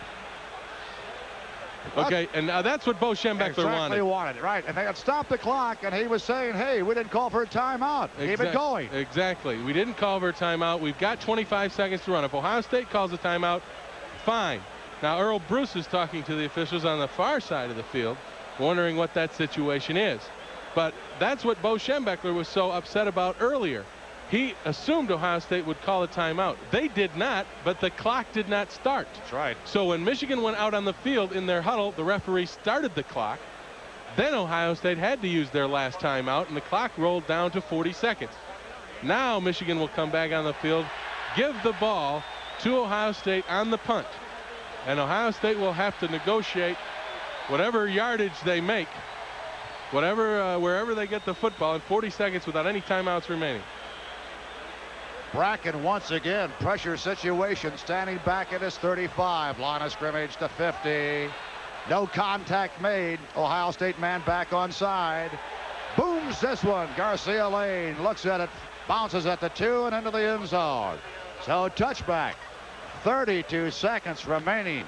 Okay, and now that's what Bo Schembechler exactly wanted. wanted, right. And they had stopped the clock, and he was saying, hey, we didn't call for a timeout. Keep it going. Exactly. We didn't call for a timeout. We've got 25 seconds to run. If Ohio State calls a timeout, fine. Now, Earle Bruce is talking to the officials on the far side of the field, wondering what that situation is. But that's what Bo Schembechler was so upset about earlier. He assumed Ohio State would call a timeout. They did not, but the clock did not start. That's right. So when Michigan went out on the field in their huddle, the referee started the clock. Then Ohio State had to use their last timeout, and the clock rolled down to 40 seconds. Now Michigan will come back on the field, give the ball to Ohio State on the punt. And Ohio State will have to negotiate whatever yardage they make, whatever, uh, wherever they get the football in 40 seconds without any timeouts remaining. Bracken once again, pressure situation, standing back at his 35. Line of scrimmage to 50. No contact made. Ohio State man back on side. Booms this one. Garcia Lane looks at it, bounces at the two and into the end zone. So touchback. 32 seconds remaining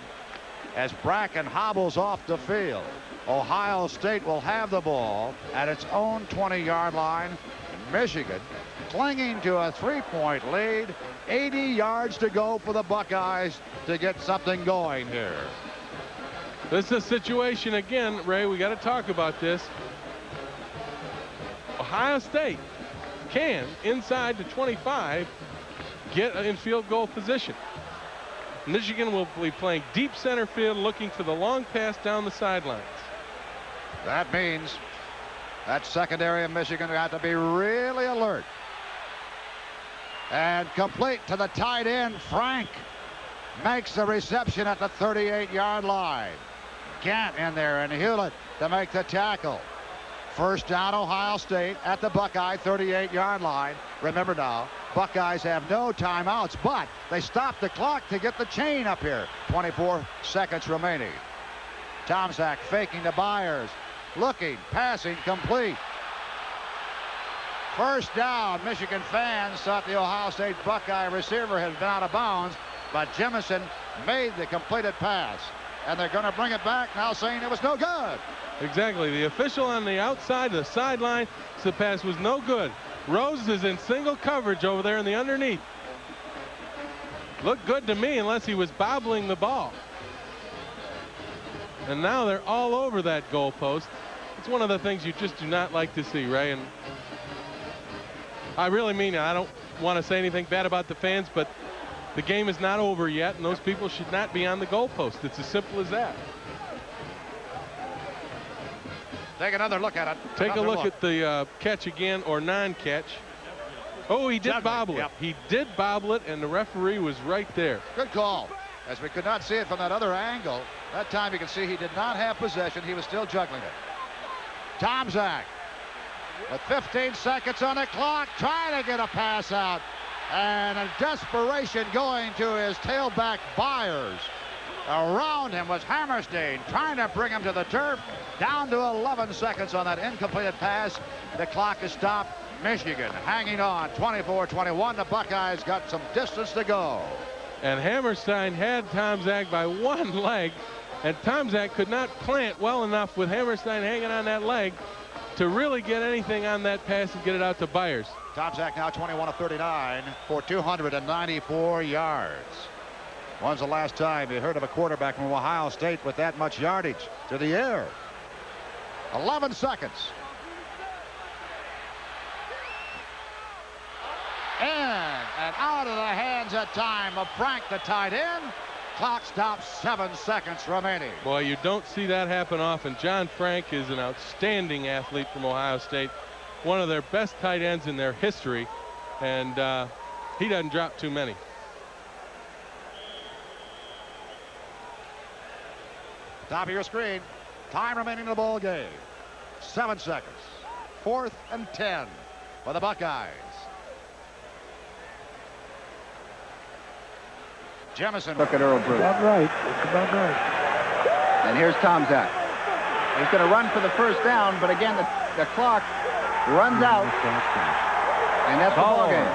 as Bracken hobbles off the field. Ohio State will have the ball at its own 20-yard line. Michigan clinging to a three-point lead. 80 yards to go for the Buckeyes to get something going here. This is a situation again, Ray. We got to talk about this. Ohio State can, inside the 25, get in field goal position. Michigan will be playing deep center field, looking for the long pass down the sidelines. That means that secondary of Michigan have to be really alert. And complete to the tight end, Frank makes the reception at the 38-yard line. Gant in there and Hewlett to make the tackle. First down, Ohio State at the Buckeye 38-yard line. Remember now, Buckeyes have no timeouts, but they stop the clock to get the chain up here. 24 seconds remaining. Tomczak faking the Byars. Looking, passing, complete. First down, Michigan fans thought the Ohio State Buckeye receiver had been out of bounds, but Jemison made the completed pass. And they're going to bring it back now saying it was no good. Exactly. The official on the outside, of the sideline, the pass was no good. Rose is in single coverage over there in the underneath. Looked good to me unless he was bobbling the ball. And now they're all over that goalpost. It's one of the things you just do not like to see, Ray. And I really mean it. I don't want to say anything bad about the fans, but the game is not over yet, and those people should not be on the goalpost. It's as simple as that. Take another look at it. Take Another a look, at the uh, catch again or non-catch. Oh, he did Juggling, bobble yep. it. He did bobble it, and the referee was right there. Good call. As we could not see it from that other angle, that time you can see he did not have possession. He was still juggling it. Tomczak with 15 seconds on the clock, trying to get a pass out. And a desperation going to his tailback Byars. Around him was Hammerstein trying to bring him to the turf. Down to 11 seconds on that incomplete pass. The clock is stopped. Michigan hanging on 24-21. The Buckeyes got some distance to go. And Hammerstein had Tomczak by one leg, and Tomczak could not plant well enough with Hammerstein hanging on that leg to really get anything on that pass and get it out to Byars. Tomczak now 21 of 39 for 294 yards. When's the last time you heard of a quarterback from Ohio State with that much yardage to the air? 11 seconds. And out of the hands at time of Frank, the tight end. Clock stops, seven seconds remaining. Boy, you don't see that happen often. John Frank is an outstanding athlete from Ohio State, one of their best tight ends in their history, and uh, he doesn't drop too many. Top of your screen. Time remaining in the ball game. Seven seconds. Fourth and 10 for the Buckeyes. Jemison. Look at Earle Bruce. About right. That's about right. And here's Tomczak. He's going to run for the first down, but again, the, the clock runs out, and that's the ball game.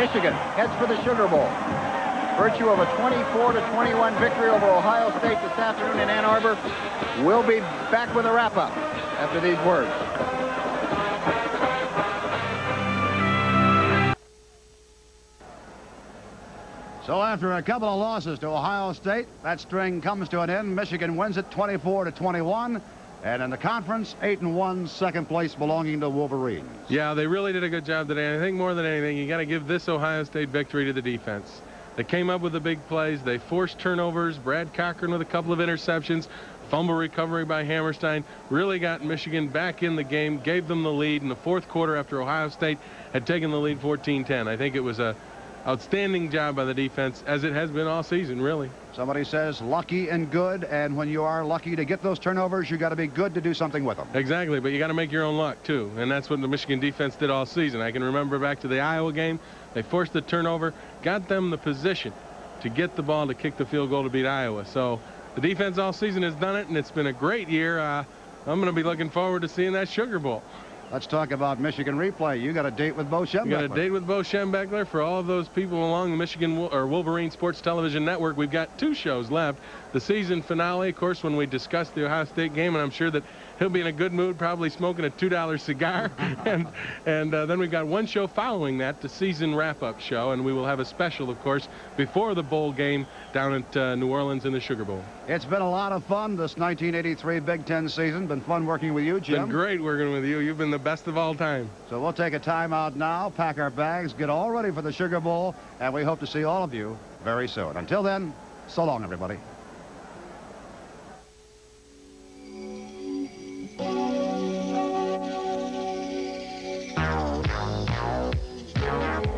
Michigan heads for the Sugar Bowl. Virtue of a 24 to 21 victory over Ohio State this afternoon in Ann Arbor. We'll be back with a wrap-up after these words. So after a couple of losses to Ohio State, that string comes to an end. Michigan wins it 24 to 21. And in the conference, 8 and 1, second place belonging to Wolverines. Yeah, they really did a good job today. I think more than anything, you got to give this Ohio State victory to the defense. They came up with the big plays. They forced turnovers. Brad Cochran with a couple of interceptions. Fumble recovery by Hammerstein really got Michigan back in the game, gave them the lead in the fourth quarter after Ohio State had taken the lead 14-10. I think it was a outstanding job by the defense, as it has been all season, really. Somebody says lucky and good, and when you are lucky to get those turnovers, you got to be good to do something with them. Exactly, but you got to make your own luck too, and that's what the Michigan defense did all season. I can remember back to the Iowa game, they forced the turnover, got them the position to get the ball to kick the field goal to beat Iowa. So the defense all season has done it, and it's been a great year. Uh, I'm going to be looking forward to seeing that Sugar Bowl. Let's talk about Michigan replay. You got a date with Bo We got a date with Bo Schembechler for all of those people along the Michigan or Wolverine Sports Television Network. We've got two shows left. The season finale, of course, when we discuss the Ohio State game, and I'm sure that he'll be in a good mood, probably smoking a $2 cigar. and and uh, then we've got one show following that, the season wrap-up show, and we will have a special, of course, before the bowl game down at uh, New Orleans in the Sugar Bowl. It's been a lot of fun this 1983 Big Ten season. Been fun working with you, Jim. Been great working with you. You've been the best of all time. So we'll take a timeout now, pack our bags, get all ready for the Sugar Bowl, and we hope to see all of you very soon. Until then, so long, everybody. Thank you.